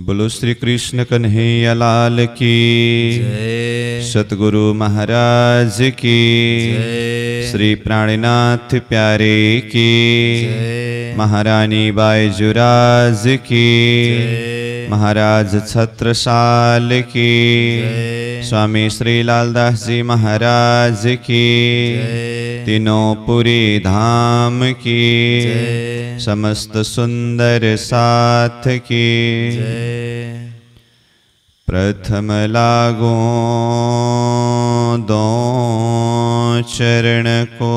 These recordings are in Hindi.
बोलो श्री कृष्ण कन्हैया लाल की। सतगुरु महाराज की। श्री प्राणनाथ प्यारे की। महारानी बाईजुराज की। महाराज छत्रसाल की। स्वामी श्री लालदास जी महाराज की। तीनों पुरी धाम की। समस्त सुंदर साथ की प्रथम लागो दो चरण को।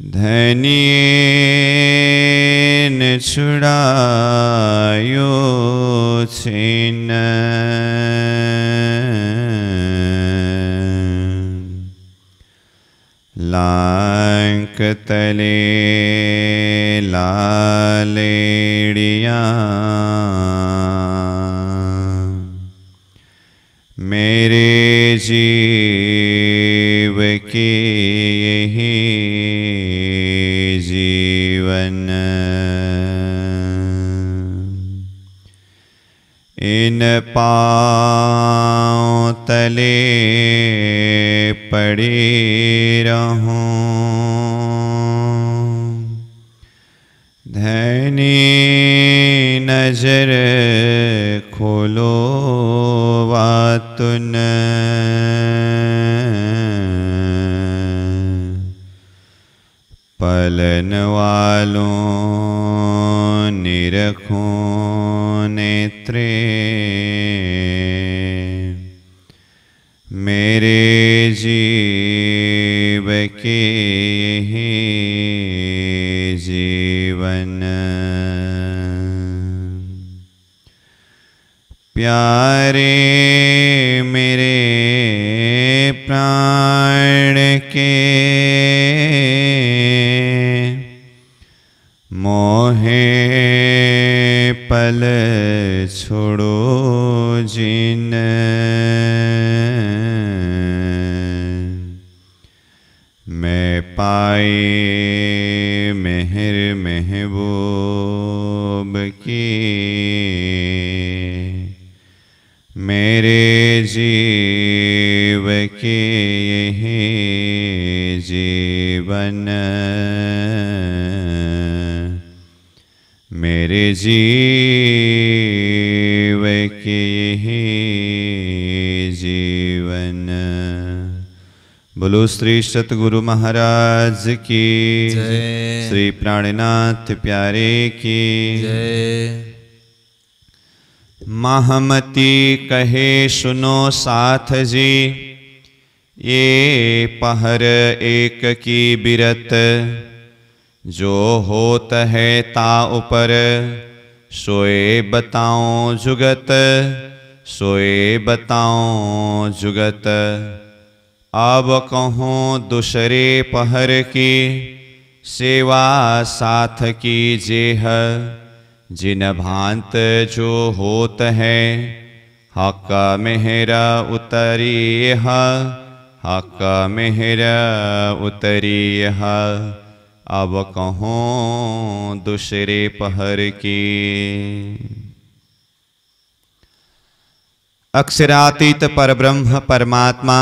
धनियन छुड़ायो छिन लांक तले लालेड़िया। मेरे जीव के यही जीवन। इन पाँव तले पड़े बोलो श्री सतगुरु महाराज की। श्री प्राणनाथ प्यारे की। महमती कहे सुनो साथ जी ये पहर एक की बिरत। जो होत है ता ऊपर सोए बताओ जुगत सोए बताओ जुगत। अब कहूँ दूसरे पहर की, सेवा साथ की जेह जिन भांत जो होत है, हक मेहरा उतरी हक मेहरा उतरी अब कहूँ दूसरे पहर की। अक्षरातीत परब्रह्म परमात्मा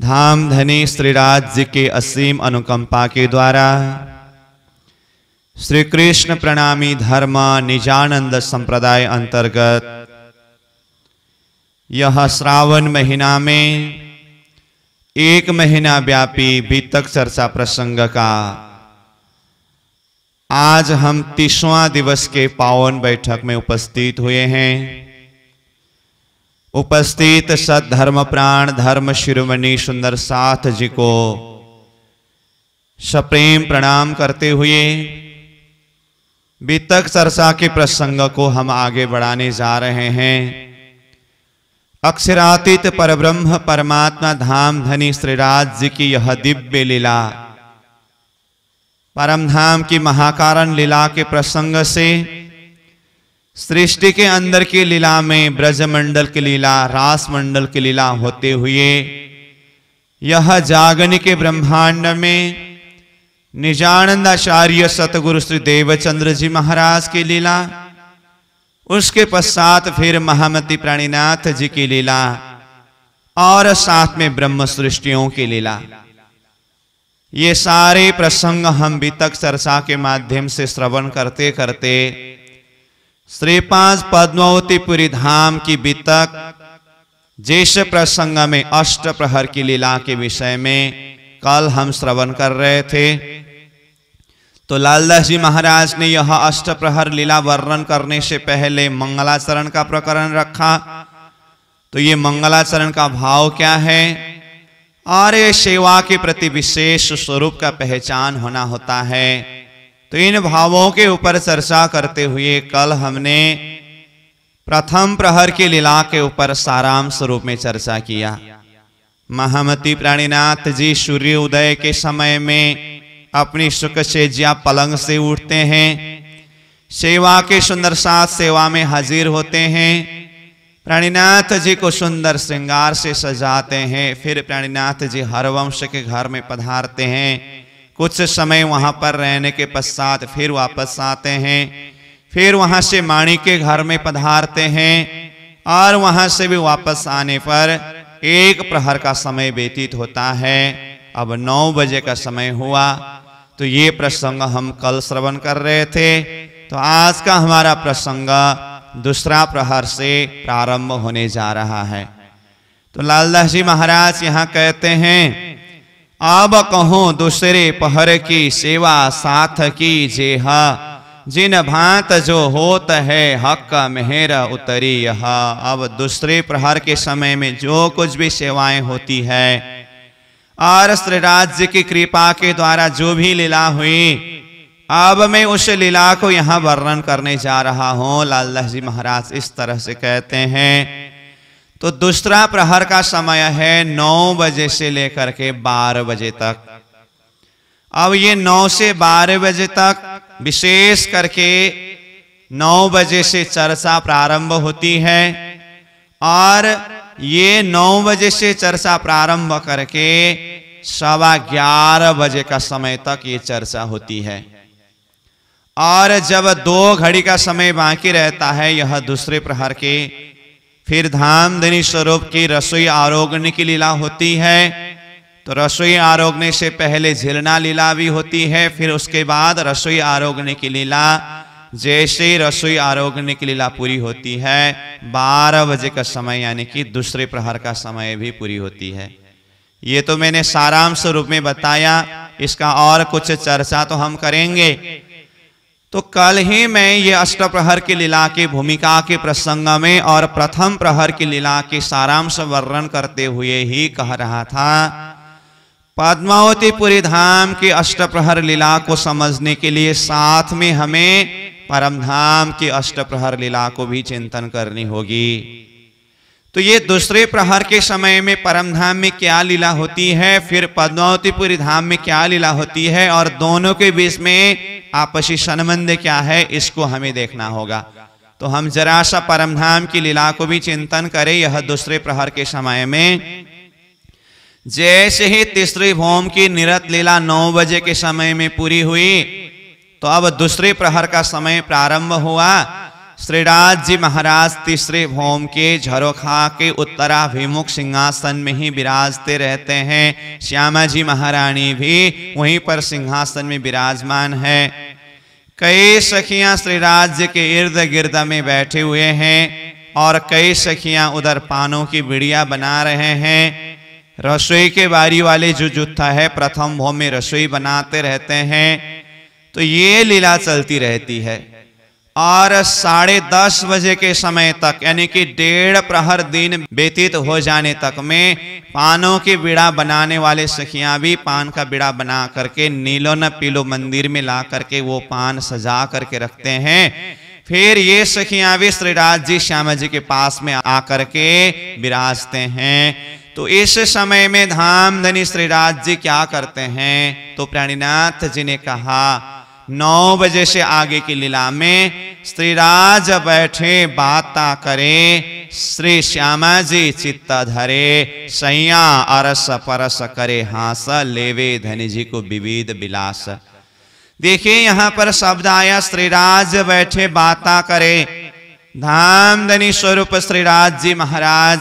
धाम धनी श्रीराज जी के असीम अनुकंपा के द्वारा श्री कृष्ण प्रणामी धर्म निजानंद संप्रदाय अंतर्गत यह श्रावण महीना में एक महीना व्यापी बीतक चर्चा प्रसंग का आज हम तीसवां दिवस के पावन बैठक में उपस्थित हुए हैं। उपस्थित सद्धर्म प्राण धर्म शिरोमणि सुंदर साथ जी को सप्रेम प्रणाम करते हुए बीतक चर्चा के प्रसंग को हम आगे बढ़ाने जा रहे हैं। अक्षरातीत परब्रह्म परमात्मा धाम धनी श्रीराज जी की यह दिव्य लीला, परम धाम की महाकारण लीला के प्रसंग से सृष्टि के अंदर की लीला में ब्रजमंडल की लीला रास मंडल की लीला होते हुए, यह जागन के ब्रह्मांड में निजानंदाचार्य सतगुरु श्री देवचंद्र जी महाराज की लीला, उसके पश्चात फिर महामती प्राणीनाथ जी की लीला, और साथ में ब्रह्म सृष्टियों की लीला। ये सारे प्रसंग हम भी तक चर्चा के माध्यम से श्रवण करते करते श्री पाँच पद्मावतीपुरी धाम की बीतक जैसे प्रसंग में अष्ट प्रहर की लीला के विषय में कल हम श्रवण कर रहे थे। तो लालदास जी महाराज ने यह अष्ट प्रहर लीला वर्णन करने से पहले मंगलाचरण का प्रकरण रखा। तो ये मंगलाचरण का भाव क्या है? और ये सेवा के प्रति विशेष स्वरूप का पहचान होना होता है। तो इन भावों के ऊपर चर्चा करते हुए कल हमने प्रथम प्रहर की लीला के ऊपर सारांश रूप में चर्चा किया। महामती प्राणीनाथ जी सूर्य उदय के समय में अपनी सुख से ज्या पलंग से उठते हैं, सेवा के सुंदर साथ सेवा में हाजिर होते हैं, प्राणीनाथ जी को सुंदर श्रृंगार से सजाते हैं, फिर प्राणीनाथ जी हरवंश के घर में पधारते हैं। कुछ समय वहाँ पर रहने के पश्चात फिर वापस आते हैं। फिर वहाँ से माणी के घर में पधारते हैं और वहाँ से भी वापस आने पर एक प्रहर का समय व्यतीत होता है। अब नौ बजे का समय हुआ। तो ये प्रसंग हम कल श्रवण कर रहे थे। तो आज का हमारा प्रसंग दूसरा प्रहर से प्रारंभ होने जा रहा है। तो लालदास जी महाराज यहाँ कहते हैं अब कहो दूसरे पहर की सेवा साथ की जे जिन भांत जो होत है, हक मेहर उतरी यह अब दूसरे प्रहर के समय में जो कुछ भी सेवाएँ होती है और श्री राज्य की कृपा के द्वारा जो भी लीला हुई, अब मैं उस लीला को यहाँ वर्णन करने जा रहा हूँ। लाल जी महाराज इस तरह से कहते हैं तो दूसरा प्रहर का समय है नौ बजे से लेकर के बारह बजे तक। अब ये नौ से बारह बजे तक विशेष करके नौ बजे से चर्चा प्रारंभ होती है और ये नौ बजे से चर्चा प्रारंभ करके सवा ग्यारह बजे का समय तक ये चर्चा होती है। और जब दो घड़ी का समय बाकी रहता है, यह दूसरे प्रहर के फिर धाम धनी स्वरूप की रसोई आरोग्य की लीला होती है। तो रसोई आरोग्य से पहले झिलना लीला भी होती है, फिर उसके बाद रसोई आरोग्य की लीला। जैसे रसोई आरोग्य की लीला पूरी होती है, बारह बजे का समय यानी कि दूसरे प्रहर का समय भी पूरी होती है। ये तो मैंने सारांश रूप में बताया, इसका और कुछ चर्चा तो हम करेंगे। तो कल ही मैं ये अष्ट प्रहर की लीला की भूमिका के प्रसंग में और प्रथम प्रहर की लीला के सारांश वर्णन करते हुए ही कह रहा था पद्मावतीपुरी धाम की अष्ट प्रहर लीला को समझने के लिए साथ में हमें परमधाम की अष्ट प्रहर लीला को भी चिंतन करनी होगी। तो ये दूसरे प्रहर के समय में परम धाम में क्या लीला होती है, फिर पद्मावतीपुरी धाम में क्या लीला होती है, और दोनों के बीच में आपसी संबंध क्या है, इसको हमें देखना होगा। तो हम जरा सा परम धाम की लीला को भी चिंतन करें यह दूसरे प्रहर के समय में। जैसे ही तीसरी भौम की निरत लीला नौ बजे के समय में पूरी हुई तो अब दूसरे प्रहर का समय प्रारंभ हुआ। श्रीराज जी महाराज तीसरे भौम के झरोखा के उत्तराभिमुख सिंहासन में ही विराजते रहते हैं। श्यामा जी महारानी भी वहीं पर सिंहासन में विराजमान है। कई सखियाँ श्रीराज जी के इर्द गिर्द में बैठे हुए हैं और कई सखियाँ उधर पानों की बिड़िया बना रहे हैं। रसोई के बारी वाले जो जुत्था है, प्रथम भौम में रसोई बनाते रहते हैं। तो ये लीला चलती रहती है। और साढ़े दस बजे के समय तक, यानी कि डेढ़ प्रहर दिन व्यतीत हो जाने तक में पानों की बिड़ा बनाने वाले सखियाँ भी पान का बिड़ा बना करके नीलो न पीलो मंदिर में ला करके वो पान सजा करके रखते हैं। फिर ये सखियाँ भी श्रीराज जी श्यामा जी के पास में आकर के विराजते हैं। तो इस समय में धाम धनी श्रीराज जी क्या करते हैं? तो प्राणीनाथ जी ने कहा नौ बजे से आगे की लीला में श्रीराज बैठे, बाता करे, श्री श्यामा जी चित्त धरे, सैया अरस परस करे, हास लेवे, धनी जी को विविध विलास। देखिए यहाँ पर शब्द आया श्रीराज बैठे, बाता करे। धाम धनी स्वरूप श्रीराज जी महाराज,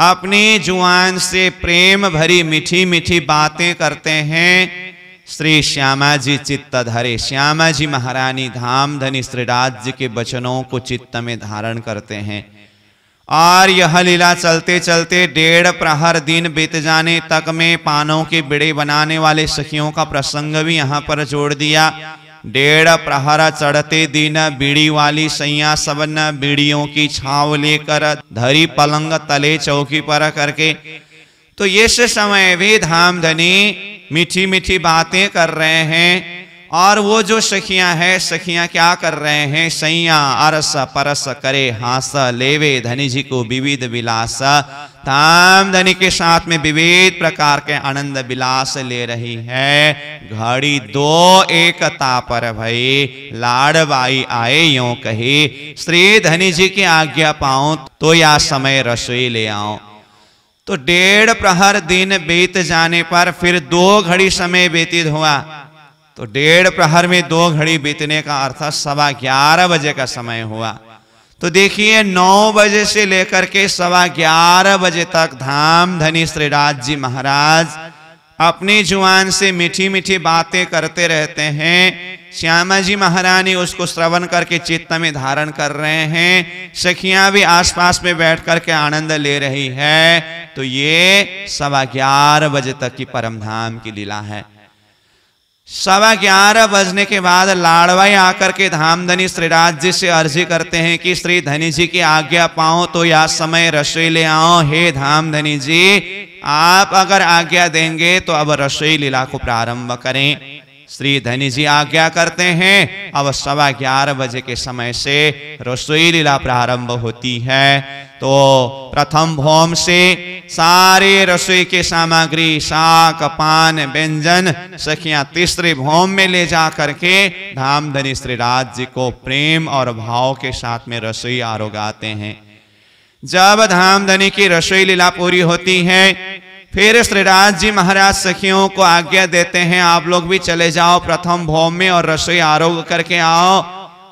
अपनी जुआन से प्रेम भरी मीठी मीठी बातें करते हैं। श्री श्यामा जी चित्त धरे श्यामा जी महारानी धाम धनी श्रीराज जी के वचनों को चित्त में धारण करते हैं। और यह लीला चलते चलते डेढ़ प्रहर दिन बीत जाने तक में पानों के बिड़े बनाने वाले सखियों का प्रसंग भी यहाँ पर जोड़ दिया। डेढ़ प्रहर चढ़ते दिन बीड़ी वाली सैया सबन बीड़ियों की छाव लेकर धरी पलंग तले चौकी पर करके तो इस समय भी धाम धनी मीठी मीठी बातें कर रहे हैं और वो जो सखियाँ हैं, सखियाँ क्या कर रहे हैं? सैया, अरस, परस, करे, हास, लेवे, धनी जी को विविध विलास। धाम धनी के साथ में विविध प्रकार के आनंद विलास ले रही है। घड़ी दो, एकता पर भई लाड़बाई आए यो कही। श्री धनी जी की आज्ञा पाऊँ तो या समय रसोई ले आओ तो डेढ़ प्रहर दिन बीत जाने पर फिर दो घड़ी समय व्यतीत हुआ। तो डेढ़ प्रहर में दो घड़ी बीतने का अर्थ सवा ग्यारह बजे का समय हुआ। तो देखिए, नौ बजे से लेकर के सवा ग्यारह बजे तक धाम धनी श्रीराज जी महाराज अपनी जुआन से मीठी मीठी बातें करते रहते हैं। श्यामा जी महारानी उसको श्रवण करके चित्त में धारण कर रहे हैं। सखियाँ भी आसपास में बैठ करके आनंद ले रही है। तो ये सवा ग्यारह बजे तक की परम धाम की लीला है। सवा ग्यारह बजने के बाद लाड़वाई आकर के धामधनी श्रीराज जी से अर्जी करते हैं कि, श्री धनी जी की आज्ञा पाओ तो या समय रसोई ले आओ। हे धामधनी जी, आप अगर आज्ञा देंगे तो अब रसोई लीला को प्रारंभ करें। श्री धनी जी आज्ञा करते हैं। अब सवा ग्यारह बजे के समय से रसोई लीला प्रारंभ होती है। तो प्रथम भौम से सारे रसोई के सामग्री शाक पान, व्यंजन, सखियाँ तीसरे भौम में ले जा करके धामधनी श्रीराज जी को प्रेम और भाव के साथ में रसोई आरोगाते हैं। जब धाम धनी की रसोई लीला पूरी होती है फिर श्रीराज जी महाराज सखियों को आज्ञा देते हैं, आप लोग भी चले जाओ प्रथम भौम में और रसोई आरोग करके आओ।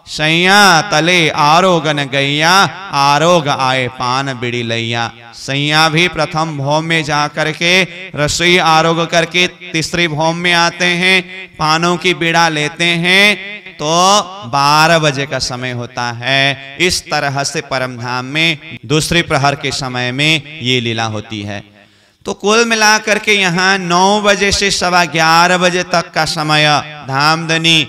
सैया, तले आरोगन गैया, आरोग आए पान बिड़ी लैया। सैया भी प्रथम भौम में जा करके रसोई आरोग करके तीसरी भौम में आते हैं, पानों की बिड़ा लेते हैं तो 12 बजे का समय होता है। इस तरह से परम धाम में, दूसरे प्रहर के समय में ये लीला होती है। तो कुल मिलाकर के यहाँ नौ बजे से सवा ग्यारह बजे तक का समय। धामधनी,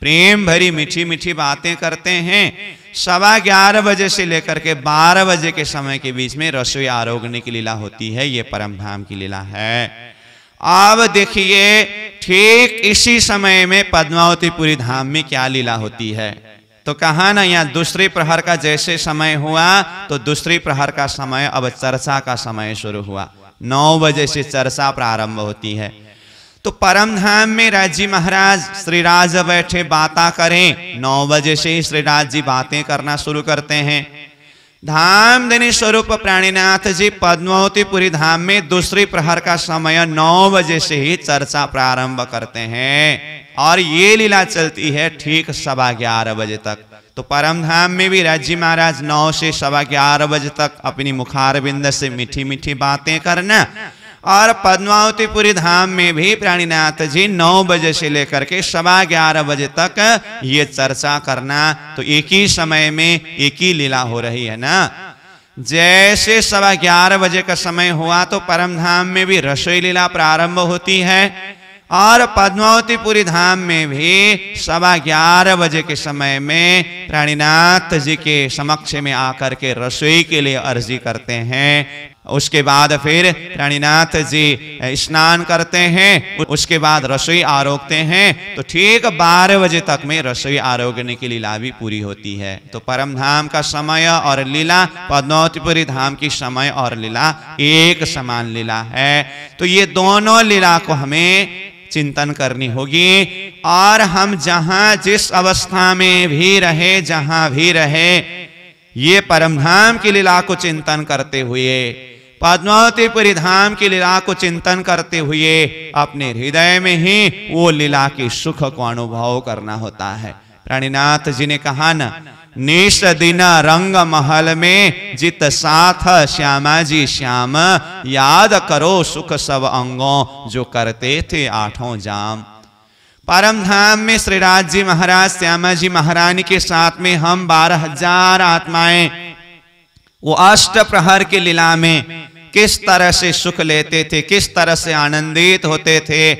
प्रेम भरी मीठी मीठी बातें करते हैं। सवा ग्यारह बजे से लेकर के बारह बजे के समय के बीच में रसोई आरोगने की लीला होती है, ये परम धाम की लीला है। अब देखिए, ठीक इसी समय में पद्मावतीपुरी धाम में क्या लीला होती है। तो कहा ना, यहाँ दूसरे प्रहर का जैसे समय हुआ तो दूसरे प्रहर का समय, अब चर्चा का समय शुरू हुआ। नौ बजे से चर्चा प्रारंभ होती है। तो परम धाम में राज़ी महाराज श्रीराज बैठे बाता करें। नौ बजे से ही श्रीराज जी बातें करना शुरू करते हैं। धाम धनी स्वरूप प्राणीनाथ जी, पद्मावतीपुरी धाम में दूसरी प्रहर का समय नौ बजे से ही चर्चा प्रारंभ करते हैं। और ये लीला चलती है ठीक सवा ग्यारह बजे तक। तो परम धाम में भी राज्य महाराज नौ से सवा ग्यारह बजे तक अपनी मुखार बिंद से मीठी मीठी बातें करना। और पद्मावतीपुरी धाम में भी प्राणीनाथ जी नौ बजे से लेकर के सवा ग्यारह बजे तक ये चर्चा करना तो एक ही समय में एक ही लीला हो रही है ना? जैसे सवा ग्यारह बजे का समय हुआ तो परम धाम में भी रसोई लीला प्रारंभ होती है। और पद्मावतीपुरी धाम में भी सवा ग्यारह बजे के समय में प्राणीनाथ जी के समक्ष में आकर के रसोई के लिए अर्जी करते हैं। उसके बाद फिर प्राणीनाथ जी स्नान करते हैं, उसके बाद रसोई आरोगते हैं। तो ठीक बारह बजे तक में रसोई आरोगने की लीला भी पूरी होती है। तो परम धाम का समय और लीला, पद्मावतीपुरी धाम की समय और लीला एक समान लीला है। तो ये दोनों लीला को हमें चिंतन करनी होगी। और हम जहाँ जिस अवस्था में भी रहे, जहाँ भी रहे, ये परम धाम की लीला को चिंतन करते हुए पद्मावतीपुरी धाम की लीला को चिंतन करते हुए, अपने हृदय में ही वो लीला के सुख को अनुभव करना होता है। प्राणीनाथ जी ने कहा न निश दिन रंग महल में जित साथ श्यामा जी श्याम, याद करो सुख सब अंगों जो करते थे आठों जाम। परम धाम में श्रीराज जी महाराज, श्यामा जी महारानी के साथ में हम बारह हज़ार आत्माएँ, वो अष्ट प्रहर की लीला में किस तरह से सुख लेते थे, किस तरह से आनंदित होते थे,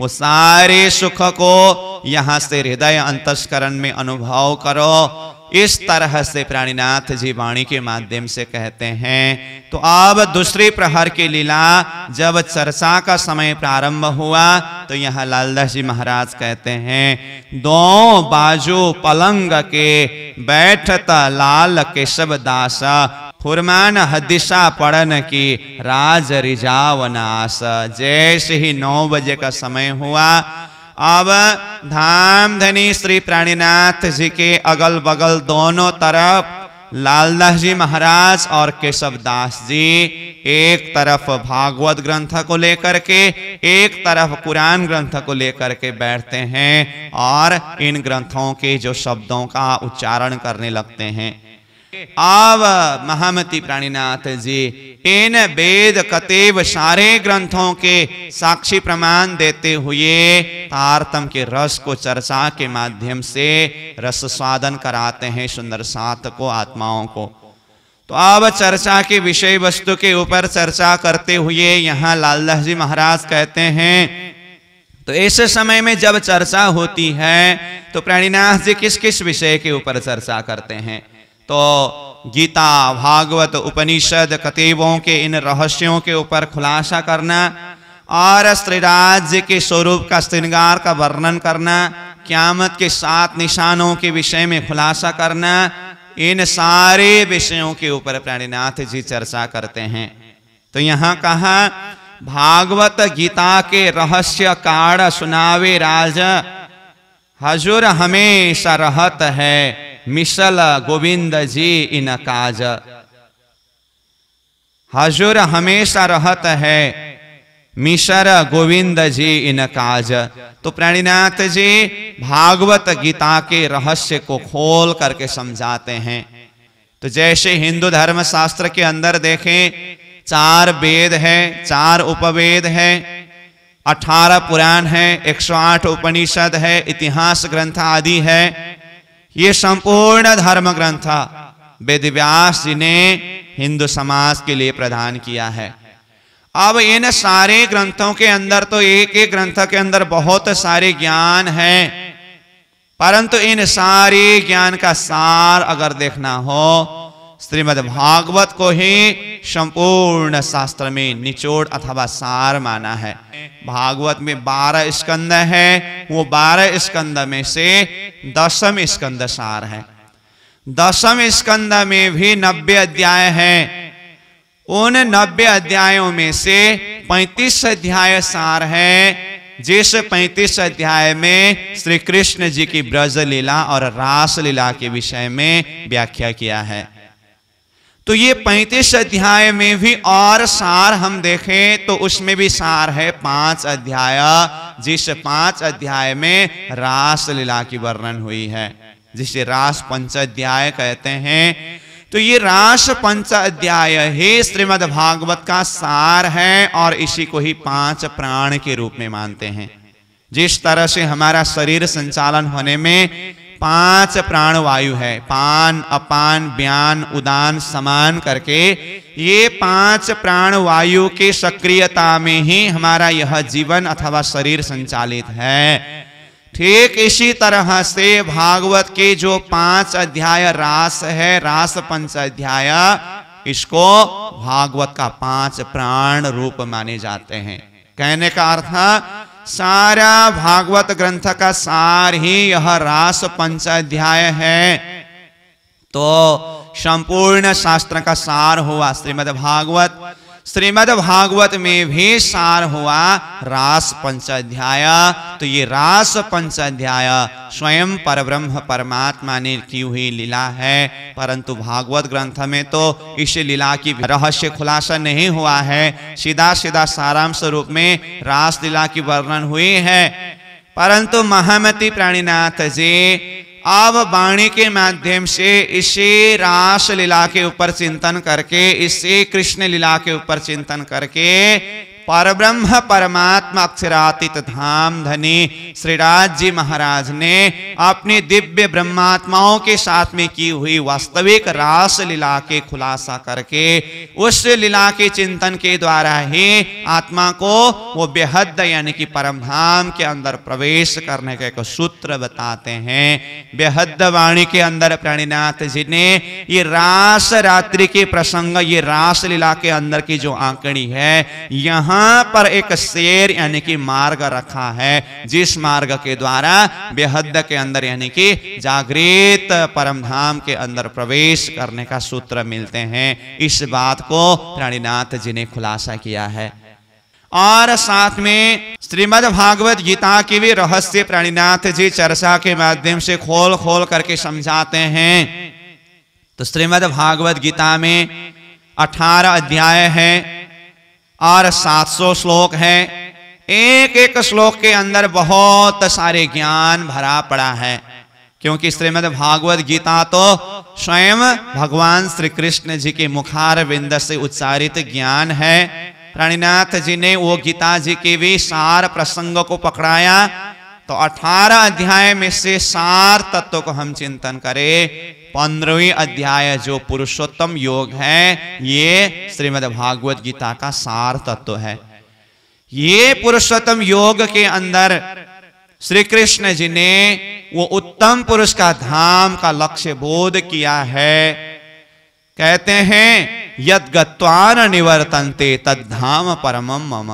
वो सारे सुख को यहाँ से हृदय अंतस्करण में अनुभव करो। इस तरह से प्राणीनाथ जी वाणी के माध्यम से कहते हैं तो अब दूसरी प्रहर की लीला, जब चर्चा का समय प्रारंभ हुआ तो यहाँ लालदास जी महाराज कहते हैं, दो बाजू पलंग के बैठता लाल केशव दास, फुरमान हदिशा पड़न की राज रिजाव नास जैसे ही नौ बजे का समय हुआ अब धाम धनी श्री प्राणीनाथ जी के अगल बगल दोनों तरफ़ लालदास जी महाराज और केशव दास जी एक तरफ़ भागवत ग्रंथ को लेकर के, एक तरफ़ कुरान ग्रंथ को लेकर के बैठते हैं और इन ग्रंथों के जो शब्दों का उच्चारण करने लगते हैं। आव महामती प्राणीनाथ जी इन वेद कतेव सारे ग्रंथों के साक्षी प्रमाण देते हुए तारतम के रस को चर्चा के माध्यम से रस स्वादन कराते हैं सुंदर सात को, आत्माओं को। तो अब चर्चा के विषय वस्तु के ऊपर चर्चा करते हुए यहाँ लालदास जी महाराज कहते हैं तो ऐसे समय में जब चर्चा होती है तो प्राणीनाथ जी किस किस विषय के ऊपर चर्चा करते हैं? तो गीता, भागवत, उपनिषद, कतेबों के इन रहस्यों के ऊपर खुलासा करना और श्रीराज के स्वरूप का, श्रृंगार का वर्णन करना, क्यामत के सात निशानों के विषय में खुलासा करना, इन सारे विषयों के ऊपर प्राणीनाथ जी चर्चा करते हैं। तो यहाँ कहा, भागवत गीता के रहस्य काड़ सुनावे राज, हजूर हमेशा रहत है। मिशल गोविंद जी इन काज। हजूर हमेशा रहत है मिशर गोविंद जी इन काज। तो प्राणीनाथ जी भागवत गीता के रहस्य को खोल करके समझाते हैं। तो जैसे हिंदू धर्म शास्त्र के अंदर देखें, चार वेद है, चार उपवेद है, अठारह पुराण है 108 उपनिषद है, इतिहास ग्रंथ आदि है। ये संपूर्ण धर्म ग्रंथ वेद व्यास जी ने हिंदू समाज के लिए प्रदान किया है। अब इन सारे ग्रंथों के अंदर तो एक एक ग्रंथ के अंदर बहुत सारे ज्ञान है, परंतु इन सारे ज्ञान का सार अगर देखना हो श्रीमद् भागवत को ही संपूर्ण शास्त्र में निचोड़ अथवा सार माना है। भागवत में बारह स्कंद है, वो बारह स्कंद में से दसम स्कंद सार है। दसम स्कंद में भी नब्बे अध्याय है। उन नब्बे अध्यायों में से पैतीस अध्याय सार है, जिस पैंतीस अध्याय में श्री कृष्ण जी की ब्रज लीला और रास लीला के विषय में व्याख्या किया है। तो ये पैंतीस अध्याय में भी और सार हम देखें तो उसमें भी सार है पाँच अध्याय, जिस पाँच अध्याय में रास लीला की वर्णन हुई है। जिसे रास पंच अध्याय कहते हैं। तो ये रास पंच अध्याय ही श्रीमद भागवत का सार है और इसी को ही पाँच प्राण के रूप में मानते हैं। जिस तरह से हमारा शरीर संचालन होने में पाँच प्राण वायु है। पान, अपान, ब्यान, उदान, समान करके ये पाँच प्राण वायु की सक्रियता में ही हमारा यह जीवन अथवा शरीर संचालित है। ठीक इसी तरह से भागवत के जो पाँच अध्याय रास है, रास पंच अध्याय, इसको भागवत का पाँच प्राण रूप माने जाते हैं। कहने का अर्थ सारा भागवत ग्रंथ का सार ही यह रास पंचाध्याय है। तो संपूर्ण शास्त्र का सार हुआ श्रीमद भागवत श्रीमद् भागवत में भी सार हुआ रास पंचाध्याय। तो ये रास पंचाध्याय स्वयं परब्रह्म परमात्मा ने की हुई लीला है। परंतु भागवत ग्रंथ में तो इस लीला की रहस्य खुलासा नहीं हुआ है। सीधा सीधा सारांश रूप में रास लीला की वर्णन हुई है। परंतु महामती प्राणीनाथ जी अब वाणी के माध्यम से इसे रास लीला के ऊपर चिंतन करके, इसे कृष्ण लीला के ऊपर चिंतन करके परब्रह्म परमात्मा अक्षरातीत धाम धनी श्रीराज जी महाराज ने अपनी दिव्य ब्रह्मात्माओं के साथ में की हुई वास्तविक रास लीला के खुलासा करके, उस लीला के चिंतन के द्वारा ही आत्मा को वो बेहद यानी कि परम धाम के अंदर प्रवेश करने का एक सूत्र बताते हैं। बेहद वाणी के अंदर प्राणीनाथ जी ने ये रास रात्रि के प्रसंग, ये रास लीला के अंदर की जो आंकड़ी है, यहाँ यहाँ पर एक शेर यानी कि मार्ग रखा है, जिस मार्ग के द्वारा बेहद के अंदर यानी कि जागृत परम धाम के अंदर प्रवेश करने का सूत्र मिलते हैं। इस बात को प्राणीनाथ जी ने खुलासा किया है। और साथ में श्रीमद् भागवत गीता की भी रहस्य प्राणीनाथ जी चर्चा के माध्यम से खोल खोल करके समझाते हैं। तो श्रीमद् भागवत गीता में अठारह अध्याय है। और 700 श्लोक हैं। एक एक श्लोक के अंदर बहुत सारे ज्ञान भरा पड़ा है। क्योंकि श्रीमद भागवत गीता तो स्वयं भगवान श्री कृष्ण जी के मुखार बिंद से उच्चारित ज्ञान है। प्राणीनाथ जी ने वो गीता जी के भी सार प्रसंग को पकड़ाया। तो 18 अध्याय में से सार तत्व को हम चिंतन करें। पंद्रहवीं अध्याय जो पुरुषोत्तम योग है, ये श्रीमद् भागवत गीता का सार तत्व है। ये पुरुषोत्तम योग के अंदर श्री कृष्ण जी ने वो उत्तम पुरुष का धाम का लक्ष्य बोध किया है। कहते हैं यद गत्वान निवर्तनते तद धाम परमम मम।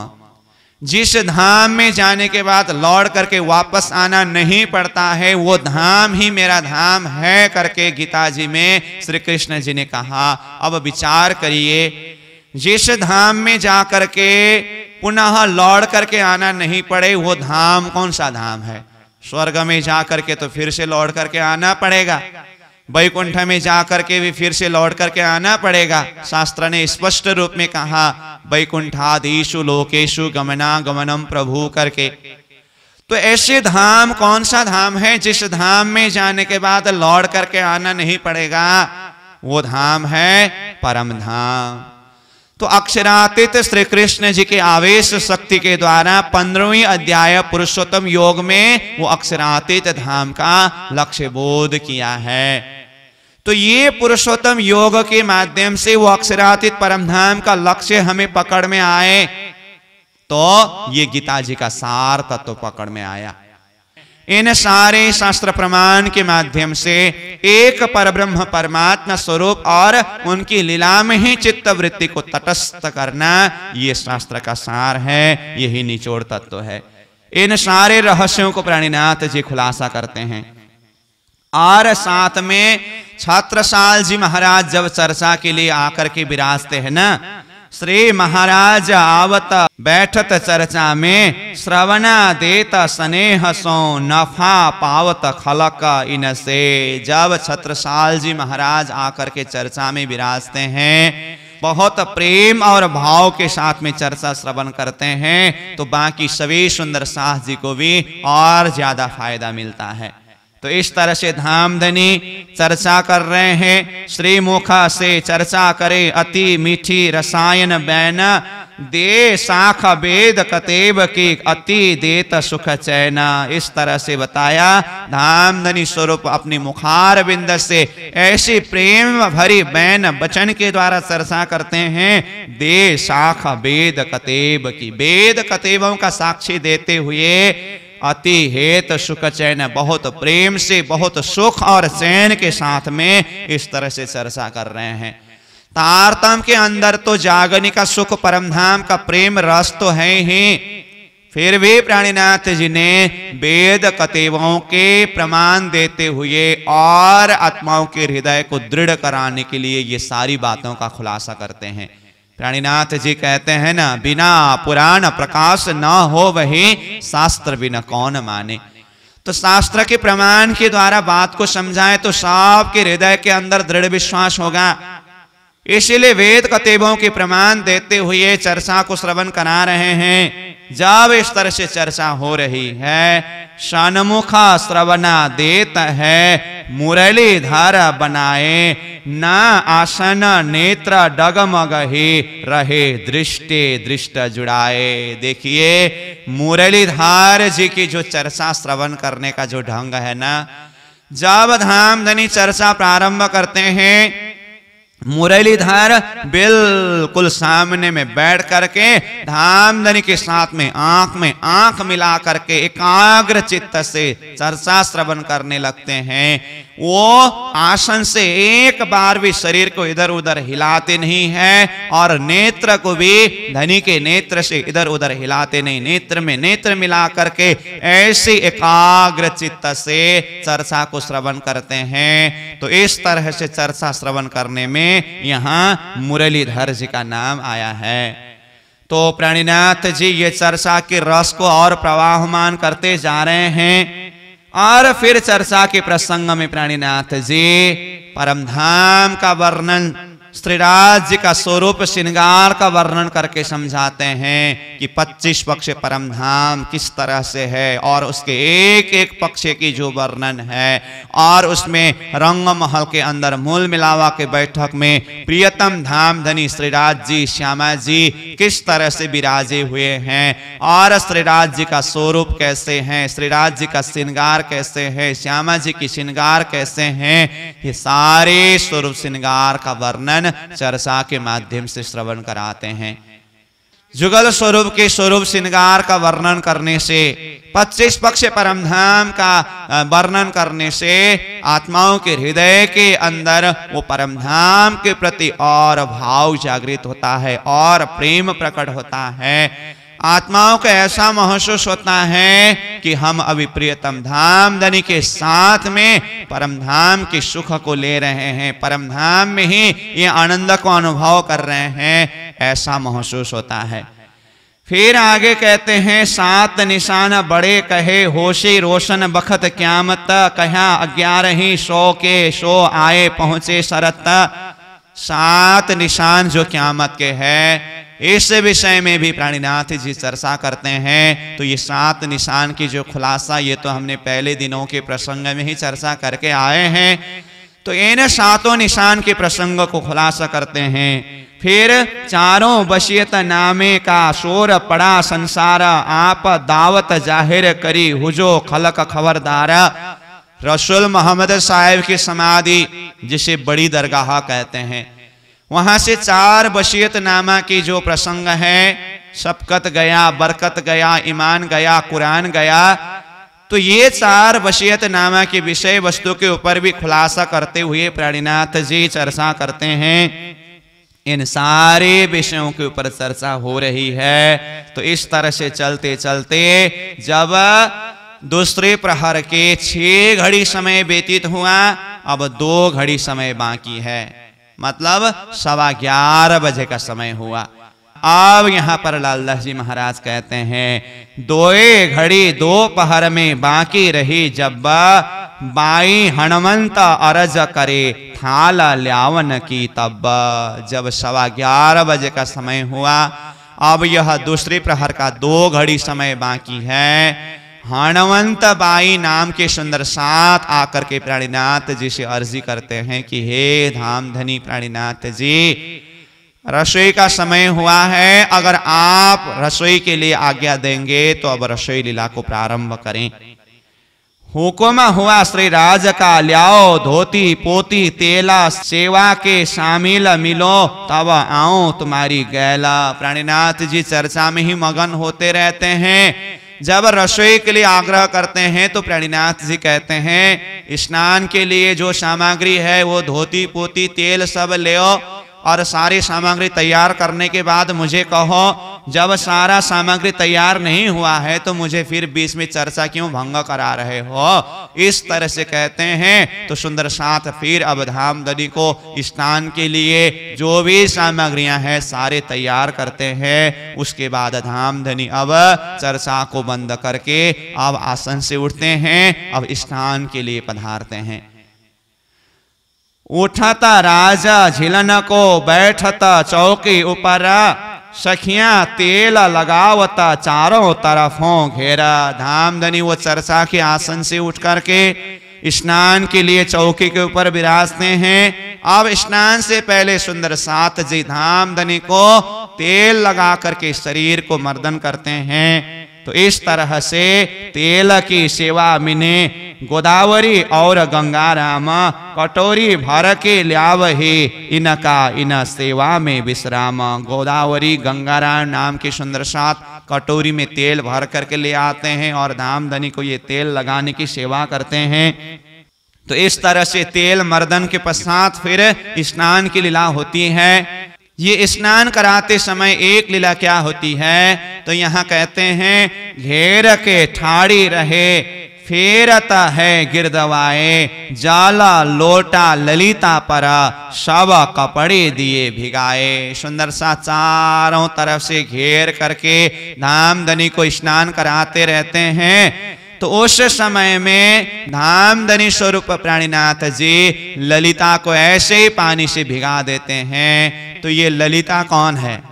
जिस धाम में जाने के बाद लौट करके वापस आना नहीं पड़ता है, वो धाम ही मेरा धाम है करके गीता जी में श्री कृष्ण जी ने कहा। अब विचार करिए, जिस धाम में जा करके पुनः लौट करके आना नहीं पड़े, वो धाम कौन सा धाम है? स्वर्ग में जा करके तो फिर से लौट करके आना पड़ेगा। वैकुंठ में जाकर के भी फिर से लौट करके आना पड़ेगा। शास्त्र ने स्पष्ट रूप में कहा वैकुंठादीशु लोकेशु गमना गमनम प्रभु करके। तो ऐसे धाम, कौन सा धाम है जिस धाम में जाने के बाद लौट करके आना नहीं पड़ेगा? वो धाम है परम धाम। तो अक्षरातीत श्री कृष्ण जी के आवेश शक्ति के द्वारा पंद्रहवीं अध्याय पुरुषोत्तम योग में वो अक्षरातीत धाम का लक्ष्य बोध किया है। तो ये पुरुषोत्तम योग के माध्यम से वो अक्षरातीत परम धाम का लक्ष्य हमें पकड़ में आए। तो ये गीता जी का सार तत्व तो पकड़ में आया। इन सारे शास्त्र प्रमाण के माध्यम से एक परब्रह्म परमात्मा स्वरूप और उनकी लीला में ही चित्त वृत्ति को तटस्थ करना, ये शास्त्र का सार है, यही निचोड़ तत्व है। इन सारे रहस्यों को प्राणीनाथ जी खुलासा करते हैं। और साथ में छत्रसाल जी महाराज जब चर्चा के लिए आकर के विराजते हैं ना श्री महाराज आवत बैठत चर्चा में श्रवणा देत स्नेह सो नफा पावत खलक इन से। जब छत्रसाल जी महाराज आकर के चर्चा में विराजते हैं, बहुत प्रेम और भाव के साथ में चर्चा श्रवण करते हैं तो बाकी सभी सुंदर साह जी को भी और ज़्यादा फ़ायदा मिलता है। तो इस तरह से धामधनी चर्चा कर रहे हैं। श्री मुखा से चर्चा करे, अति मीठी रसायन बैन, दे साख वेद कतेब की अति देत सुख चैना। इस तरह से बताया, धामधनी स्वरूप अपनी मुखार बिंद से ऐसी प्रेम भरी बैन बचन के द्वारा चर्चा करते हैं। दे साख वेद कतेब की, वेद कतेबों का साक्षी देते हुए अति हेत सुख चैन, बहुत प्रेम से, बहुत सुख और चैन के साथ में इस तरह से चर्चा कर रहे हैं। तारतम के अंदर तो जागनी का सुख, परमधाम का प्रेम रस तो है ही। फिर भी प्राणीनाथ जी ने वेद कतेवों के प्रमाण देते हुए और आत्माओं के हृदय को दृढ़ कराने के लिए ये सारी बातों का खुलासा करते हैं। प्राणीनाथ जी कहते हैं ना, बिना पुराण प्रकाश न हो वही शास्त्र बिना कौन माने। तो शास्त्र के प्रमाण के द्वारा बात को समझाएँ तो सबके हृदय के अंदर दृढ़ विश्वास होगा। इसीलिए वेद कतेबों के प्रमाण देते हुए चर्चा को श्रवण करा रहे हैं। जब इस तरह से चर्चा हो रही है सन्मुखा श्रवणा देत है मुरलीधर बनाए, न आसन नेत्र डगमग ही रहे दृष्टि दृष्ट जुड़ाए। देखिए मुरलीधर जी की जो चर्चा श्रवण करने का जो ढंग है ना, जब धाम धनी चर्चा प्रारंभ करते हैं मुरलीधर बिल्कुल सामने में बैठ करके धामधनी के साथ में, आँख में आँख मिला करके एकाग्र चित्त से चर्चा श्रवण करने लगते हैं। वो आसन से एक बार भी शरीर को इधर उधर हिलाते नहीं है और नेत्र को भी धनी के नेत्र से इधर उधर हिलाते नहीं। नेत्र में नेत्र मिला करके ऐसे एकाग्र चित्त से चर्चा को श्रवण करते हैं। तो इस तरह से चर्चा श्रवण करने में यहाँ मुरलीधर जी का नाम आया है। तो प्राणीनाथ जी, ये चर्चा के रस को और प्रवाहमान करते जा रहे हैं। और फिर चर्चा के प्रसंग में प्राणीनाथ जी परमधाम का वर्णन श्रीराज जी का स्वरूप श्रृंगार का वर्णन करके समझाते हैं कि 25 पक्ष परम धाम किस तरह से है और उसके एक एक पक्ष की जो वर्णन है और उसमें रंग महल के अंदर मूल मिलावा के बैठक में प्रियतम धाम धनी श्रीराज जी श्यामा जी किस तरह से विराजे हुए हैं और श्रीराज जी का स्वरूप कैसे है श्रीराज जी का श्रृंगार कैसे है, श्यामा जी की श्रृंगार कैसे हैं, ये सारे स्वरूप श्रृंगार का वर्णन चर्चा के माध्यम से श्रवण कराते हैं। जुगल स्वरूप के स्वरूप श्रृंगार का वर्णन करने से, पच्चीस पक्ष परमधाम का वर्णन करने से आत्माओं के हृदय के अंदर वो परमधाम के प्रति और भाव जागृत होता है और प्रेम प्रकट होता है। आत्माओं को ऐसा महसूस होता है कि हम अभी प्रियतम धाम धनी के साथ में परम धाम के सुख को ले रहे हैं, परम धाम में ही ये आनंद को अनुभव कर रहे हैं, ऐसा महसूस होता है। फिर आगे कहते हैं, सात निशान बड़े कहे, होशी रोशन बखत क्यामत, कहा ग्यारह ही सो के सो आए पहुँचे शरत। सात निशान जो क्यामत के हैं इस विषय में भी प्राणीनाथ जी चर्चा करते हैं। तो ये सात निशान की जो खुलासा, ये तो हमने पहले दिनों के प्रसंग में ही चर्चा करके आए हैं। तो इन सातों निशान के प्रसंग को खुलासा करते हैं। फिर चारों बशियत नामे का शोर पड़ा, संसार आप दावत ज़ाहिर करी, हुजो खलक खबरदार। रसुल मोहम्मद साहेब की समाधि, जिसे बड़ी दरगाह कहते हैं। वहाँ से चार बशियत नामा की जो प्रसंग है सबकत गया, बरकत गया, ईमान गया, कुरान गया तो ये चार वशियत नामा के विषय वस्तु के ऊपर भी खुलासा करते हुए प्राणीनाथ जी चर्चा करते हैं। इन सारे विषयों के ऊपर चर्चा हो रही है। तो इस तरह से चलते चलते जब दूसरे प्रहर के छह घड़ी समय व्यतीत हुआ, अब दो घड़ी समय बाकी है। मतलब सवा ग्यारह बजे का समय हुआ। अब यहाँ पर लालदास जी महाराज कहते हैं, दोए घड़ी दोपहर में बाकी रही जब बाई हनुमंत अरज करे थाल ल्यावन की तब। जब सवा ग्यारह बजे का समय हुआ, अब यह दूसरी प्रहर का दो घड़ी समय बाकी है। हणवंत बाई नाम के सुंदर साथ आकर के प्राणीनाथ जी से अर्जी करते हैं कि हे धाम धनी प्राणीनाथ जी, रसोई का समय हुआ है, अगर आप रसोई के लिए आज्ञा देंगे तो अब रसोई लीला को प्रारंभ करें। हुकुम हुआ श्री राज का, लियाओ धोती, पोती, तेला, सेवा के शामिल मिलो, तब आओ तुम्हारी गैला। प्राणीनाथ जी चर्चा में ही मगन होते रहते हैं। जब रसोई के लिए आग्रह करते हैं तो प्रणीनाथ जी कहते हैं, स्नान के लिए जो सामग्री है, वो धोती पोती तेल सब ले और सारी सामग्री तैयार करने के बाद मुझे कहो, जब सारा सामग्री तैयार नहीं हुआ है तो मुझे फिर बीच में चर्चा क्यों भंग करा रहे हो? इस तरह से कहते हैं तो सुंदर साथ फिर अब धामधनी को स्नान के लिए जो भी सामग्रियाँ हैं, सारे तैयार करते हैं। उसके बाद धाम धनी अब चर्चा को बंद करके, अब आसन से उठते हैं, अब स्नान के लिए पधारते हैं। उठता राजा झिलन को बैठता चौकी ऊपर सखिया तेल लगावता चारों तरफों घेरा। धामधनी वो चर्चा के आसन से उठ करके स्नान के लिए चौकी के ऊपर विराजते हैं। अब स्नान से पहले सुंदर सात जी धाम धनी को तेल लगा करके शरीर को मर्दन करते हैं। तो इस तरह से तेल की सेवा मिने गोदावरी और गंगा राम कटोरी भर के ल्याव ही इनका इन सेवा में विश्राम। गोदावरी, गंगाराम नाम के सुंदर साथ कटोरी में तेल भर करके ले आते हैं और धाम धनी को ये तेल लगाने की सेवा करते हैं। तो इस तरह से तेल मर्दन के पश्चात फिर स्नान की लीला होती है। ये स्नान कराते समय एक लीला क्या होती है? तो यहाँ कहते हैं, घेर के ठाड़ी रहे, फेरता है गिरदवाए, जाला लोटा ललिता पर सब कपड़े दिए भिगाए। सुंदर सा चारों तरफ़ से घेर करके धाम धनी को स्नान कराते रहते हैं। तो उस समय में धाम धनी स्वरूप प्राणीनाथ जी ललिता को ऐसे ही पानी से भिगा देते हैं। तो ये ललिता कौन है?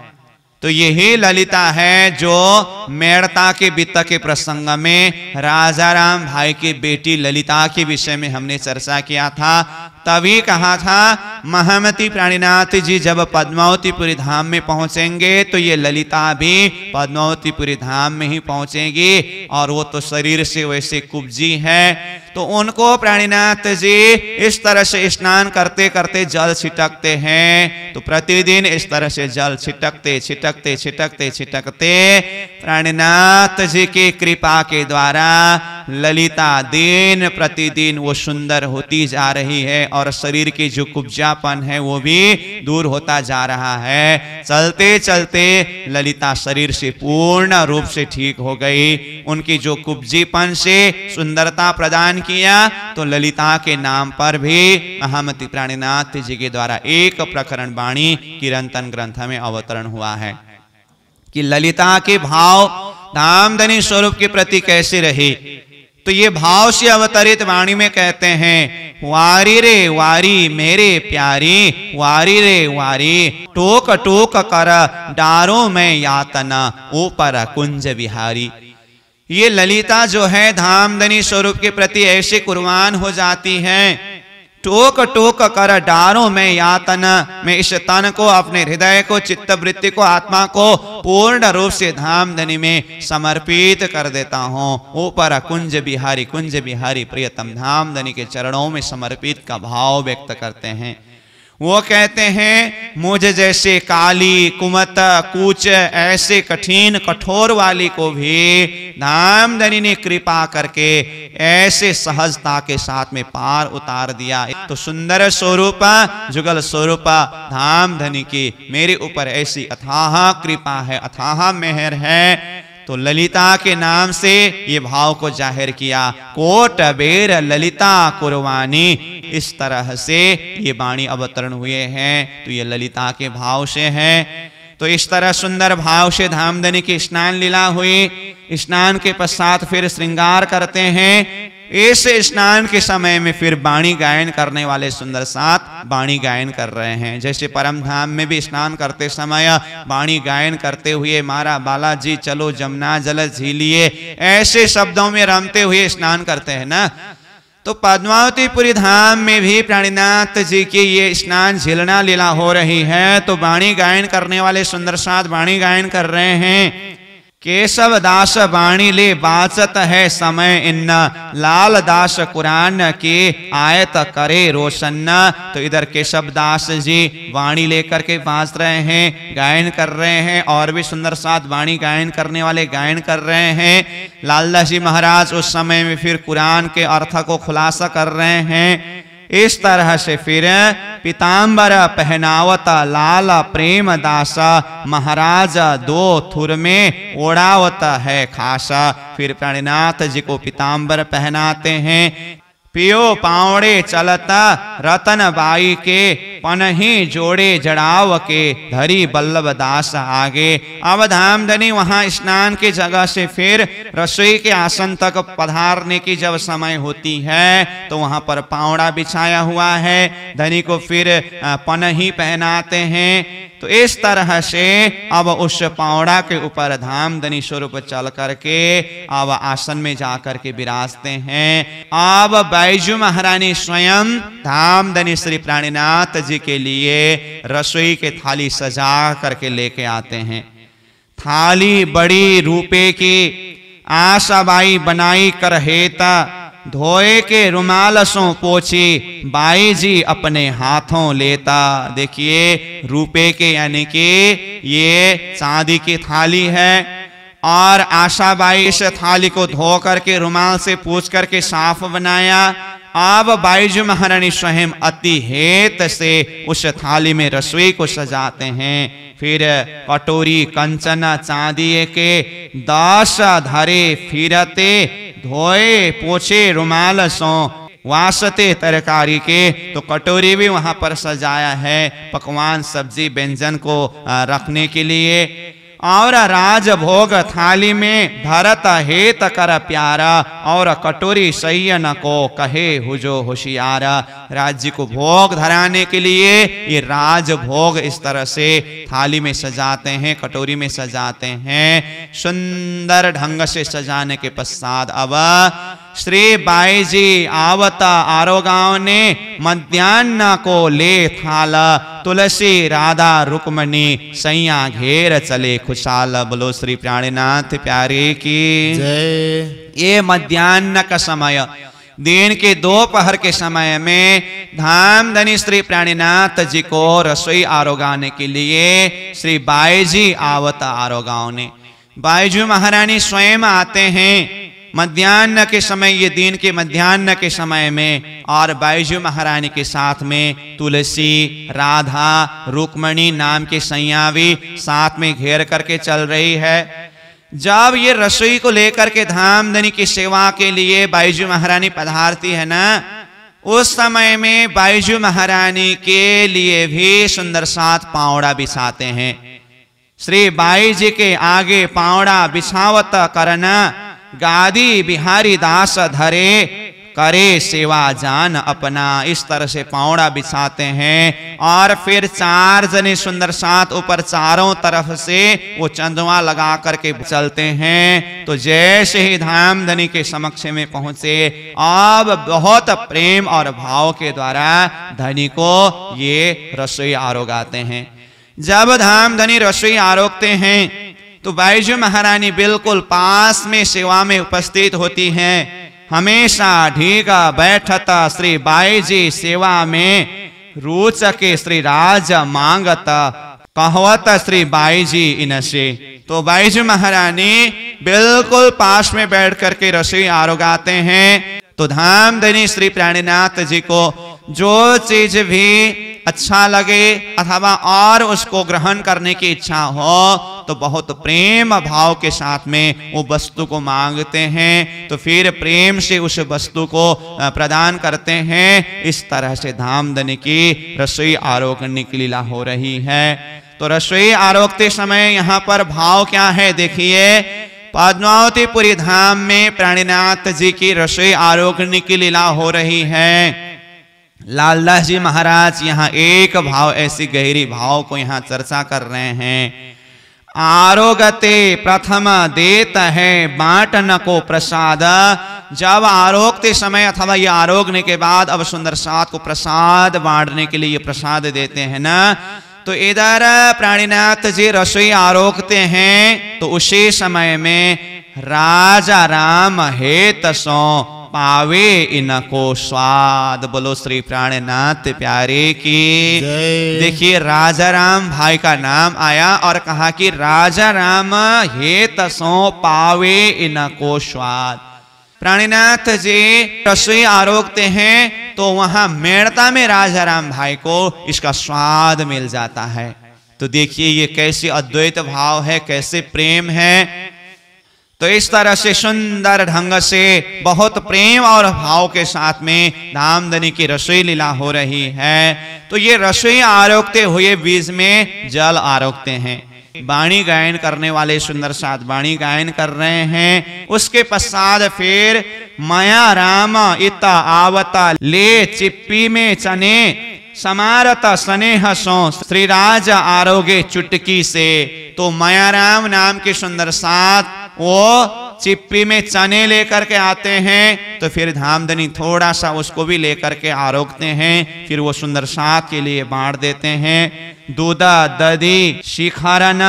तो यही ललिता है जो मेड़ता के वित्त के प्रसंग में राजा राम भाई की बेटी ललिता के विषय में हमने चर्चा किया था। तभी कहा था, महामती प्राणीनाथ जी जब पद्मावतीपुरी धाम में पहुँचेंगे तो ये ललिता भी पद्मावतीपुरी धाम में ही पहुंचेगी और वो तो शरीर से वैसे कुब्जी है। तो उनको प्राणीनाथ जी इस तरह से स्नान करते करते जल छिटकते हैं। तो प्रतिदिन इस तरह से जल छिटकते छिटकते छिटकते छिटकते प्राणीनाथ जी की कृपा के द्वारा ललिता, दिन प्रतिदिन वो सुंदर होती जा रही है और शरीर की जो कुब्जापन है वो भी दूर होता जा रहा है। चलते चलते ललिता शरीर से पूर्ण रूप से ठीक हो गई। उनकी जो कुब्जीपन से सुंदरता प्रदान किया तो ललिता के नाम पर भी महामती प्राणीनाथ जी के द्वारा एक प्रकरण वाणी किरंतन ग्रंथ में अवतरण हुआ है कि ललिता के भाव, धामधनी स्वरूप के प्रति कैसे रहे? तो ये भाव से अवतरित वाणी में कहते हैं, वारी रे वारी, मेरे प्यारी, वारी रे वारी, टोक टोक कर, डारो में यातना, ऊपर कुंज बिहारी ये ललिता जो है, धामधनी स्वरूप के प्रति ऐसे कुर्बान हो जाती हैं। टोक टोक कर डारो में या तन में इस तन को, अपने हृदय को चित्त वृत्ति को, आत्मा को पूर्ण रूप से धाम धनी में समर्पित कर देता हूँ। ऊपर कुंज बिहारी कुंज बिहारी प्रियतम धाम धनी के चरणों में समर्पित का भाव व्यक्त करते हैं। वो कहते हैं, मुझे जैसे काली कुमत, कुच ऐसे कठिन कठोर वाली को भी धामधनी ने कृपा करके ऐसे सहजता के साथ में पार उतार दिया। तो सुंदर स्वरूप, जुगल स्वरूप धामधनी की मेरे ऊपर ऐसी अथाह कृपा है, अथाह मेहर है तो ललिता के नाम से ये भाव को ज़ाहिर किया, कोट बेर ललिता कुरवानी। इस तरह से ये वाणी अवतरण हुए हैं। तो ये ललिता के भाव से हैं। तो इस तरह सुंदर भाव से धामधनी की स्नान लीला हुई। स्नान के पश्चात फिर श्रृंगार करते हैं। इस स्नान के समय में फिर बाणी गायन करने वाले सुंदर साथ बाणी गायन कर रहे हैं। जैसे परम धाम में भी स्नान करते समय बाणी गायन करते हुए मारा, बालाजी चलो जमुना जल झीलिए, ऐसे शब्दों में रमते हुए स्नान करते हैं ना। तो पद्मावतीपुरी धाम में भी प्राणीनाथ जी की ये स्नान झीलना लीला हो रही है। तो वाणी गायन करने वाले सुंदर साथ वाणी गायन कर रहे हैं। केशव दास वाणी ले बाचत है समय इन। लाल दास कुरान के आयत करे रोशन। तो इधर केशव दास जी वाणी लेकर के बाँच रहे हैं, गायन कर रहे हैं, और भी सुंदर साथ वाणी गायन करने वाले गायन कर रहे हैं। लालदास जी महाराज, उस समय में फिर कुरान के अर्थ को खुलासा कर रहे हैं। इस तरह से फिर पीताम्बर पहनावत, लाल प्रेम दास महाराज, दो थुर में ओढ़ावत है खासा। फिर प्रणनाथ जी को पीताम्बर पहनाते हैं। पियो पावड़े चलता रतन बाई के, पनही जोड़े जड़ाव के, धरी बल्लभ दास आगे। अब धामधनी वहाँ स्नान की जगह से फिर रसोई के आसन तक पधारने की जब समय होती है तो वहाँ पर पावड़ा बिछाया हुआ है। धनी को फिर पनही पहनाते हैं। तो इस तरह से अब उस पावड़ा के ऊपर धाम धनी स्वरूप चल करके अब आसन में जाकर के विराजते हैं। अब बैजू महारानी स्वयं धाम धनी श्री प्राणीनाथ जी के लिए रसोई के थाली सजा करके लेके आते हैं। थाली बड़ी रूपे की आशाबाई बनाई कर हेता धोए के रुमाल सो पोछी बाई जी अपने हाथों लेता। देखिए रुपए के यानी कि ये चांदी की थाली है और आशा बाई इस थाली को धो करके रुमाल से पूछ करके साफ़ बनाया। अब बाईजू महारानी स्वयं अति हेत से उस थाली में रसोई को सजाते हैं। फिर कटोरी कंचना चांदी के दस धरे फिरते धोए, पोछे, रुमाल, सो, वासते, तरकारी के तो कटोरी भी वहाँ पर सजाया है पकवान, सब्ज़ी, व्यंजन को रखने के लिए। और राजभोग थाली में धरत हेत कर प्यारा, और कटोरी सैयन को कहे हुजो होशियार। राज्य को भोग धराने के लिए ये राजभोग इस तरह से थाली में सजाते हैं, कटोरी में सजाते हैं। सुंदर ढंग से सजाने के पश्चात अब श्री बाई जी आवता आरो गाँव ने मध्यान्ह को ले थाल। तुलसी राधा रुकमणी सैया घेर चले खुशाल बोलो श्री प्राणीनाथ प्यारे की। जय। ये मध्यान्ह का समय। दिन के दोपहर के समय में धाम धनी श्री प्राणीनाथ जी को रसोई आरोगाने के लिए श्री बाई जी आवत आरोगाव ने बाईजू महारानी स्वयं आते हैं। मध्यान्ह के समय, ये दिन के मध्यान्ह के समय में और बाईजू महारानी के साथ में तुलसी, राधा, रुक्मणी नाम के सैयावी साथ में घेर करके चल रही है। जब ये रसोई को लेकर के धाम धनी की सेवा के लिए बाईजू महारानी पधारती है ना, उस समय में बाईजू महारानी के लिए भी सुंदर साथ पावड़ा बिछाते हैं। श्री बाई जी के आगे पावड़ा बिछावत करना गादी बिहारी दास धरे, करे सेवा जान अपना। इस तरह से पावड़ा बिछाते हैं। और फिर चार जने सुंदर साथ ऊपर चारों तरफ़ से वो चंदवा लगा करके चलते हैं। तो जैसे ही धाम धनी के समक्ष में पहुँचे, अब बहुत प्रेम और भाव के द्वारा धनी को ये रसोई आरोगाते हैं। जब धाम धनी रसोई आरोगते हैं तो बाईजू महारानी बिल्कुल पास में सेवा में उपस्थित होती हैं। हमेशा ढीगा बैठता श्री बाई जी सेवा में। रूच के श्री राज माँगता, कहवत श्री बाई जी इनसे। तो बाईजू महारानी बिल्कुल पास में बैठ करके रसोई आरोगाते हैं। तो धाम धनी श्री प्राणीनाथ जी को जो चीज़ भी अच्छा लगे अथवा और उसको ग्रहण करने की इच्छा हो तो बहुत प्रेम भाव के साथ में वो वस्तु को मांगते हैं तो फिर प्रेम से उस वस्तु को प्रदान करते हैं। इस तरह से धामधनी की रसोई आरोग्य की लीला हो रही है। तो रसोई आरोगते समय यहाँ पर भाव क्या है देखिए। पद्मावतीपुरी धाम में प्राणीनाथ जी की रसोई आरोग्य की लीला हो रही है। लालदास जी महाराज यहाँ एक भाव, ऐसी गहरी भाव को यहाँ चर्चा कर रहे हैं। आरोगते प्रथम देत है बांटन को प्रसाद। जब आरोगते समय अथवा ये आरोगने के बाद अब सुंदर सात को प्रसाद बांटने के लिए ये प्रसाद देते हैं ना तो इधर प्राणीनाथ जी रसोई आरोगते हैं तो उसी समय में राजा राम हेत सो पावे इनको स्वाद। बोलो श्री प्राणनाथ प्यारे की। देखिए राजा राम भाई का नाम आया और कहा कि राजा राम हे तसो पावे इनको स्वाद। प्राणीनाथ जी रसोई आरोगते हैं तो वहाँ मेड़ता में राजा राम भाई को इसका स्वाद मिल जाता है। तो देखिए ये कैसे अद्वैत भाव है कैसे प्रेम है। तो इस तरह से सुंदर ढंग से, बहुत प्रेम और भाव के साथ में धामधनी की रसोई लीला हो रही है। तो ये रसोई आरोगते हुए बीज में जल आरोगते हैं। बाणी गायन करने वाले सुंदर साथ बाणी गायन कर रहे हैं। उसके पश्चात फिर माया राम इता आवता ले चिप्पी में चने, समारत स्नेह सो श्रीराज आरोग्य चुटकी से। तो मायाराम नाम के सुंदर साथ वो चिप्पी में चने लेकर के आते हैं तो फिर धामधनी थोड़ा सा उसको भी लेकर के आरोगते हैं, फिर वो सुंदर साथ के लिए बांट देते हैं। दूधा दधी शिखरन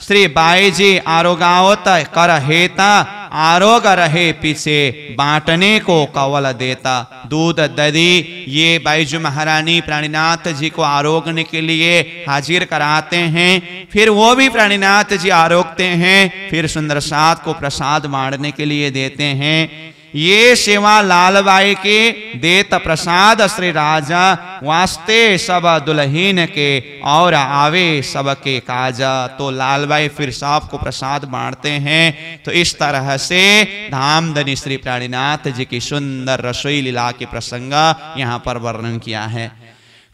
श्री बाई जी आरोगावत कर हेता, आरोग रहे पीछे, बांटने को कवल देता। दूध ददी ये बाईजू महारानी प्राणीनाथ जी को आरोगने के लिए हाजिर कराते हैं। फिर वो भी प्राणीनाथ जी आरोगते हैं, फिर सुंदर सात को प्रसाद बांटने के लिए देते हैं। ये सेवा लालबाई के देत प्रसाद श्री राजा, वास्ते सब दुल्हीन के और आवे सबके काजा। तो लालबाई फिर सबको प्रसाद बांटते हैं। तो इस तरह से धामधनी श्री प्राणीनाथ जी की सुंदर रसोई लीला के प्रसंग यहाँ पर वर्णन किया है।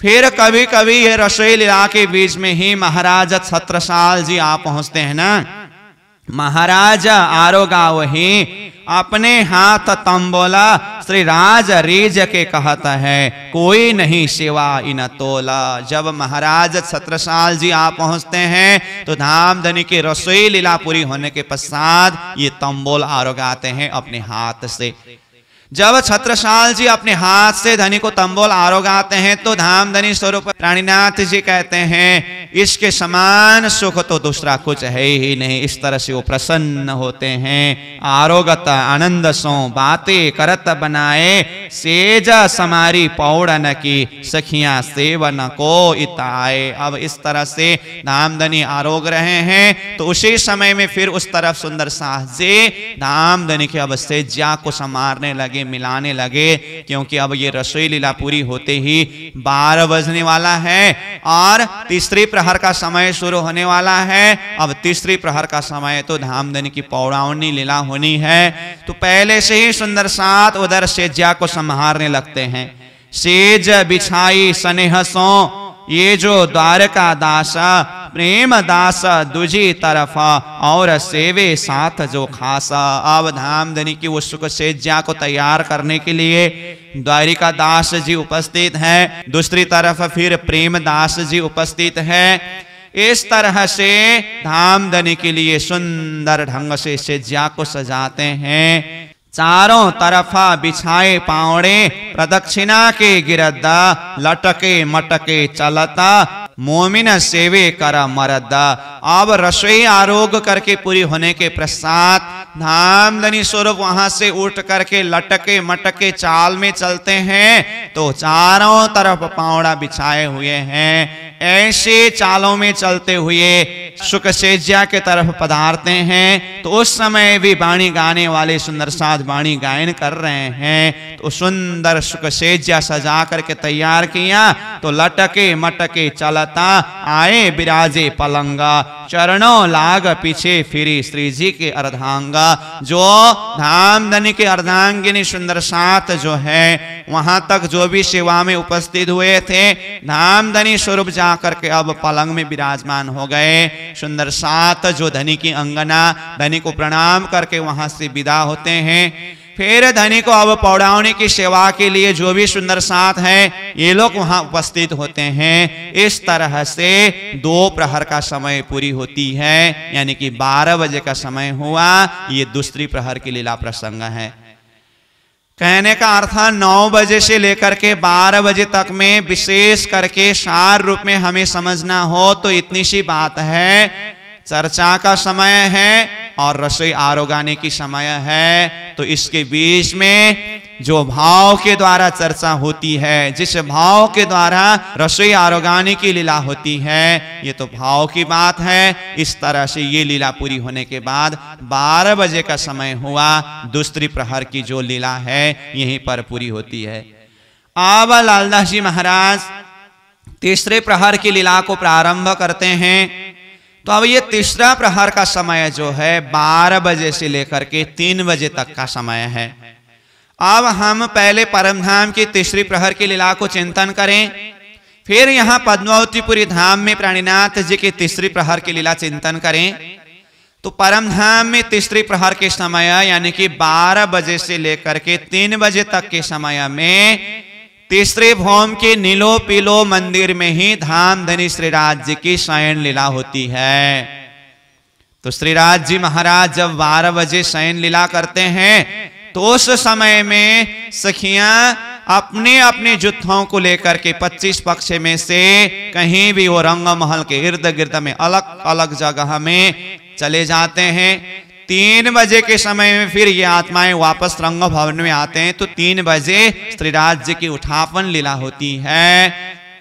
फिर कभी कभी ये रसोई लीला के बीच में ही महाराज छत्रसाल जी आ पहुँचते हैं ना? महाराज आरोगा वही अपने हाथ तंबोला श्री राज रीज के कहता है। कोई नहीं सेवा इन तोला। जब महाराज छत्रसाल जी आ पहुँचते हैं तो धाम धनी की रसोई लीला पूरी होने के पश्चात ये तंबोल आरोगाते हैं अपने हाथ से। जब छत्रसाल जी अपने हाथ से धनी को तंबोल आरोगाते हैं तो धाम धनी स्वरूप प्राणीनाथ जी कहते हैं, इसके समान सुख तो दूसरा कुछ है ही नहीं। इस तरह से वो प्रसन्न होते हैं। आरोगत आनंद सो बातें करत बनाए। सेज समारी पौड़न की सखिया सेवन को इताए। अब इस तरह से धामधनी आरोग रहे हैं तो उसी समय में फिर उस तरफ़ सुंदर साह जी धामधनी के अब सेज्या को संवारने लगे। मिलाने लगे, क्योंकि अब ये रसोई लीला पूरी होते ही बारह बजने वाला है और तीसरी प्रहर का समय शुरू होने वाला है। अब तीसरी प्रहर का समय तो धामधनी की पौड़ावनी लीला होनी है। तो पहले से ही सुंदर सात उधर सेज्या को संहारने लगते हैं। सेज बिछाई सनेहसों ये जो द्वारका दासा प्रेम दास दूजी तरफ़ और सेवे साथ जो खासा अब धामधनी की वो सेज्या को तैयार करने के लिए द्वारिका दास जी उपस्थित है। दूसरी तरफ़ फिर प्रेम दास जी उपस्थित है। इस तरह से धामधनी के लिए सुंदर ढंग से सेज्या को सजाते हैं। चारों तरफा बिछाए पावड़े, प्रदक्षिणा के गिरदा लटके मटके चलता, मोमिन सेवे करा मरदा अब रसोई आरोग करके पूरी होने के पश्चात धामधनी स्वरूप वहाँ से उठ करके लटके मटके चाल में चलते हैं तो चारों तरफ़ पावड़ा बिछाए हुए हैं। ऐसे चालों में चलते हुए सुख सेज्या के तरफ़ पधारते हैं तो उस समय भी बाणी गाने वाले सुंदर साध बाणी गायन कर रहे हैं। तो सुंदर सुख सेज्या सजा करके तैयार किया तो लटके मटके चलता, आए बिराजे पलंगा, चरणों लाग पीछे फिरी श्री जी के अर्धांगा। जो धाम धनी के अर्धांगिनी सुंदर सात जो है, वहाँ तक जो भी सेवा में उपस्थित हुए थे धाम धनी स्वरूप जाकर के अब पलंग में विराजमान हो गए। सुंदर सात जो धनी की अंगना, धनी को प्रणाम करके वहाँ से विदा होते हैं। फिर धनी को अब पौड़ावनी की सेवा के लिए जो भी सुंदर साथ है, ये लोग वहाँ उपस्थित होते हैं। इस तरह से दो प्रहर का समय पूरी होती है, यानी कि बारह बजे का समय हुआ, ये दूसरी प्रहर की लीला प्रसंग है। कहने का अर्थ नौ बजे से लेकर के बारह बजे तक में विशेष करके सार रूप में हमें समझना हो तो इतनी सी बात है चर्चा का समय है और रसोई आरोगाने की समय है तो इसके बीच में जो भाव के द्वारा चर्चा होती है, जिस भाव के द्वारा रसोई आरोगाने की लीला होती है, ये तो भाव की बात है। इस तरह से ये लीला पूरी होने के बाद 12 बजे का समय हुआ, दूसरी प्रहर की जो लीला है, यहीं पर पूरी होती है। अब लालदास जी महाराज तीसरे प्रहर की लीला को प्रारंभ करते हैं। तो अब ये तीसरा प्रहर का समय जो है, बारह बजे से लेकर के तीन बजे तक का समय है। अब हम पहले परमधाम की तीसरी प्रहर की लीला को चिंतन करें। फिर यहाँ पद्मावतीपुरी धाम में प्राणीनाथ जी की तीसरी प्रहर की लीला चिंतन करें। तो परम धाम में तीसरी प्रहर के समय, यानी कि 12 बजे से लेकर के 3 बजे तक के समय में तीसरे भौम के नीलो पीलो मंदिर में ही धाम धनी श्रीराज जी की शयन लीला होती है। तो श्रीराज जी महाराज जब 12 बजे शयन लीला करते हैं तो उस समय में सखियाँ अपने अपने जुत्थों को लेकर के 25 पक्ष में से कहीं भी वो रंग महल के इर्द गिर्द में अलग अलग जगह में चले जाते हैं। तीन बजे के समय में फिर ये आत्माएँ वापस रंग भवन में आते हैं तो तीन बजे श्रीराज जी की उठापन लीला होती है।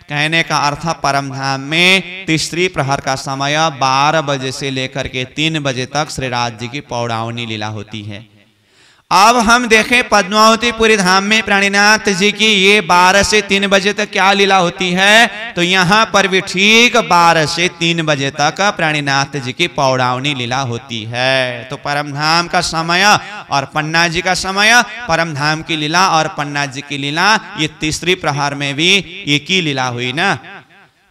कहने का अर्थ परम धाम में तीसरी प्रहर का समय बारह बजे से लेकर के तीन बजे तक श्रीराज जी की पौड़ावनी लीला होती है। अब हम देखें पद्मावतीपुरी धाम में प्राणीनाथ जी की ये बारह से तीन बजे तक क्या लीला होती है? तो यहाँ पर भी ठीक बारह से तीन बजे तक प्राणीनाथ जी की पौड़ावनी लीला होती है। तो परम धाम का समय और पन्ना जी का समय, परम धाम की लीला और पन्ना जी की लीला, ये तीसरी प्रहार में भी एक ही लीला हुई ना?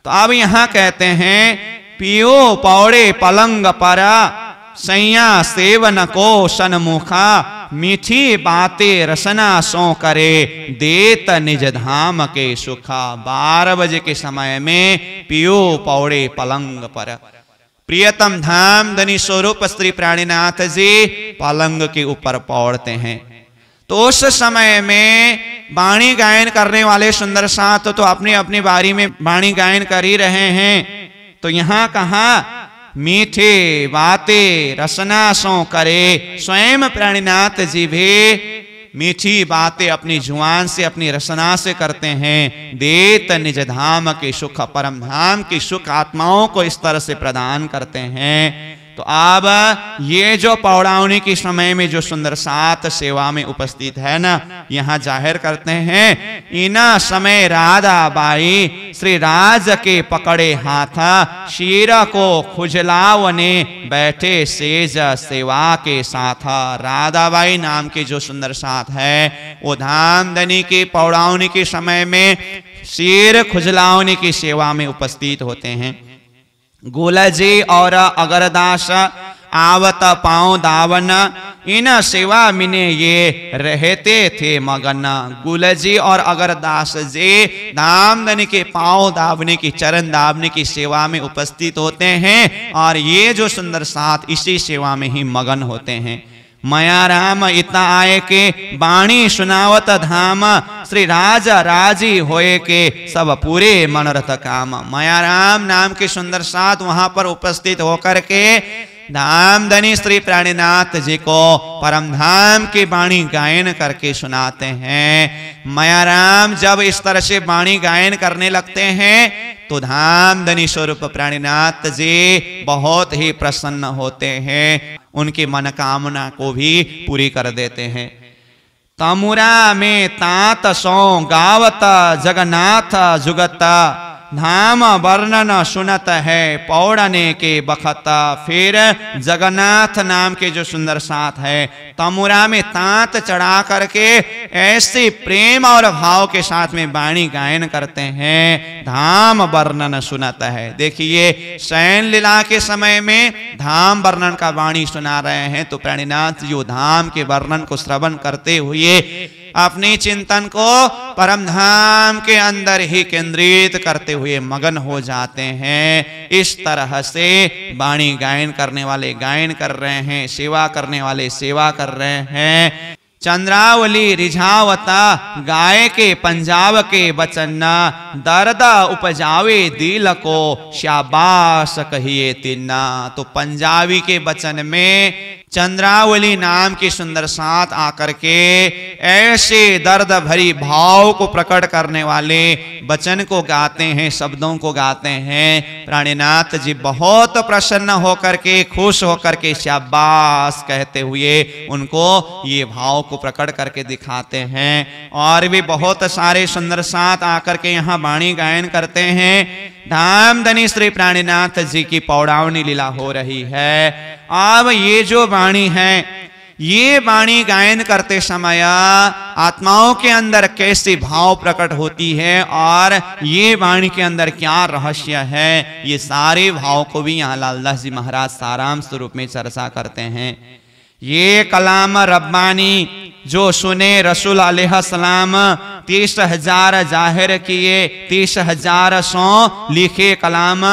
तो अब यहाँ कहते हैं, पियो पौड़े पलंग परा, सैया सेवन को सनमुखा मीठी बातें रसना सो करे, देत निज धाम के सुखा। बारह बजे के समय में पियो पौड़े पलंग पर। प्रियतम धाम धनी स्वरूप स्त्री प्राणीनाथ जी पलंग के ऊपर पौड़ते हैं। तो उस समय में बाणी गायन करने वाले सुंदर साथ तो अपनी अपनी बारी में बाणी गायन कर ही रहे हैं। तो यहाँ कहा मीठे वाते रसना सो करे, स्वयं प्राणीनाथ जी भी मीठी बातें अपनी जुआन से, अपनी रसना से करते हैं। देत निज धाम के सुख, परम धाम की सुख आत्माओं को इस तरह से प्रदान करते हैं। तो अब ये जो पौड़ावनी के समय में जो सुंदर सात सेवा में उपस्थित है ना, यहाँ ज़ाहिर करते हैं, इना समय राधा बाई श्री राज के पकड़े हाथ, शीर को खुजलावने बैठे सेज सेवा के साथ, राधाबाई नाम के जो सुंदर साथ है, वो धाम धनी के पौड़ावनी के समय में शीर खुजलावनी की सेवा में उपस्थित होते हैं। गोलजी और अगरदास आवत पाओ दावन, इन सेवा मिने ये रहते थे मगन। गुलजी और अगरदास जी दामदन के पाओ दावने की, चरण दावने की सेवा में उपस्थित होते हैं और ये जो सुंदर साथ इसी सेवा में ही मगन होते हैं। मया राम इतना आए के बाणी सुनावत धाम, श्री राजा राज़ी होए के सब पूरे मनोरथ काम। मया राम नाम के सुंदर साथ वहाँ पर उपस्थित होकर के धाम धनी श्री प्राणीनाथ जी को परम धाम की बाणी गायन करके सुनाते हैं। मया राम जब इस तरह से बाणी गायन करने लगते हैं तो धाम धनी स्वरूप प्राणीनाथ जी बहुत ही प्रसन्न होते हैं। उनकी मनोकामना को भी पूरी कर देते हैं। तमुरा में तात सो गावत जगन्नाथ जुगत धाम वर्णन सुनत है, पौड़ने के बखत फिर जगन्नाथ नाम के जो सुंदर साथ है, तमुरा में तांत चढ़ा करके ऐसे प्रेम और भाव के साथ में वाणी गायन करते हैं। धाम वर्णन सुनत है। देखिए शयन लीला के समय में धाम वर्णन का वाणी सुना रहे हैं। तो प्राणीनाथ जो धाम के वर्णन को श्रवण करते हुए अपनी चिंतन को परम धाम के अंदर ही केंद्रित करते हुए मगन हो जाते हैं। इस तरह से वाणी गायन करने वाले गायन कर रहे हैं, सेवा करने वाले सेवा कर रहे हैं। चंद्रावली, रिझावता, गाय के, पंजाब के बचन दर्द उपजावे दिल को, शाबाश कहिए तिन्ना। तो पंजाबी के बचन में चंद्रावली नाम की सुंदर साथ आकर के ऐसे दर्द भरी भाव को प्रकट करने वाले वचन को गाते हैं, शब्दों को गाते हैं। प्राणीनाथ जी बहुत प्रसन्न होकर के, खुश होकर के शाबाश कहते हुए उनको ये भाव को प्रकट करके दिखाते हैं। और भी बहुत सारे सुंदर साथ आकर के यहाँ वाणी गायन करते हैं। धाम धनी श्री प्राणीनाथ जी की पौड़ावनी लीला हो रही है। अब ये जो वाणी है, ये वाणी गायन करते समय आत्माओं के अंदर कैसे भाव प्रकट होती है और ये वाणी के अंदर क्या रहस्य है, ये सारे भाव को भी यहाँ लालदास जी महाराज साराम स्वरूप में चर्चा करते हैं। ये कलाम रब्बानी जो सुने रसूल सलाम, तीस हज़ार ज़ाहिर किए, तीस हज़ार सौ लिखे कलाम,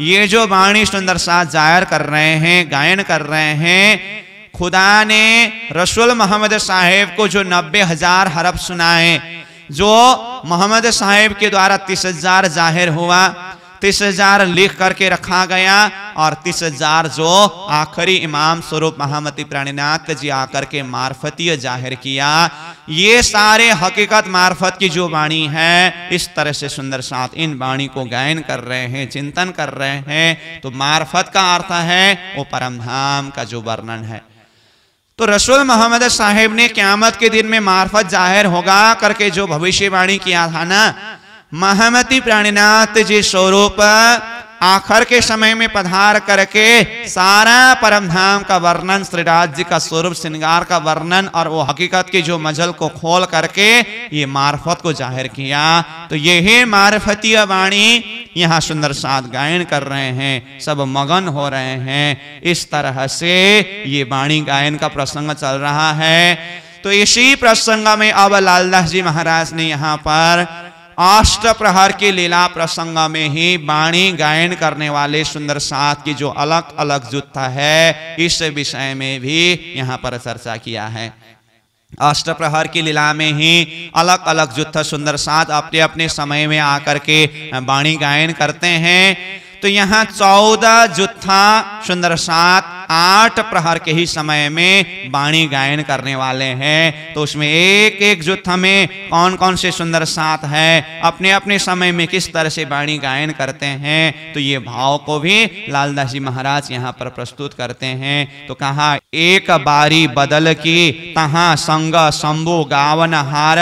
ये जो वाणी सुंदर साथ ज़ाहिर कर रहे हैं, गायन कर रहे हैं, खुदा ने रसूल मोहम्मद साहेब को जो नब्बे हज़ार हरफ सुनाए, जो मोहम्मद साहेब के द्वारा तीस हज़ार ज़ाहिर हुआ तीस हज़ार लिख करके रखा गया और तीस हज़ार जो आखिरी इमाम स्वरूप महामती प्राणीनाथ जी आकर के मार्फतीय ज़ाहिर किया। ये सारे हकीकत मार्फत की जो वाणी है, इस तरह से सुंदर साथ इन वाणी को गायन कर रहे हैं, चिंतन कर रहे हैं तो मार्फत का अर्थ है वो परम धाम का जो वर्णन है। तो रसूल मोहम्मद साहेब ने क्यामत के दिन में मार्फत ज़ाहिर होगा करके जो भविष्यवाणी किया था ना महमती प्राणीनाथ जी स्वरूप, आखिर के समय में पधार करके सारा परम धाम का वर्णन, श्री राज्य का स्वरूप, श्रृंगार का वर्णन और वो हकीकत की जो मजल को खोल करके ये मार्फत को ज़ाहिर किया। तो यही मार्फतीय वाणी यहाँ सुंदर साथ गायन कर रहे हैं, सब मगन हो रहे हैं। इस तरह से ये वाणी गायन का प्रसंग चल रहा है। तो इसी प्रसंग में अब लालदास जी महाराज ने यहाँ पर अष्ट प्रहर की लीला प्रसंग में ही वाणी गायन करने वाले सुंदर साथ की जो अलग अलग जुत्था है, इस विषय में भी यहाँ पर चर्चा किया है। अष्ट प्रहर की लीला में ही अलग अलग जुत्थ सुंदर साथ अपने अपने समय में आकर के वाणी गायन करते हैं। तो यहाँ चौदह जुत्था सुंदर सात, आठ प्रहर के ही समय में वाणी गायन करने वाले हैं। तो उसमें एक एक जुत्था में कौन कौन से सुंदर साथ है अपने अपने समय में किस तरह से वाणी गायन करते हैं तो ये भाव को भी लालदास जी महाराज यहाँ पर प्रस्तुत करते हैं। तो कहा, एक बारी बदल की, तहा संग शंभु गावन हार,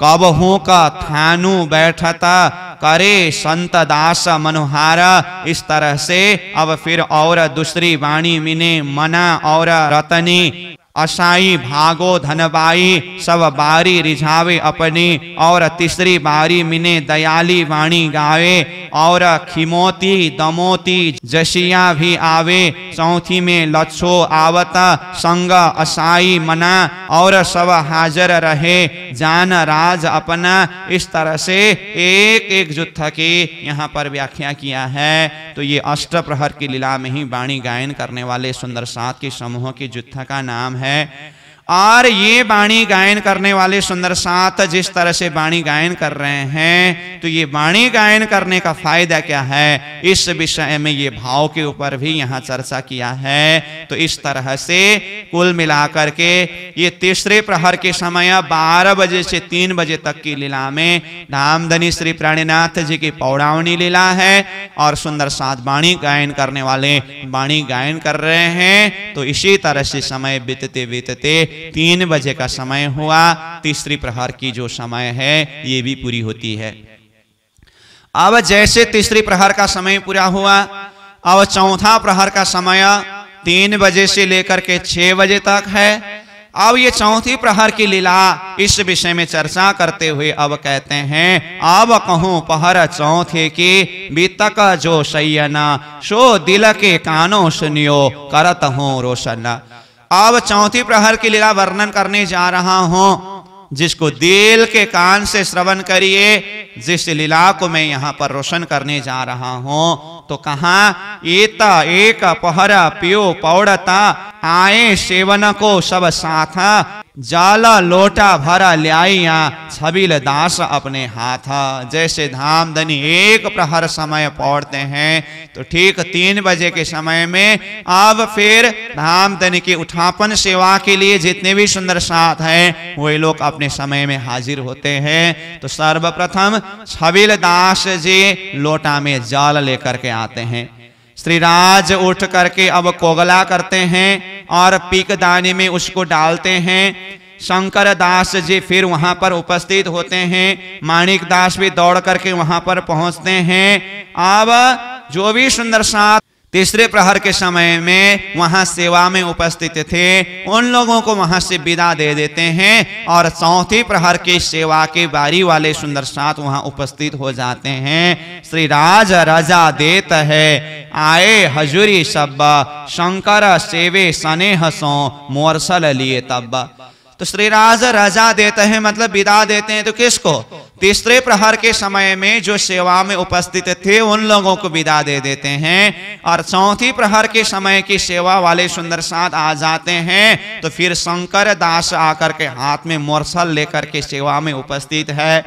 कब हूँ का थानु बैठता, करे संत दास मनोहार इस तरह से अब फिर और दूसरी वाणी मिने मना और रतनी। असाई भागो धनबाई, सब बारी रिझावे अपनी, और तीसरी बारी मिने दयाली वाणी गावे, और खिमोती दमोती जशिया भी आवे, चौथी में लच्छो आवत, संग असाई मना, और सब हाजर रहे, जान राज अपना, इस तरह से एक एक जुत्थ की यहाँ पर व्याख्या किया है। तो ये अष्ट प्रहर की लीला में ही वाणी गायन करने वाले सुंदर सात के समूह की जुत्थ का नाम है है और ये वाणी गायन करने वाले सुंदर सात जिस तरह से वाणी गायन कर रहे हैं तो ये वाणी गायन करने का फ़ायदा क्या है? इस विषय में ये भाव के ऊपर भी यहाँ चर्चा किया है। तो इस तरह से कुल मिलाकर के ये तीसरे प्रहर के समय बारह बजे से तीन बजे तक की लीला में धामधनी श्री प्राणीनाथ जी की पौड़ावनी लीला है और सुंदर सात वाणी गायन करने वाले वाणी गायन कर रहे हैं। तो इसी तरह से समय बीतते बीतते तीन बजे का समय हुआ, तीसरी प्रहार की जो समय है, ये भी पूरी होती है। अब जैसे तीसरी प्रहर का समय पूरा हुआ, अब चौथा प्रहर का समय तीन बजे से लेकर के छह बजे तक है। अब ये चौथी प्रहर की लीला इस विषय में चर्चा करते हुए अब कहते हैं, अब कहूँ पहर चौथे की बीतक जो सैयना सो दिल के कानों सुनियो, करत हूँ रोशन। अब चौथी प्रहर की लीला वर्णन करने जा रहा हूँ। जिसको दिल के कान से श्रवण करिए, जिस लीला को मैं यहाँ पर रोशन करने जा रहा हूँ। तो कहा? एता एक पहरा, पियो, पौड़ता आए सेवन को सब साथ, जल लोटा भरा ल्याइया, छबिल दास अपने हाथ। जैसे धाम धनी एक प्रहर समय पौड़ते हैं तो ठीक तीन बजे के समय में अब फिर धाम धनी की उठापन सेवा के लिए जितने भी सुंदर साथ हैं, वे लोग अपने समय में हाजिर होते हैं। तो सर्वप्रथम छबिल दास जी लोटा में जल लेकर के आते हैं। श्रीराज उठ करके अब कोगला करते हैं और पीक दाने में उसको डालते हैं। शंकर दास जी फिर वहाँ पर उपस्थित होते हैं। माणिक दास भी दौड़ करके वहाँ पर पहुँचते हैं। अब जो भी सुंदर साथ तीसरे प्रहर के समय में वहाँ सेवा में उपस्थित थे। उन लोगों को वहाँ से विदा दे देते हैं और चौथी प्रहर की सेवा के बारी वाले सुंदर साथ वहाँ उपस्थित हो जाते हैं। श्री राज राजा देत है। आए हजूरी सब शंकर सेवे स्नेह सो, मोरसल लिए तब तो श्री राज रजा देते हैं मतलब विदा देते हैं तो किसको? तीसरे प्रहर के समय में जो सेवा में उपस्थित थे, उन लोगों को विदा दे देते हैं। और चौथी प्रहर के समय की सेवा वाले सुंदर साथ आ जाते हैं तो फिर शंकर दास आकर के हाथ में मोरसल लेकर के सेवा में उपस्थित है।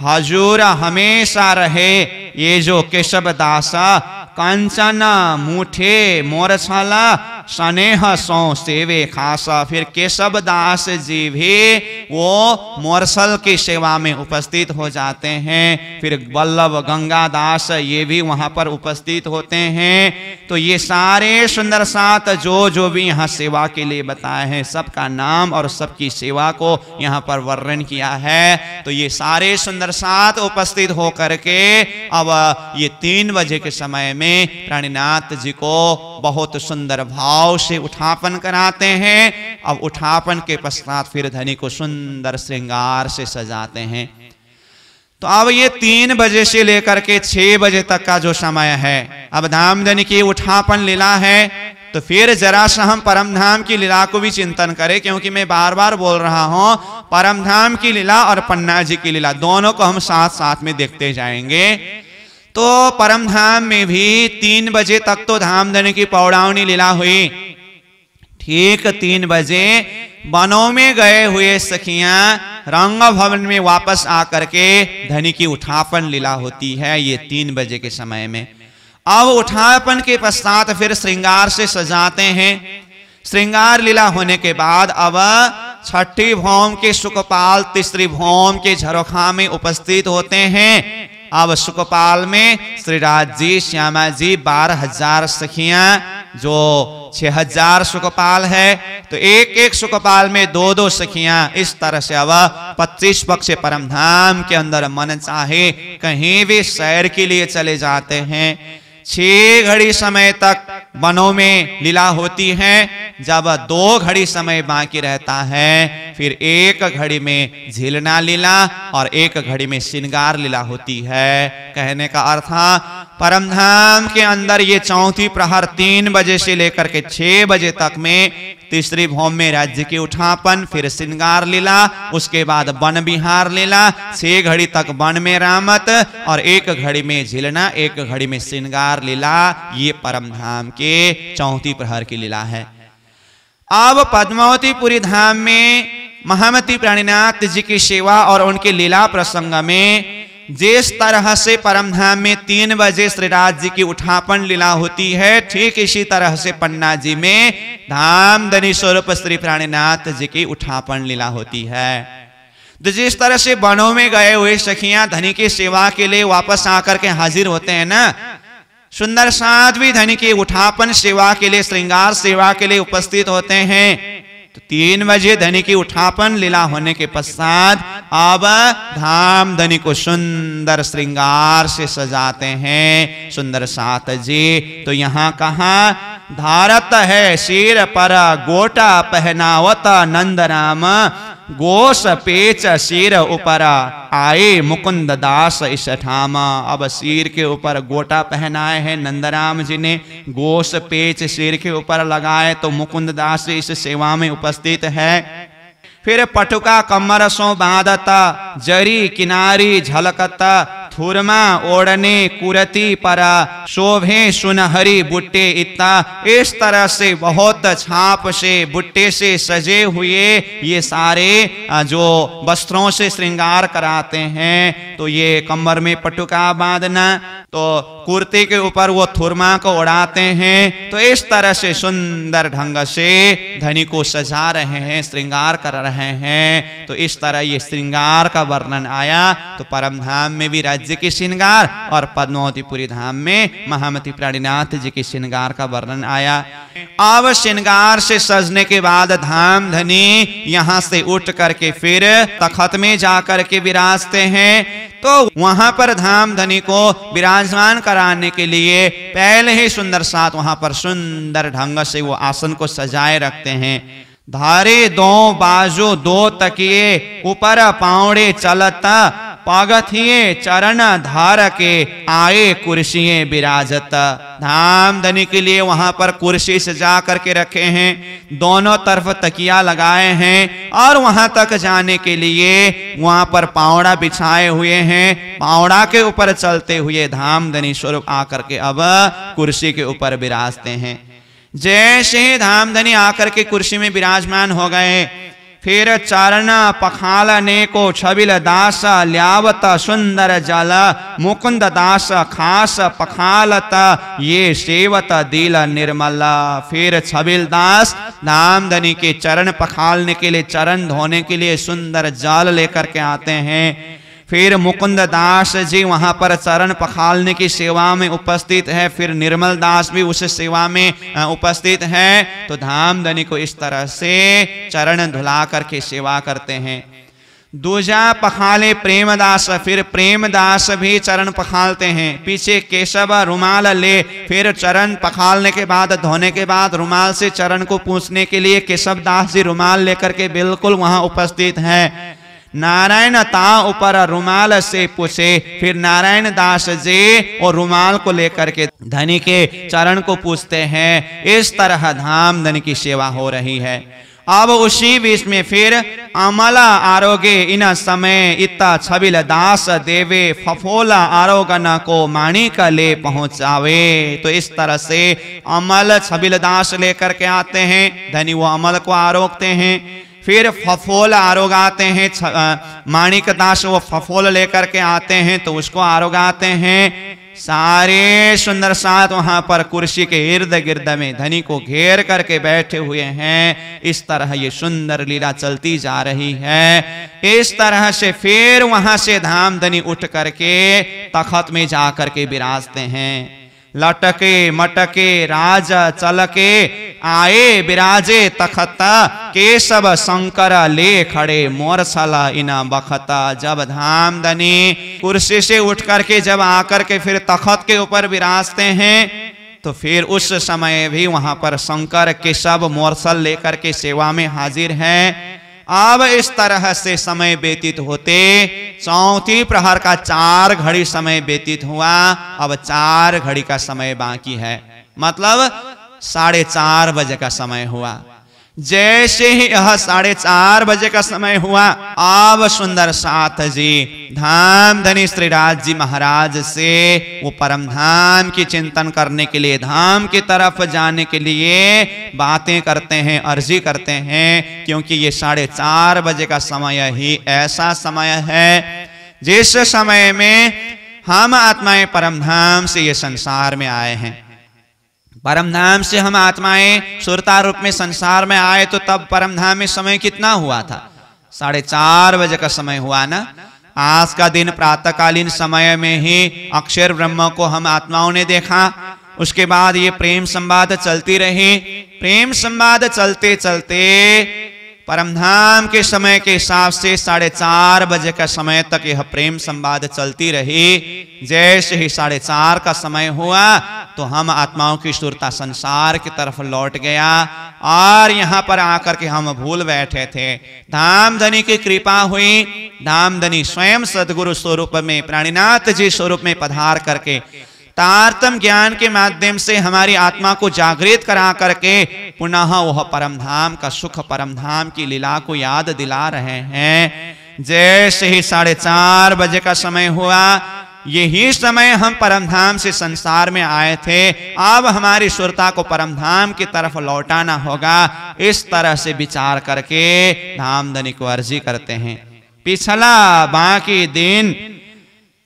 हजूर हमेशा रहे। ये जो केशव दासा, कंचन, मुठे, मोरछाला, स्नेह, सो सेवे खासा। फिर केशव दास जी भी, वो मोरसल की सेवा में उपस्थित हो जाते हैं। फिर वल्लभ गंगा दास ये भी वहाँ पर उपस्थित होते हैं। तो ये सारे सुंदर सात जो जो भी यहाँ सेवा के लिए बताए हैं, सबका नाम और सबकी सेवा को यहाँ पर वर्णन किया है। तो ये सारे सुंदर सात उपस्थित होकर के अब ये तीन बजे के समय में प्राणीनाथ जी को बहुत सुंदर भाव से उठापन कराते हैं। अब उठापन के पश्चात फिर धनी को सुंदर श्रृंगार से सजाते हैं। तो अब ये तीन बजे से लेकर के छह बजे तक का जो समय है, अब धामधनी की उठापन लीला है। तो फिर जरा सा हम परम धाम की लीला को भी चिंतन करें, क्योंकि मैं बार बार बोल रहा हूँ, परम धाम की लीला और पन्ना जी की लीला दोनों को हम साथ साथ में देखते जाएँगे। तो परम धाम में भी तीन बजे तक तो धाम धनी की पौड़ावनी लीला हुई। ठीक तीन बजे वनों में गए हुए सखियाँ रंग भवन में वापस आकर के धनी की उठापन लीला होती है, ये तीन बजे के समय में। अब उठापन के पश्चात फिर श्रृंगार से सजाते हैं। श्रृंगार लीला होने के बाद अब छठी भौम के सुखपाल तीसरी भौम के झरोखा में उपस्थित होते हैं। अब सुखपाल में श्रीराज जी, श्यामा जी, बारह हज़ार सखिया, जो छह हज़ार सुखपाल है। तो एक एक सुखपाल में दो दो सखिया। इस तरह से अब पच्चीस पक्ष परम धाम के अंदर मन चाहे कहीं भी सैर के लिए चले जाते हैं। छह घड़ी समय तक वनों में लीला होती है। जब दो घड़ी समय बाकी रहता है, फिर एक घड़ी में झीलना लीला और एक घड़ी में श्रृंगार लीला होती है। कहने का अर्थ परमधाम के अंदर ये चौथी प्रहर तीन बजे से लेकर के छह बजे तक में तीसरी भौम में राज्य की उठापन, फिर श्रृंगार लीला, उसके बाद वन बिहार लीला, छह घड़ी तक वन में रामत और एक घड़ी में झिलना, एक घड़ी में श्रृंगार लीला, ये परम धाम के चौथी प्रहर की लीला है। अब पद्मावतीपुरी धाम में महामती प्राणीनाथ जी की सेवा और उनके लीला प्रसंग में जिस तरह से परम धाम में तीन बजे श्रीराज जी की उठापन लीला होती है, ठीक इसी तरह से पन्ना जी में धाम धनी स्वरूप श्री प्राणीनाथ जी की उठापन लीला होती है। तो जिस तरह से वनों में गए हुए सखियाँ धनी की सेवा के लिए वापस आकर के हाजिर होते हैं ना सुंदर भी धनी की उठापन सेवा के लिए, श्रृंगार सेवा के लिए उपस्थित होते हैं। तो तीन बजे धनी की उठापन लीला होने के पश्चात अब धाम धनी को सुंदर श्रृंगार से सजाते हैं। सुंदर सात जी तो यहाँ कहा? धारत है, सिर पर गोटा पहनावत नंद राम गोस पेच सिर ऊपर आए मुकुंद दास इस ठामा अब सिर के ऊपर गोटा पहनाए हैं नंदराम जी ने गोश पेच सिर के ऊपर लगाए तो मुकुंद दास इस सेवा में उपस्थित है फिर पटुका कमर सो बांधता जरी किनारी झलकता थुरमा ओढ़ने कुरती पर, शोभे सुनहरी बुट्टे इतना। इस तरह से बहुत छाप से, बुट्टे से सजे हुए ये सारे जो वस्त्रों से श्रृंगार कराते हैं तो ये कमर में पटुका बांधना तो कुर्ते के ऊपर वो थुरमा को उड़ाते हैं तो इस तरह से सुंदर ढंग से धनी को सजा रहे हैं, श्रृंगार कर रहे हैं तो इस तरह ये श्रृंगार का वर्णन आया तो परम धाम में भी राज्य की श्रृंगार और पद्मावतीपुरी धाम में महामती प्राणीनाथ जी की श्रृंगार का वर्णन आया। अब श्रृंगार से सजने के बाद धाम धनी यहाँ से उठ करके फिर तखत में जाकर के विराजते हैं। तो वहाँ पर धाम धनी को विराजमान कराने के लिए पहले ही सुंदर साथ वहाँ पर सुंदर ढंग से वो आसन को सजाए रखते हैं। धारे दो बाजो दो तकिए, ऊपर पावड़े चलता पागथिये चरण धार के आए कुर्सिये विराजत धाम धनी के लिए वहाँ पर कुर्सी सजा करके रखे हैं। दोनों तरफ़ तकिया लगाए हैं और वहाँ तक जाने के लिए वहाँ पर पावड़ा बिछाए हुए हैं। पावड़ा के ऊपर चलते हुए धाम धनी स्वरूप आकर के अब कुर्सी के ऊपर विराजते हैं। जैसे ही धाम धनी आकर के कुर्सी में विराजमान हो गए फिर चरण पखालने को छबिल दास ल्यावत सुंदर जल, मुकुंद दास खास पखालत, ये सेवत दिल निर्मल। फिर छबिल दास, नामधनी के चरण पखालने के लिए, चरण धोने के लिए सुंदर जल लेकर के आते हैं। फिर मुकुंद दास जी वहाँ पर चरण पखालने की सेवा में उपस्थित है, फिर निर्मल दास भी उस सेवा में उपस्थित है। तो धाम धनी को इस तरह से चरण धुला करके सेवा करते हैं। दूजा पखाले प्रेमदास, फिर प्रेमदास भी चरण पखालते हैं। पीछे केशव रुमाल ले, फिर चरण पखालने के बाद, धोने के बाद रुमाल से चरण को पूछने के लिए केशव दास जी रुमाल लेकर के बिल्कुल वहाँ उपस्थित हैं। नारायण ता ऊपर रुमाल से पूछे, फिर नारायण दास जी और रुमाल को लेकर के धनी के चरण को पूछते हैं, इस तरह धाम धनी की सेवा हो रही है। अब उसी बीच में फिर अमला आरोग्य इन समय इतना छबिल दास देवे, फफोला आरोगन को माणिक ले पहुंचावे। तो इस तरह से अमल छबिल दास लेकर के आते हैं, धनी वो अमल को आरोगते हैं। फिर फफोल आरोगाते हैं माणिक दास वो फफोल लेकर के आते हैं तो उसको आरोगाते हैं। सारे सुंदर साथ वहाँ पर कुर्सी के इर्द गिर्द में धनी को घेर करके बैठे हुए हैं। इस तरह ये सुंदर लीला चलती जा रही है। इस तरह से फिर वहाँ से धाम धनी उठ करके तखत में जाकर के विराजते हैं। लटके मटके राज चलके आए विराजे तखता केशव शंकर ले खड़े मोरसला इना बखता। जब धाम धनी कुर्सी से उठ करके जब आकर के फिर तखत के ऊपर विराजते हैं तो फिर उस समय भी वहाँ पर शंकर, केशव, मोरसल लेकर के सेवा में हाजिर हैं। अब इस तरह से समय व्यतीत होते, चौथी प्रहर का चार घड़ी समय व्यतीत हुआ, अब चार घड़ी का समय बाकी है। मतलब साढ़े चार बजे का समय हुआ। जैसे ही यह साढ़े चार बजे का समय हुआ, अब सुंदर साथ जी धाम धनी श्रीराज जी महाराज से वो परम धाम की चिंतन करने के लिए, धाम की तरफ़ जाने के लिए बातें करते हैं, अर्जी करते हैं, क्योंकि ये साढ़े चार बजे का समय ही ऐसा समय है, जिस समय में हम आत्माएँ परम धाम से ये संसार में आए हैं। परम धाम से हम आत्माएँ सुरता रूप में संसार में आए तो तब परम धाम में समय कितना हुआ था? साढ़े चार बजे का समय हुआ ना? आज का दिन प्रातःकालीन समय में ही अक्षर ब्रह्म को हम आत्माओं ने देखा। उसके बाद ये प्रेम संवाद चलती रही। प्रेम संवाद चलते चलते परमधाम के समय के हिसाब से साढ़े चार बजे का समय तक यह प्रेम संवाद चलती रही। जैसे ही साढ़े चार का समय हुआ तो हम आत्माओं की सुरता संसार की तरफ़ लौट गया और यहाँ पर आकर के हम भूल बैठे थे। धामधनी की कृपा हुई। धामधनी स्वयं सदगुरु स्वरूप में, प्राणीनाथ जी स्वरूप में पधार करके तारतम ज्ञान के माध्यम से हमारी आत्मा को जागृत करा करके पुनः वह परम धाम का सुख परम धाम की लीला को याद दिला रहे हैं। जैसे ही साढ़े चार बजे का समय हुआ, यही समय हम परमधाम से संसार में आए थे। अब हमारी सुरता को परमधाम की तरफ़ लौटाना होगा। इस तरह से विचार करके धामधनी को अर्जी करते हैं। पिछला बाकी दिन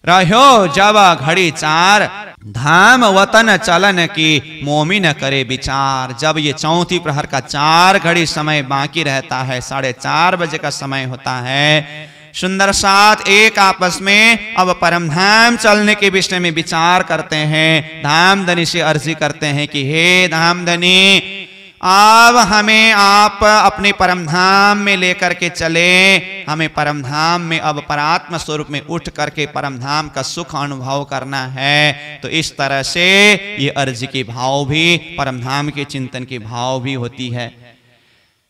रहो जब घड़ी चार। धाम वतन चलन की मोमिन करे विचार। जब ये चौथी प्रहर का चार घड़ी समय बाकी रहता है, साढ़े चार बजे का समय होता है। सुंदर साथ एक आपस में अब परम धाम चलने के विषय में विचार करते हैं। धामधनी से अर्जी करते हैं कि, हे धामधनी अब हमें आप अपने परमधाम में लेकर के चले। हमें परमधाम में अब परात्म स्वरूप में उठ करके परमधाम का सुख अनुभव करना है। तो इस तरह से ये अर्ज़ के भाव भी, परमधाम के चिंतन के भाव भी होती है।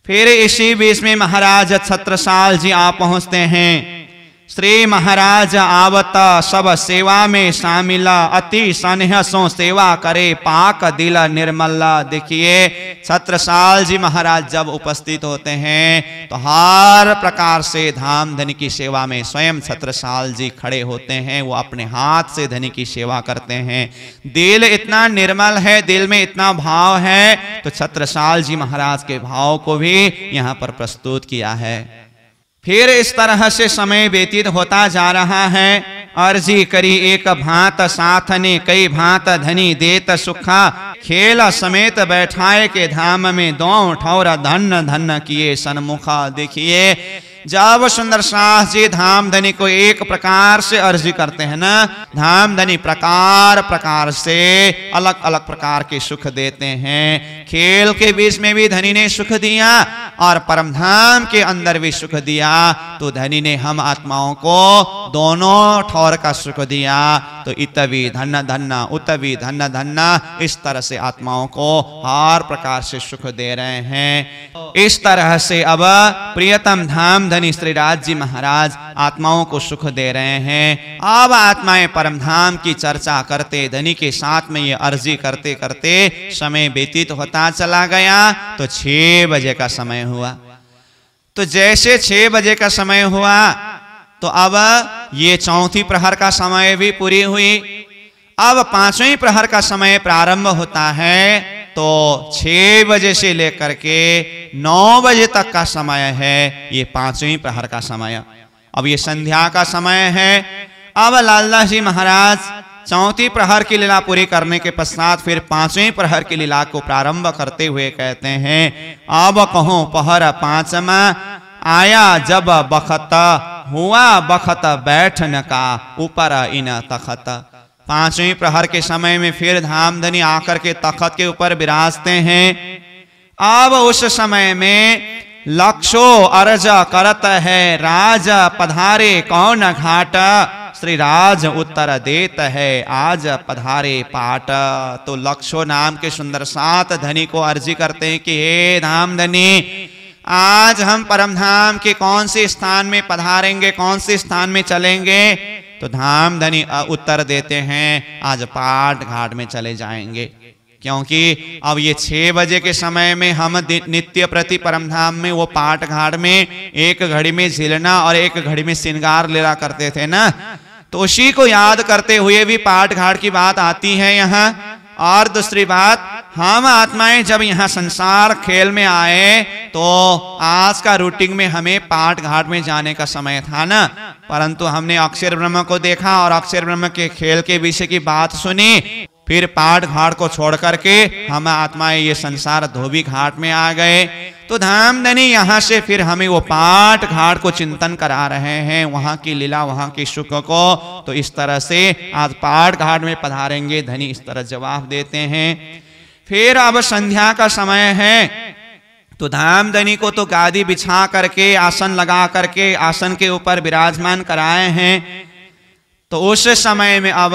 फिर इसी बीच में महाराज छत्रसाल जी आप पहुँचते हैं। श्री महाराज आवत सब सेवा में शामिल, अति स्नेह सो सेवा करे, पाक दिल निर्मल। देखिए छत्रसाल जी महाराज जब उपस्थित होते हैं तो हर प्रकार से धाम धनी की सेवा में स्वयं छत्रसाल जी खड़े होते हैं, वो अपने हाथ से धनी की सेवा करते हैं। दिल इतना निर्मल है, दिल में इतना भाव है तो छत्रसाल जी महाराज के भाव को भी यहाँ पर प्रस्तुत किया है। फिर इस तरह से समय व्यतीत होता जा रहा है। अर्जी करी, एक भांत साथ ने कई भात धनी, देत सुखा, खेल समेत बैठाए के धाम में दो ठौर धन धन किए सन्मुखा देखिए। जब सुंदर शाह जी धाम धनी को एक प्रकार से अर्जी करते हैं ना? धामधनी प्रकार प्रकार से अलग अलग प्रकार के सुख देते हैं। खेल के बीच में भी धनी ने सुख दिया और परमधाम के अंदर भी सुख दिया तो धनी ने हम आत्माओं को दोनों ठौर का सुख दिया। तो इतवी धन धन्ना उतवी धन धन्ना इस तरह से आत्माओं को हर प्रकार से सुख दे रहे हैं। इस तरह से अब प्रियतम धाम धनी श्रीराज जी महाराज आत्माओं को सुख दे रहे हैं। अब आत्माएँ परमधाम की चर्चा करते, धनी के साथ में ये अर्जी करते करते समय व्यतीत होता चला गया। तो छह बजे का समय हुआ। तो जैसे छह बजे का समय हुआ तो अब ये चौथी प्रहर का समय भी पूरी हुई। अब पांचवी प्रहर का समय प्रारंभ होता है। तो छह बजे से लेकर के नौ बजे तक का समय है, ये पांचवी प्रहर का समय। अब ये संध्या का समय है। अब लालदास जी महाराज, चौथी प्रहर की लीला पूरी करने के पश्चात फिर पांचवी प्रहर की लीला को प्रारंभ करते हुए कहते हैं, अब कहो पहर पांचवा आया जब बखत, हुआ बखत बैठन का, ऊपर इन तखत। पांचवी प्रहर के समय में फिर धामधनी आकर के तखत के ऊपर विराजते हैं। अब उस समय में लक्षो अर्ज़ करत है, राज पधारे कौन घाट? श्री राज उत्तर देत है, आज पधारे पाट। तो लक्षो नाम के सुंदर सात धनी को अर्जी करते हैं कि, हे धाम धनी आज हम परम धाम के कौन से स्थान में पधारेंगे, कौन से स्थान में चलेंगे? तो धाम धनी उत्तर देते हैं, आज पाट घाट में चले जाएँगे। क्योंकि अब ये छह बजे के समय में हम नित्य प्रति परम धाम में, वो पाट घाट में, एक घड़ी में झिलना और एक घड़ी में श्रृंगार लेला करते थे ना? तो उसी को याद करते हुए भी पाट घाट की बात आती है यहाँ। और दूसरी बात, हम आत्माएँ जब यहाँ संसार खेल में आए तो आज का रूटिंग में हमें पाठ घाट में जाने का समय था ना। परंतु हमने अक्षर ब्रह्म को देखा और अक्षर ब्रह्म के खेल के विषय की बात सुनी फिर पाठ घाट को छोड़ करके हम आत्माएँ ये संसार धोबी घाट में आ गए। तो धामधनी यहाँ से फिर हमें वो पाठ घाट को चिंतन करा रहे हैं। वहाँ की लीला, वहाँ की सुख को। तो इस तरह से आज पाठ घाट में पधारेंगे, धनी इस तरह जवाब देते हैं। फिर अब संध्या का समय है। तो धामधनी को तो गादी बिछा करके, आसन लगा करके, आसन के ऊपर विराजमान कराए हैं। तो उस समय में अब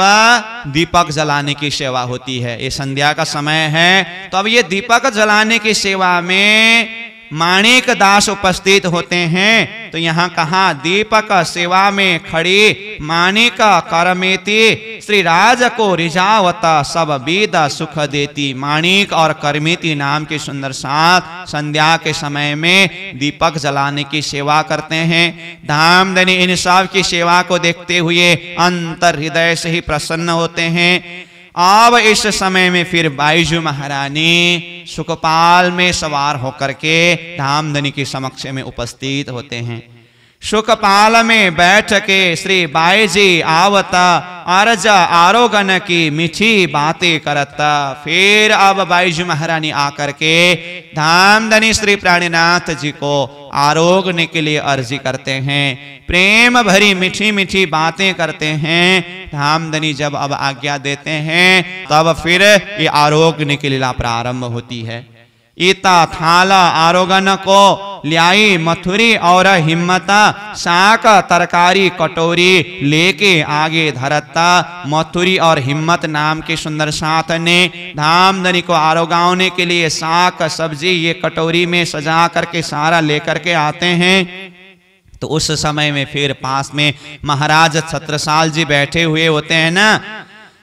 दीपक जलाने की सेवा होती है। ये संध्या का समय है। तो अब ये दीपक जलाने की सेवा में माणिक दास उपस्थित होते हैं। तो यहाँ कहा दीपक सेवा में खड़ी माणिक करमेति, श्री राज को रिजावता सब वेद सुख देती। माणिक और कर्मिती नाम के सुंदर साथ संध्या के समय में दीपक जलाने की सेवा करते हैं। धाम धनी इन सब की सेवा को देखते हुए अंतर हृदय से ही प्रसन्न होते हैं। अब इस समय में फिर बाईजू महारानी सुखपाल में सवार होकर के धामधनी के समक्ष में उपस्थित होते हैं। सुखपाल में बैठ के श्री बाई जी आवता अर्ज़ आरोगन की मीठी बातें करता। फिर अब बाईजू महारानी आकर के धामधनी श्री प्राणीनाथ जी को आरोगने के लिए अर्जी करते हैं। प्रेम भरी मीठी मीठी बातें करते हैं। धामधनी जब अब आज्ञा देते हैं, तब फिर ये आरोग्य की लीला प्रारंभ होती है। थाला आरोगन को ल्याई मथुरी और हिम्मता शाक तरकारी कटोरी लेके आगे धरता। मथुरी और हिम्मत नाम के सुंदर साथ ने धामधनी को आरोगाने के लिए साक सब्ज़ी ये कटोरी में सजा करके सारा लेकर के आते हैं। तो उस समय में फिर पास में महाराज छत्रसाल जी बैठे हुए होते हैं ना।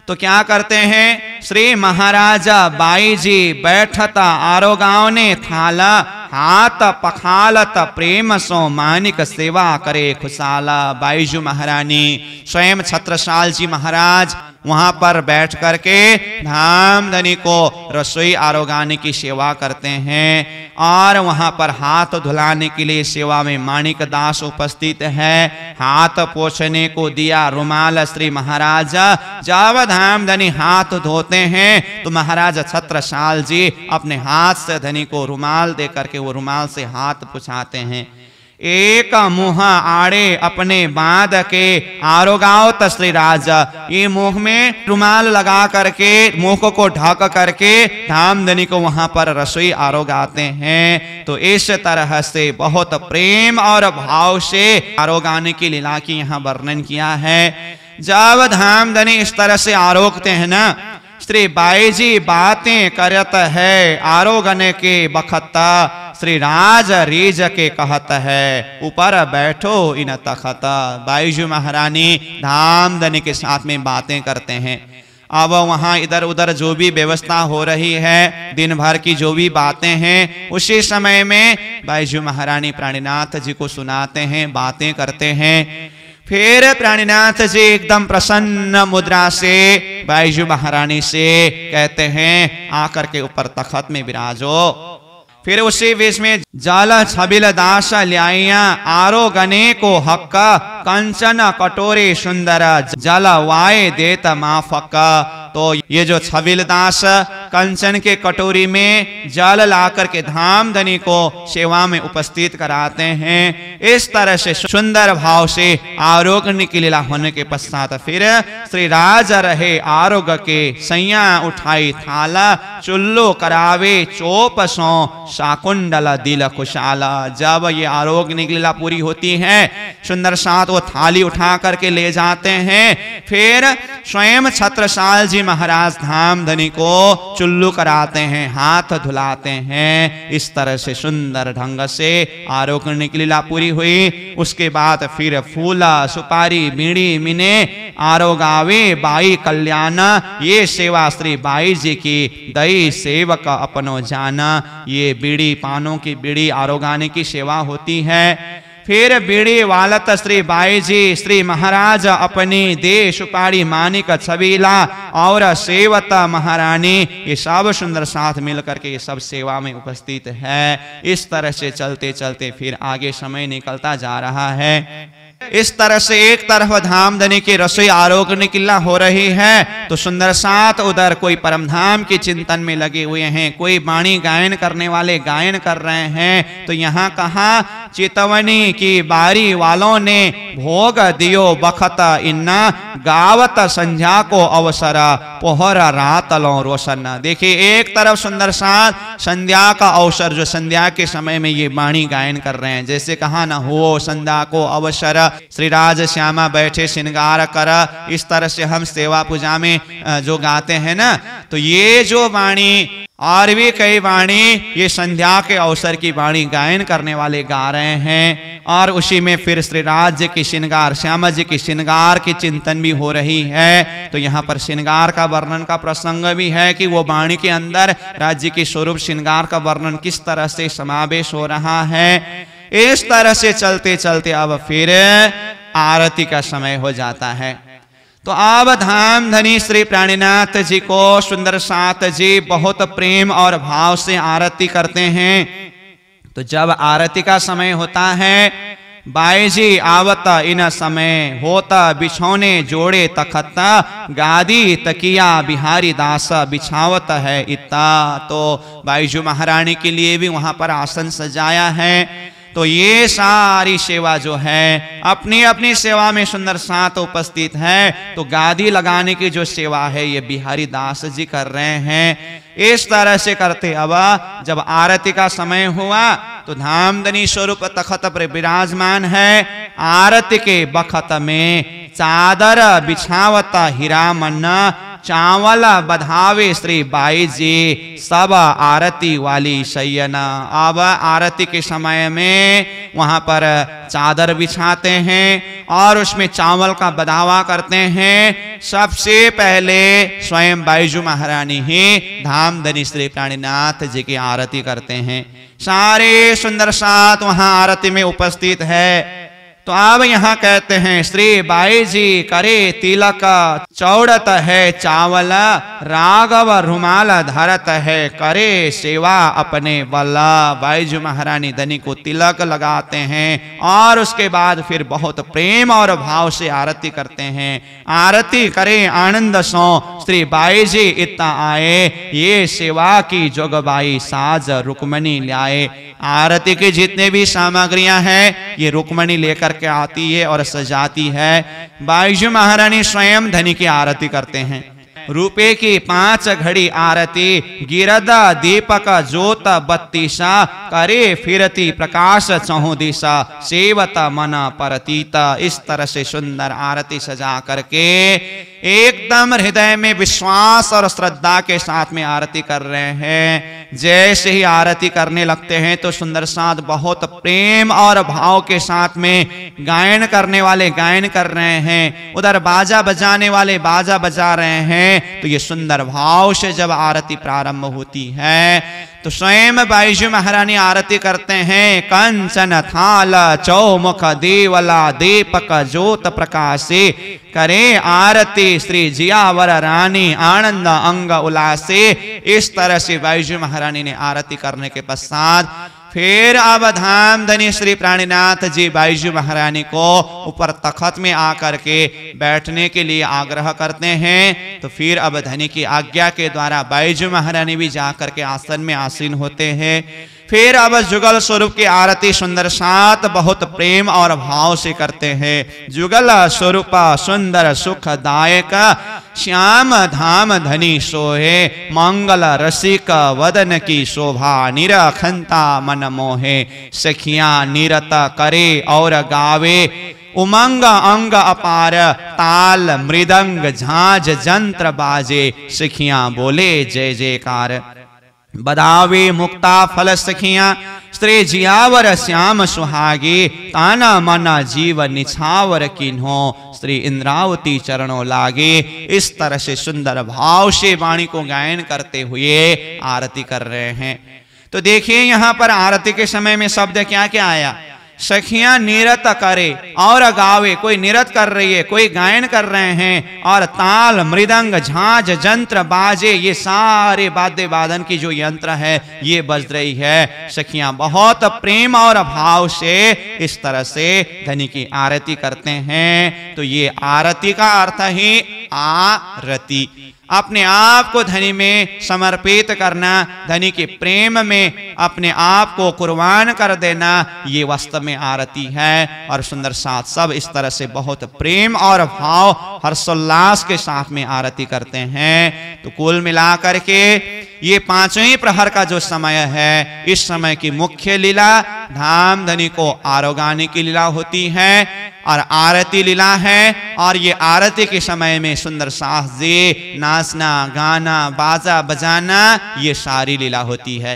तो क्या करते हैं? श्री महाराजा बाई जी बैठता आरो गाँव ने थाला हाथ पखालत प्रेम सो मानिक सेवा करे खुशाला। बाईजू महारानी, स्वयं छत्रसाल जी महाराज, वहाँ पर बैठ करके धाम धनी को रसोई आरोगाने की सेवा करते हैं और वहाँ पर हाथ धुलाने के लिए सेवा में माणिक दास उपस्थित है। हाथ पोछने को दिया रुमाल श्री महाराजा जब धाम धनी हाथ धोते हैं। तो महाराज छत्रसाल जी अपने हाथ से धनी को रुमाल दे करके वो रुमाल से हाथ पुछाते हैं। एक मुँह आड़े अपने बाँध के आरोगाओ तस्री राजा। ये मुँह में रुमाल लगा करके, मुँह को ढक करके धामधनी को वहाँ पर रसोई आरोगाते हैं। तो इस तरह से बहुत प्रेम और भाव से आरोगाने की लीला की यहाँ वर्णन किया है। जब धामधनी इस तरह से आरोगते हैं ना श्री बाई जी बातें करत है, आरोगने के बखता। श्री राज रीज के कहत है, ऊपर बैठो इन तखत। बाईजू महारानी धाम धनी के साथ में बातें करते हैं। अब वहाँ इधर उधर जो भी व्यवस्था हो रही है दिन भर की जो भी बातें हैं, उसी समय में बाईजू महारानी प्राणीनाथ जी को सुनाते हैं, बातें करते हैं। फिर प्राणीनाथ जी एकदम प्रसन्न मुद्रा से बाईजू महारानी से कहते हैं, आकर के ऊपर तखत में विराजो फिर उसी बीच में जल छबिल दास लिया आरो गने को हक्का, कंचन कटोरी सुंदर, जल वाय देता माफक तो ये जो छबिल दास कंचन के कटोरी में जल ला करके धाम धनी को सेवा में उपस्थित कराते हैं, इस तरह से सुंदर भाव से आरोग्य की लीला होने के पश्चात फिर श्री राज रहे आरोग्य के सैया उठाई थाला, चुल्लो करावे, चोप सो, शाकुंडल दिल खुशाला। जब ये आरोग्य की लीला पूरी होती है, सुंदर साथ वो थाली उठा करके ले जाते हैं, फिर स्वयं छत्रसाल जी महाराज धाम धनी को चुल्लू कराते हैं, हाथ धुलाते हैं। इस तरह से सुंदर ढंग से आरोग्य की लीला पूरी हुई। उसके बाद फिर फूला, सुपारी, बीड़ी, मिने, आरोगावे, बाई कल्याण, ये सेवा श्री बाई जी की दई सेवक अपनो जाना। ये बीड़ी पानों की, बीड़ी आरोगाने की सेवा होती है। फिर बीड़ी वालत श्री बाई जी श्री महाराज अपनी देश पाड़ी मानिक छबीला और सेवत महारानी, ये सब सुंदर साथ मिलकर के ये सब सेवा में उपस्थित है। इस तरह से चलते चलते फिर आगे समय निकलता जा रहा है। इस तरह से एक तरफ़ धाम धनी की रसोई आरोग्य किला हो रही है तो सुंदर सात उधर कोई परम धाम के चिंतन में लगे हुए हैं, कोई वाणी गायन करने वाले गायन कर रहे हैं। तो यहाँ कहा चितवनी की बारी वालों ने भोग दियो बखत इन्ना, गावत संध्या को अवसर, पोहर रातलों रोशन। देखिए, एक तरफ़ सुंदर साथ, संध्या का अवसर, जो संध्या के समय में ये वाणी गायन कर रहे हैं, जैसे कहा ना हो संध्या को अवसर श्री राज श्यामा बैठे, श्रृंगार कर, इस तरह से हम सेवा पूजा में जो गाते हैं ना तो ये जो वाणी और भी कई वाणी, ये संध्या के अवसर की वाणी गायन करने वाले गा रहे हैं, और उसी में फिर श्री राज्य की श्रृंगार, श्यामा जी की श्रृंगार की चिंतन भी हो रही है तो यहाँ पर श्रृंगार का वर्णन का प्रसंग भी है कि वो वाणी के अंदर राज्य के स्वरूप श्रृंगार का वर्णन किस तरह से समावेश हो रहा है इस तरह से चलते चलते अब फिर आरती का समय हो जाता है। तो अब धाम धनी श्री प्राणीनाथ जी को सुंदर सात जी बहुत प्रेम और भाव से आरती करते हैं। तो जब आरती का समय होता है, बाई जी आवत इन समय होता बिछौने जोड़े तखता गादी तकिया बिहारी दास बिछावत है इतना तो बाईजू महारानी के लिए भी वहाँ पर आसन सजाया है। तो ये सारी सेवा जो है, अपनी अपनी सेवा में सुंदर साथ उपस्थित है। तो गादी लगाने की जो सेवा है, ये बिहारी दास जी कर रहे हैं। इस तरह से करते अब, जब आरती का समय हुआ तो धामदनी स्वरूप तखत पर विराजमान है। आरती के बखत में चादर बिछावता हीरा मन्ना चावल बधावे श्री बाई जी सब आरती वाली सैयना अब आरती के समय में वहाँ पर चादर बिछाते हैं और उसमें चावल का बधावा करते हैं। सबसे पहले स्वयं बाईजू महारानी ही धाम धनी श्री प्राणीनाथ जी की आरती करते हैं। सारे सुंदर साथ वहाँ आरती में उपस्थित है। तो अब यहाँ कहते हैं, श्री बाई जी करे तिलक, चौड़त है चावल, राघव रुमाल धरत है, करे सेवा अपने बल्ला बाईजू महारानी धनी को तिलक लगाते हैं और उसके बाद फिर बहुत प्रेम और भाव से आरती करते हैं। आरती करे, आनंद सो। श्री बाई जी इतना आए, ये सेवा की जोगबाई साज रुकमणी लाए आरती की जितने भी सामग्रियाँ हैं, ये रुक्मणी लेकर के आती है और सजाती है। बाईजू महारानी स्वयं धनी की आरती करते हैं। रूपे की पाँच घड़ी आरती, गिरदा दीपक जोत बत्तीसा, करे फिरती प्रकाश चहु दिशा, सेवत मन परतीता, इस तरह से सुंदर आरती सजा करके एकदम हृदय में विश्वास और श्रद्धा के साथ में आरती कर रहे हैं। जैसे ही आरती करने लगते हैं तो सुंदर साथ बहुत प्रेम और भाव के साथ में गायन करने वाले गायन कर रहे हैं। उधर बाजा बजाने वाले बाजा बजा रहे हैं। तो ये सुंदर भाव से जब आरती प्रारंभ होती है तो स्वयं बाईजू महारानी आरती करते हैं, कंचन, थाल, चौमुख, देवला, दीपक, ज्योत प्रकाशे, करे आरती, श्री जियावर रानी, आनंद, अंग उल्लासे इस तरह से बाईजू महारानी ने आरती करने के पश्चात फिर अब धाम धनी श्री प्राणीनाथ जी बाईजू महारानी को ऊपर तखत में आकर के बैठने के लिए आग्रह करते हैं। तो फिर अब धनी की आज्ञा के द्वारा बाईजू महारानी भी जाकर के आसन में आसीन होते हैं। फिर अब जुगल स्वरूप की आरती सुंदर सात बहुत प्रेम और भाव से करते हैं। जुगल स्वरूप सुंदर, सुखदायक, श्याम धाम धनी सोहे, मंगल रसिक वदन की शोभा निरखंता मन मोहे, सखिया निरत करे और गावे, उमंग अंग अपार, ताल मृदंग, झांझ जंत्र बाजे, सखिया बोले जय जयकार। बदावे मुक्ता फल सखिया, स्त्री जियावर श्याम सुहागे, ताना मना जीव निछावर किन्हो श्री इंद्रावती चरणों लागे, इस तरह से सुंदर भाव से वाणी को गायन करते हुए आरती कर रहे हैं। तो देखिए, यहाँ पर आरती के समय में शब्द क्या क्या आया? सखियाँ निरत करे और गावे कोई निरत कर रही है, कोई गायन कर रहे हैं और ताल, मृदंग, झांझ, जंत्र, बाजे, ये सारे वाद्य वादन की जो यंत्र है, ये बज रही है। सखियाँ बहुत प्रेम और भाव से इस तरह से धनी की आरती करते हैं। तो ये आरती का अर्थ ही आरती। अपने आप को धनी में समर्पित करना, धनी के प्रेम में अपने आप को कुर्बान कर देना, ये वास्तव में आरती है। और सुंदर साथ सब इस तरह से बहुत प्रेम और भाव, हर्षोल्लास के साथ में आरती करते हैं। तो कुल मिलाकर के ये पाँचवें प्रहर का जो समय है, इस समय की मुख्य लीला, धाम धनी को आरोगाने की लीला होती है, और आरती लीला है। और ये आरती के समय में सुंदर सास जी नाचना, गाना, बाजा, बजाना, ये सारी लीला होती है।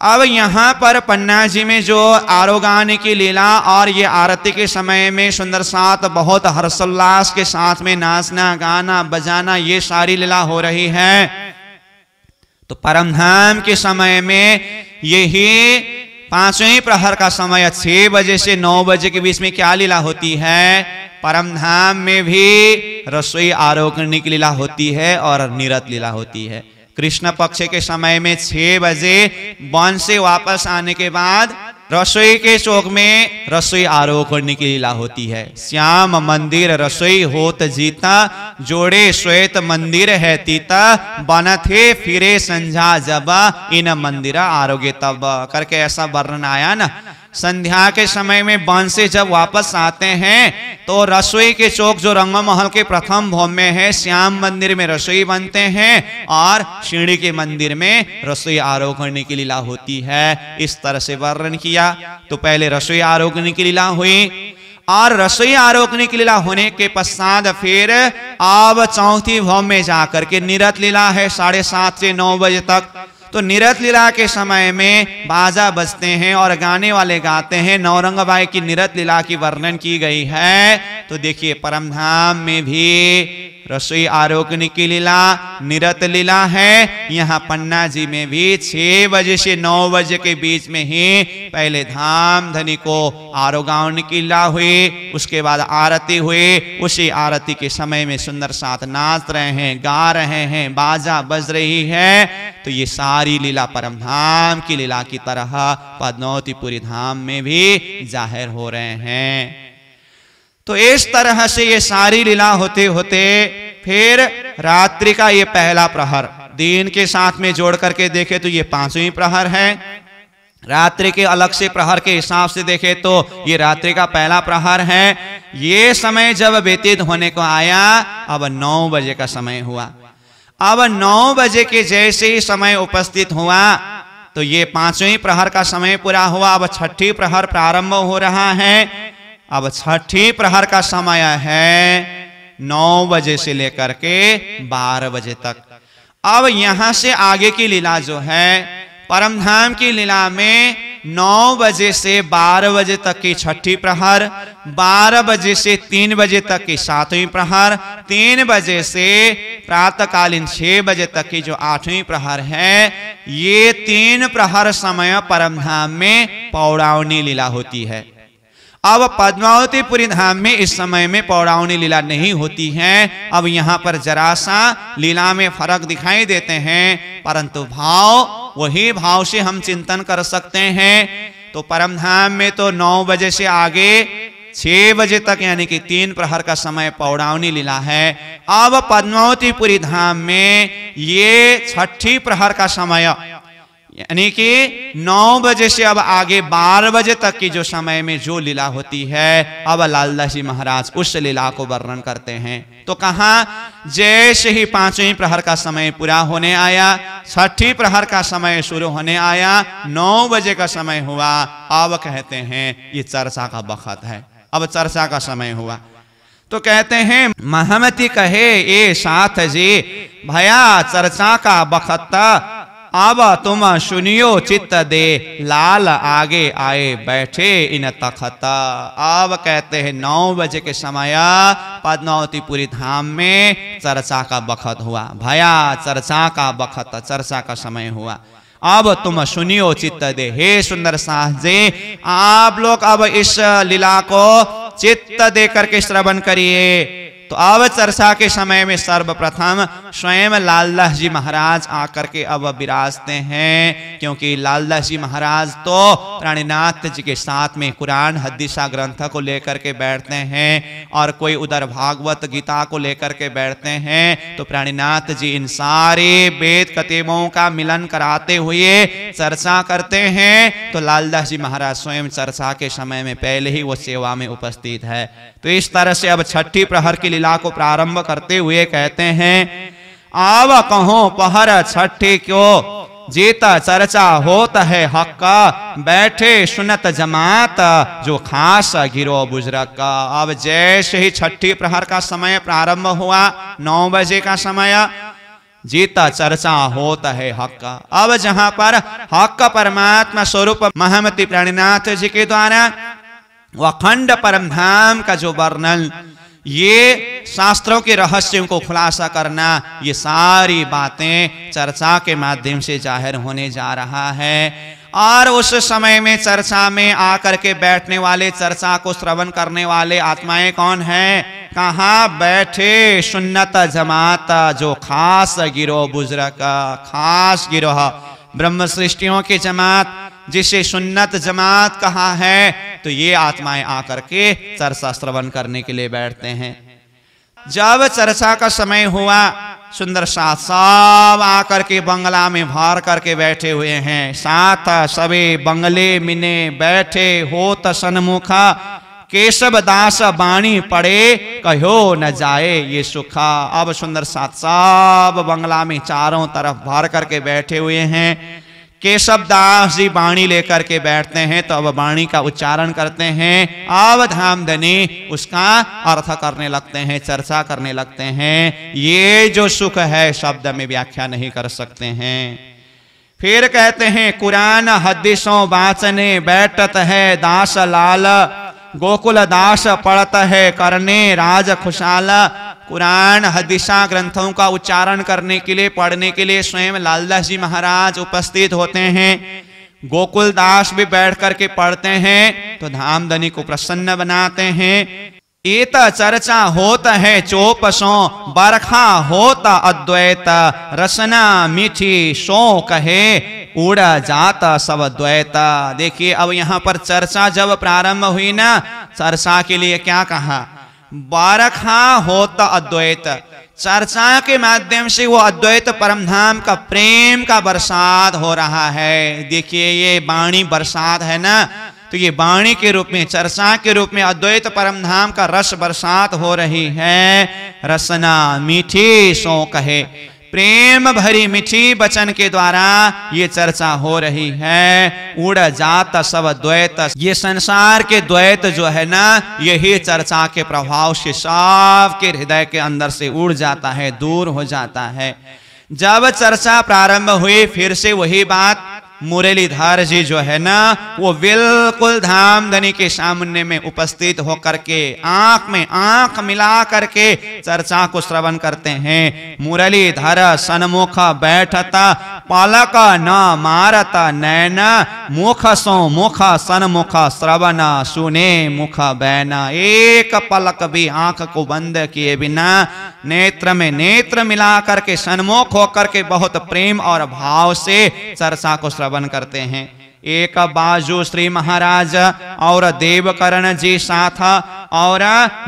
अब यहाँ पर पन्ना जी में जो आरोगान की लीला और ये आरती के समय में सुंदर साथ, बहुत हर्षोल्लास के साथ में नाचना, गाना, बजाना, ये सारी लीला हो रही है। तो परमधाम के समय में यही पाँचवें प्रहर का समय छह बजे से नौ बजे के बीच में क्या लीला होती है? परमधाम में भी रसोई आरोग्य की लीला होती है और निरत लीला होती है। कृष्ण पक्ष के समय में छह बजे वन से वापस आने के बाद रसोई के चौक में रसोई आरोह करने की लीला होती है। श्याम मंदिर रसोई होत जीता, जोड़े श्वेत मंदिर है तीता, बन थे फिरे संझा जब, इन मंदिर आरोग्य तब। करके ऐसा वर्णन आया ना संध्या के समय में वन से जब वापस आते हैं तो रसोई के चौक जो रंग महल के प्रथम भवन में है, श्याम मंदिर में रसोई बनते हैं और शिणी के मंदिर में रसोई आरोहण की लीला होती है। इस तरह से वर्णन किया। तो पहले रसोई आरोहण की लीला हुई और रसोई आरोपणी की लीला होने के पश्चात फिर अब चौथी भवन में जाकर के निरत लीला है, साढ़े सात से नौ बजे तक। तो निरत लीला के समय में बाजा बजते हैं और गाने वाले गाते हैं। नौरंग की निरत लीला की वर्णन की गई है। तो देखिए, परम धाम में भी रसोई आरोग्य की लीला, निरत लीला है। यहाँ पन्ना जी में भी छह बजे से नौ बजे के बीच में ही पहले धाम धनी को आरोगाउन की लीला हुई, उसके बाद आरती हुई। उसी आरती के समय में सुंदर साथ नाच रहे हैं, गा रहे हैं, बाजा बज रही है। तो ये सारी लीला परम धाम की लीला की तरह पद्मवतीपुरी धाम में भी ज़ाहिर हो रहे हैं। तो इस तरह से ये सारी लीला होते होते फिर रात्रि का ये पहला प्रहर, दिन के साथ में जोड़ करके देखे तो ये पांचवी प्रहर है। रात्रि के अलग से प्रहर के हिसाब से देखे तो ये रात्रि का पहला प्रहर है। ये समय जब व्यतीत होने को आया, अब नौ बजे का समय हुआ। अब नौ बजे के जैसे ही समय उपस्थित हुआ तो ये पांचवी प्रहर का समय पूरा हुआ। अब छठी प्रहर प्रारंभ हो रहा है। अब छठी प्रहर का समय है नौ बजे से लेकर के बारह बजे तक। अब यहाँ से आगे की लीला जो है परमधाम की लीला में नौ बजे से बारह बजे तक की छठी प्रहर, बारह बजे से तीन बजे तक की सातवीं प्रहर, तीन बजे से प्रातकालीन छह बजे तक की जो आठवीं प्रहर है, ये तीन प्रहर समय परमधाम में पौड़ावनी लीला होती है। अब पद्मावतीपुरी धाम में इस समय में पौरावनी लीला नहीं होती है। अब यहाँ पर जरा सा लीला में फ़र्क दिखाई देते हैं। परंतु भाव, वही भाव से हम चिंतन कर सकते हैं। तो परम धाम में तो नौ बजे से आगे, छह बजे तक यानी कि तीन प्रहर का समय पौड़ावनी लीला है। अब पद्मावतीपुरी धाम में ये छठी प्रहर का समय यानी कि नौ बजे से अब आगे बारह बजे तक की जो समय में जो लीला होती है, अब लालदास जी महाराज उस लीला को वर्णन करते हैं। तो कहा? जैसे ही पांचवी प्रहर का समय पूरा होने आया, छठी प्रहर का समय शुरू होने आया, नौ बजे का समय हुआ। अब कहते हैं, ये चर्चा का बखत है। अब चर्चा का समय हुआ। तो कहते हैं, महमती कहे ये साथ जी, भया चर्चा का बखत अब तुम सुनियो चित्त दे, लाल आगे आए बैठे इन तखत। अब कहते हैं, नौ बजे के समय पद्मावतीपुरी धाम में चर्चा का बखत हुआ। भया चर्चा का बखत, चर्चा का समय हुआ। अब तुम सुनियो चित्त दे, हे सुंदर साह जी आप लोग अब इस लीला को चित्त दे करके श्रवण करिए। तो अब चर्चा के समय में सर्वप्रथम स्वयं लालदास जी महाराज आकर के अब विराजते हैं, क्योंकि लालदास जी महाराज तो प्राणीनाथ जी के साथ में कुरान हदीसा ग्रंथ को लेकर के बैठते हैं और कोई उधर भागवत गीता को लेकर के बैठते हैं तो प्राणीनाथ जी इन सारे वेद कतिबों का मिलन कराते हुए चर्चा करते हैं तो लालदास जी महाराज स्वयं चर्चा के समय में पहले ही वो सेवा में उपस्थित है। तो इस तरह से अब छठी प्रहर की लीला को प्रारंभ करते हुए कहते हैं, आव कहो पहर छठी क्यों? जीता चर्चा होता है हक बैठे सुनत जमात, जो खास गिरो बुजरक अब जैसे ही छठी प्रहर का समय प्रारंभ हुआ, नौ बजे का समय। जीता चर्चा होता है हक का अब जहाँ पर हक परमात्मा स्वरूप महमती प्राणीनाथ जी के द्वारा, वखंड परम धाम का जो वर्णन ये शास्त्रों के रहस्यों को खुलासा करना, ये सारी बातें चर्चा के माध्यम से ज़ाहिर होने जा रहा है। और उस समय में चर्चा में आकर के बैठने वाले, चर्चा को श्रवण करने वाले आत्माएँ कौन है? कहा बैठे सुन्नत जमात, जो खास गिरोह बुज़ुर्ग, खास गिरोह ब्रह्म सृष्टियों की जमात, जिसे सुन्नत जमात कहा है। तो ये आत्माएँ आकर के चर्चा श्रवण करने के लिए बैठते हैं। जब चर्चा का समय हुआ, सुंदर साथ सब आकर के बंगला में भार करके बैठे हुए हैं। साथ सबे बंगले मिने बैठे हो तनमुखा केशव दास बाणी पड़े, कहो न जाए ये सुखा। अब सुंदर साथ सब बंगला में चारों तरफ़ भर करके बैठे हुए हैं। केशव दास जी बाणी लेकर के बैठते हैं तो अब बाणी का उच्चारण करते हैं। अवधाम धनी उसका अर्थ करने लगते हैं, चर्चा करने लगते हैं। ये जो सुख है, शब्द में व्याख्या नहीं कर सकते हैं। फिर कहते हैं, कुरान हदीसों बाचने बैठत है, दास लाल, गोकुल दास पड़त है, करने राज खुशाल कुरान हदिशा ग्रंथों का उच्चारण करने के लिए, पढ़ने के लिए स्वयं लालदास जी महाराज उपस्थित होते हैं। गोकुल दास भी बैठ करके पढ़ते हैं तो धामधनी को प्रसन्न बनाते हैं। इत चर्चा होत है चोपसो, बरखा होता अद्वैत, रसना मीठी सो कहे उड़ जाता सब द्वैत। देखिए, अब यहाँ पर चर्चा जब प्रारंभ हुई ना, चर्चा के लिए क्या कहा? बारखा होता अद्वैत। चर्चा के माध्यम से वो अद्वैत परम धाम का प्रेम का बरसात हो रहा है। देखिए, ये बाणी बरसात है ना? तो ये बाणी के रूप में, चर्चा के रूप में अद्वैत परम धाम का रस बरसात हो रही है। रसना मीठी सो कहे। प्रेम भरी मिठी बचन के द्वारा ये चर्चा हो रही है। उड़ जात सब द्वैत। ये संसार के द्वैत जो है ना, यही चर्चा के प्रभाव से सब के हृदय के अंदर से उड़ जाता है, दूर हो जाता है। जब चर्चा प्रारंभ हुई, फिर से वही बात मुरलीधर जी जो है ना, वो बिल्कुल धामधनी के सामने में उपस्थित होकर के, आँख में आँख मिला करके चर्चा को श्रवण करते हैं। मुरलीधर सन्मुख बैठता, पलक न मारता नैन मुख सो मुख सन्मुख श्रवण सुने मुख बैना। एक पलक भी आँख को बंद किए बिना नेत्र में नेत्र मिला करके सन्मुख होकर के बहुत प्रेम और भाव से चर्चा को श्रवण श्रवण करते हैं। एक बाजू श्री महाराज और देवकरण जी साथ और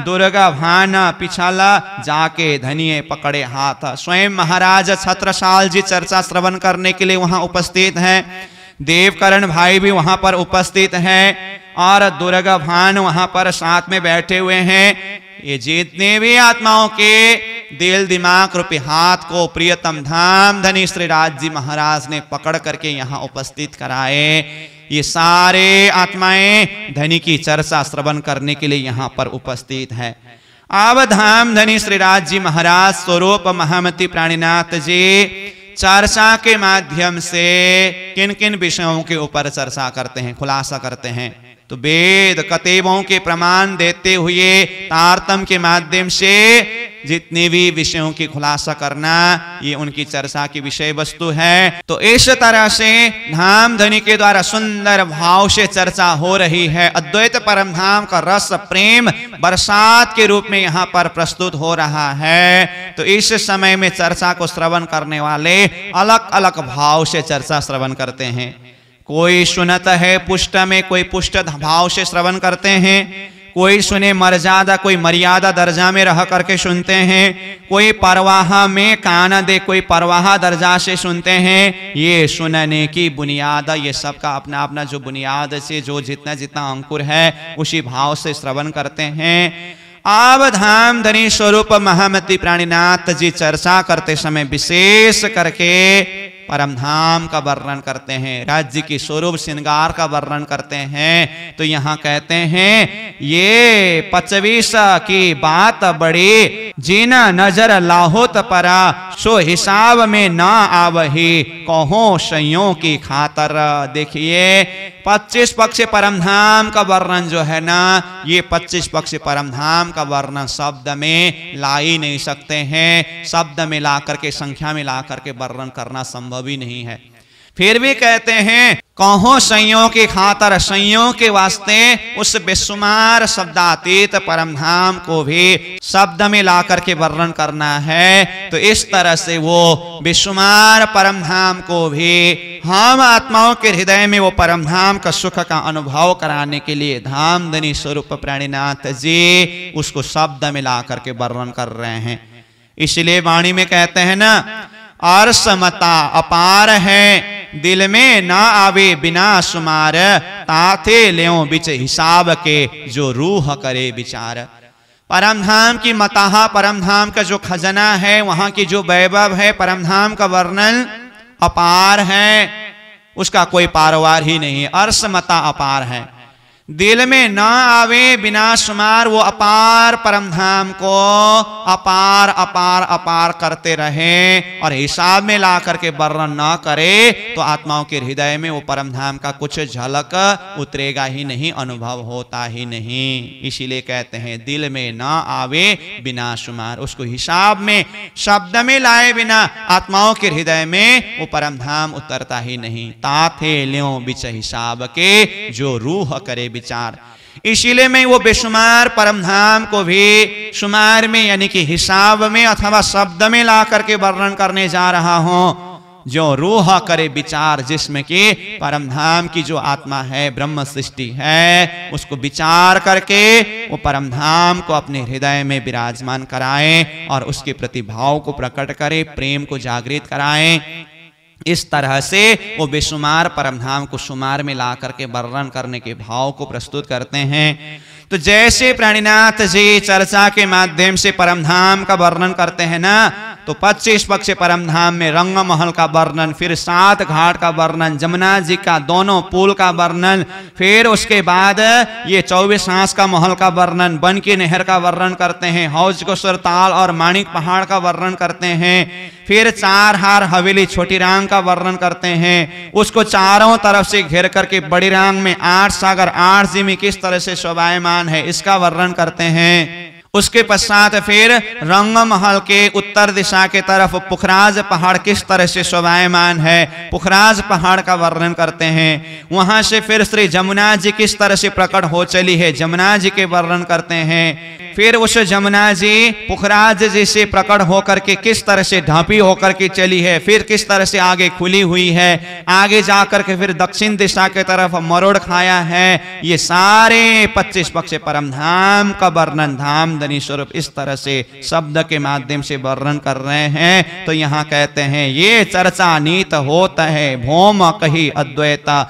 दुर्गा भान पिछला जाके धनिये पकड़े हाथ। स्वयं महाराज छत्रसाल जी चर्चा श्रवण करने के लिए वहाँ उपस्थित हैं। देवकरण भाई भी वहाँ पर उपस्थित हैं और दुर्गा भान वहाँ पर साथ में बैठे हुए हैं। ये जितने भी आत्माओं के दिल, दिमाग रूपी हाथ को प्रियतम धाम धनी श्री राज जी महाराज ने पकड़ करके यहाँ उपस्थित कराए। ये सारे आत्माएँ धनी की चर्चा श्रवण करने के लिए यहाँ पर उपस्थित है। अब धाम धनी श्री राज जी महाराज, स्वरूप महामती प्राणीनाथ जी चर्चा के माध्यम से किन किन विषयों के ऊपर चर्चा करते हैं, खुलासा करते हैं? तो वेद कतेबों के प्रमाण देते हुए तारतम के माध्यम से जितने भी विषयों की खुलासा करना, ये उनकी चर्चा की विषय वस्तु है। तो इस तरह से धाम धनी के द्वारा सुंदर भाव से चर्चा हो रही है। अद्वैत परम धाम का रस प्रेम बरसात के रूप में यहाँ पर प्रस्तुत हो रहा है। तो इस समय में चर्चा को श्रवण करने वाले अलग अलग भाव से चर्चा श्रवण करते हैं। कोई सुनत है पुष्ट में, कोई पुष्ट भाव से श्रवण करते हैं, कोई सुने मर्यादा, कोई मर्यादा दर्जा में रह करके सुनते हैं, कोई परवाह में कान दे, कोई परवाह दर्जा से सुनते हैं, ये सुनने की बुनियाद, ये सबका अपना अपना जो बुनियाद से, जो जितना जितना अंकुर है, उसी भाव से श्रवण करते हैं। अब धाम धनी स्वरूप महामती प्राणीनाथ जी चर्चा करते समय विशेष करके परम धाम का वर्णन करते हैं, राज्य की स्वरूप श्रृंगार का वर्णन करते हैं। तो यहाँ कहते हैं, ये पचवीस की बात बड़ी, जिन नज़र लाहोत परा, सो हिसाब में ना आवही, कहो सयों की खातर। देखिए, पच्चीस पक्ष परम धाम का वर्णन जो है ना, ये पच्चीस पक्ष परम धाम का वर्णन शब्द में ला ही नहीं सकते हैं। शब्द में ला करके संख्या में ला करके वर्णन करना संभव ही नहीं है। फिर भी कहते हैं, कहो संयोग की खातर संयोग के वास्ते उस बेसुमार शब्दातीत परम धाम को भी शब्द में ला करके वर्णन करना है तो इस तरह से वो बेसुमार परम धाम को भी हम आत्माओं के हृदय में वो परम धाम का सुख का अनुभव कराने के लिए धाम धनी स्वरूप प्राणीनाथ जी उसको शब्द में ला करके वर्णन कर रहे हैं। इसलिए वाणी में कहते हैं ना अर्समता अपार है। दिल में ना आवे बिना सुमार ताथे ले बिच हिसाब के जो रूह करे विचार। परम धाम की मताहा, परम धाम का जो खजना है, वहाँ की जो वैभव है, परम धाम का वर्णन अपार है। उसका कोई पारवार ही नहीं अर्समता अपार है। दिल में न आवे बिना सुमार वो अपार परम धाम को अपार अपार अपार करते रहे और हिसाब में ला करके वर्णन न करे तो आत्माओं के हृदय में वो परम धाम का कुछ झलक उतरेगा ही नहीं, अनुभव होता ही नहीं। इसीलिए कहते हैं, दिल में न आवे बिना सुमार उसको हिसाब में, शब्द में लाए बिना आत्माओं के हृदय में वो परम धाम उतरता ही नहीं। ताथे ल्यो बिच हिसाब के, जो रूह करे विचार। इसीलिए मैं वो बेशुमार परम धाम को भी शुमार में, यानी कि हिसाब में अथवा शब्द में ला करके वर्णन करने जा रहा हूँ। जो रूह करे विचार जिसमें कि परम धाम की जो आत्मा है, ब्रह्म सृष्टि है, उसको विचार करके वो परम धाम को अपने हृदय में विराजमान कराए और उसके प्रति भाव को प्रकट करे, प्रेम को जागृत कराए। इस तरह से वो बेशुमार परमधाम को शुमार में ला करके वर्णन करने के भाव को प्रस्तुत करते हैं। तो जैसे प्राणीनाथ जी चर्चा के माध्यम से परमधाम का वर्णन करते हैं ना तो पच्चीस पक्ष परम धाम में रंग महल का वर्णन, फिर सात घाट का वर्णन, जमुना जी का दोनों पुल का वर्णन, फिर उसके बाद ये चौबीस हांस का महल का वर्णन बन की नहर का वर्णन करते हैं, हौज को ताल और माणिक पहाड़ का वर्णन करते हैं, फिर चार हार हवेली छोटी रांग का वर्णन करते हैं, उसको चारों तरफ़ से घेर करके बड़ी रांग में आठ सागर, आठ जिमी किस तरह से शोभायमान है, इसका वर्णन करते हैं। उसके पश्चात फिर रंग महल के उत्तर दिशा के तरफ़ पुखराज पहाड़ किस तरह से शोभायमान है? पुखराज पहाड़ का वर्णन करते हैं। वहाँ से फिर श्री जमुना जी किस तरह से प्रकट हो चली है? जमुना जी के वर्णन करते हैं। फिर उस जमुना जी पुखराज जी से प्रकट होकर के किस तरह से ढापी होकर के चली है? फिर किस तरह से आगे खुली हुई है? आगे जाकर के फिर दक्षिण दिशा के तरफ़ मरोड़ खाया है। ये सारे पच्चीस पक्ष परम धाम का वर्णन, धाम धनी स्वरूप इस तरह से शब्द के माध्यम से वर्णन कर रहे हैं तो यहाँ कहते हैं, ये चर्चा नीत होता है भौम कही अद्वैता।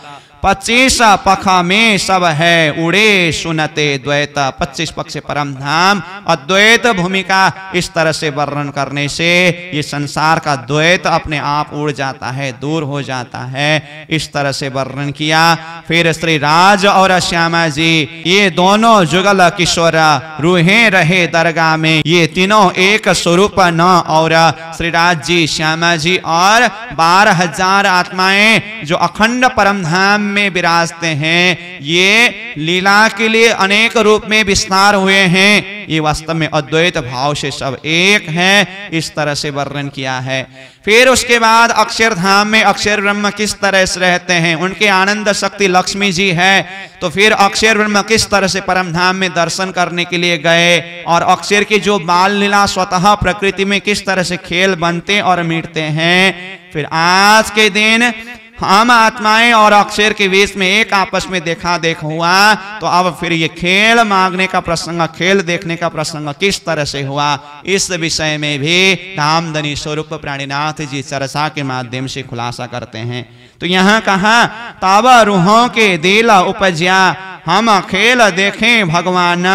पच्चीस पख में सब है, उड़े सुनते द्वैत। पच्चीस पक्ष परम धाम, अद्वैत भूमिका इस तरह से वर्णन करने से ये संसार का द्वैत अपने आप उड़ जाता है, दूर हो जाता है। इस तरह से वर्णन किया। फिर श्री राज और श्यामा जी, ये दोनों जुगल किशोर रूहे रहे दरगाह में। ये तीनों एक स्वरूप न और। श्री राज जी, श्यामा जी और बारह हज़ार आत्माएँ जो अखंड परम धाम में विराजते हैं। ये लीला के लिए अनेक रूप में विस्तार हुए हैं। ये वास्तव में अद्वैत भाव से सब एक है। इस तरह से वर्णन किया है। फिर उसके बाद अक्षर धाम में अक्षर ब्रह्म किस तरह से रहते हैं? उनके आनंद शक्ति लक्ष्मी जी है। तो फिर अक्षर ब्रह्म किस तरह से परम धाम में दर्शन करने के लिए गए? और अक्षर की जो बाल लीला स्वतः प्रकृति में किस तरह से खेल बनते और मिटते हैं? फिर आज के दिन हम आत्माएँ और अक्षर के बीच में एक आपस में देखा देख हुआ तो अब फिर ये खेल मांगने का प्रसंग, खेल देखने का प्रसंग किस तरह से हुआ? इस विषय में भी धामधनी स्वरूप प्राणीनाथ जी चर्चा के माध्यम से खुलासा करते हैं। तो यहाँ कहा तब रूहों के दिल उपजिया हम खेल देखें भगवान,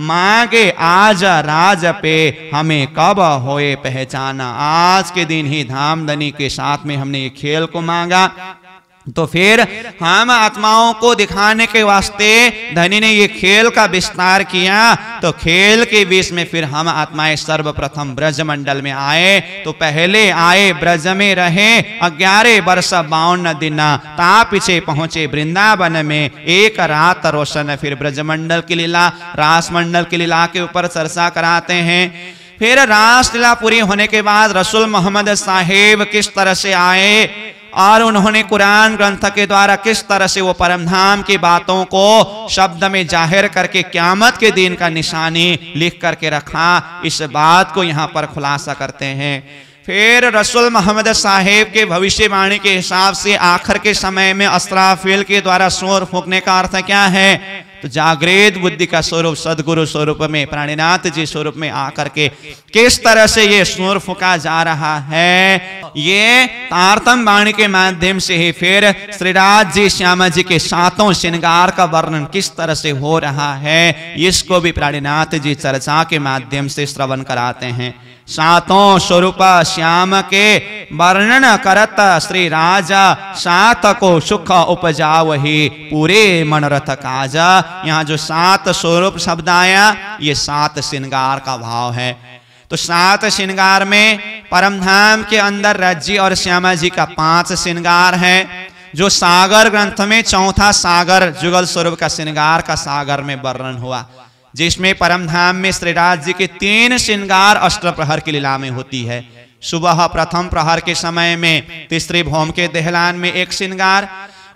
मांगे आज राज पे, हमें कब होए पहचाना, आज के दिन ही धामधनी के साथ में हमने ये खेल को मांगा। तो फिर हम आत्माओं को दिखाने के वास्ते धनी ने ये खेल का विस्तार किया। तो खेल के बीच में फिर हम आत्माएँ सर्वप्रथम ब्रज मंडल में आए। तो पहले आए ब्रज में रहे ग्यारह वर्ष बावन दिन ता पीछे पहुँचे वृंदावन में। एक रात रोशन फिर ब्रज मंडल की लीला रास मंडल की लीला के ऊपर चर्चा कराते हैं। फिर रास लीला पूरी होने के बाद रसुल मोहम्मद साहेब किस तरह से आए? और उन्होंने कुरान ग्रंथ के द्वारा किस तरह से वो परमधाम की बातों को शब्द में ज़ाहिर करके क्यामत के दिन का निशानी लिख करके रखा, इस बात को यहाँ पर खुलासा करते हैं। फिर रसुल मोहम्मद साहेब के भविष्यवाणी के हिसाब से आखिर के समय में अस्त्राफिल के द्वारा शोर फूकने का अर्थ क्या है? तो जागृत बुद्धि का स्वरूप सदगुरु स्वरूप में, प्राणीनाथ जी स्वरूप में आकर के किस तरह से ये स्नोर फूका जा रहा है? ये तारतम वाणी के माध्यम से ही फिर श्रीराज जी, श्यामा जी के सातों श्रृंगार का वर्णन किस तरह से हो रहा है? इसको भी प्राणीनाथ जी चर्चा के माध्यम से श्रवण कराते हैं। सातों स्वरूप श्याम के वर्णन करत श्री राजा सात को सुख उपजा वही पूरे मनरथ काजा। यहाँ जो सात स्वरूप शब्द आया, ये सात श्रृंगार का भाव है। तो सात श्रृंगार में परमधाम के अंदर राज्य और श्यामा जी का पाँच श्रृंगार है, जो सागर ग्रंथ में चौथा सागर जुगल स्वरूप का श्रृंगार का सागर में वर्णन हुआ। जिसमें परम धाम में श्रीराज जी के तीन श्रृंगार अष्ट प्रहर की लीला में होती है। सुबह प्रथम प्रहर के समय में तीसरे भौम के दहलान में एक श्रृंगार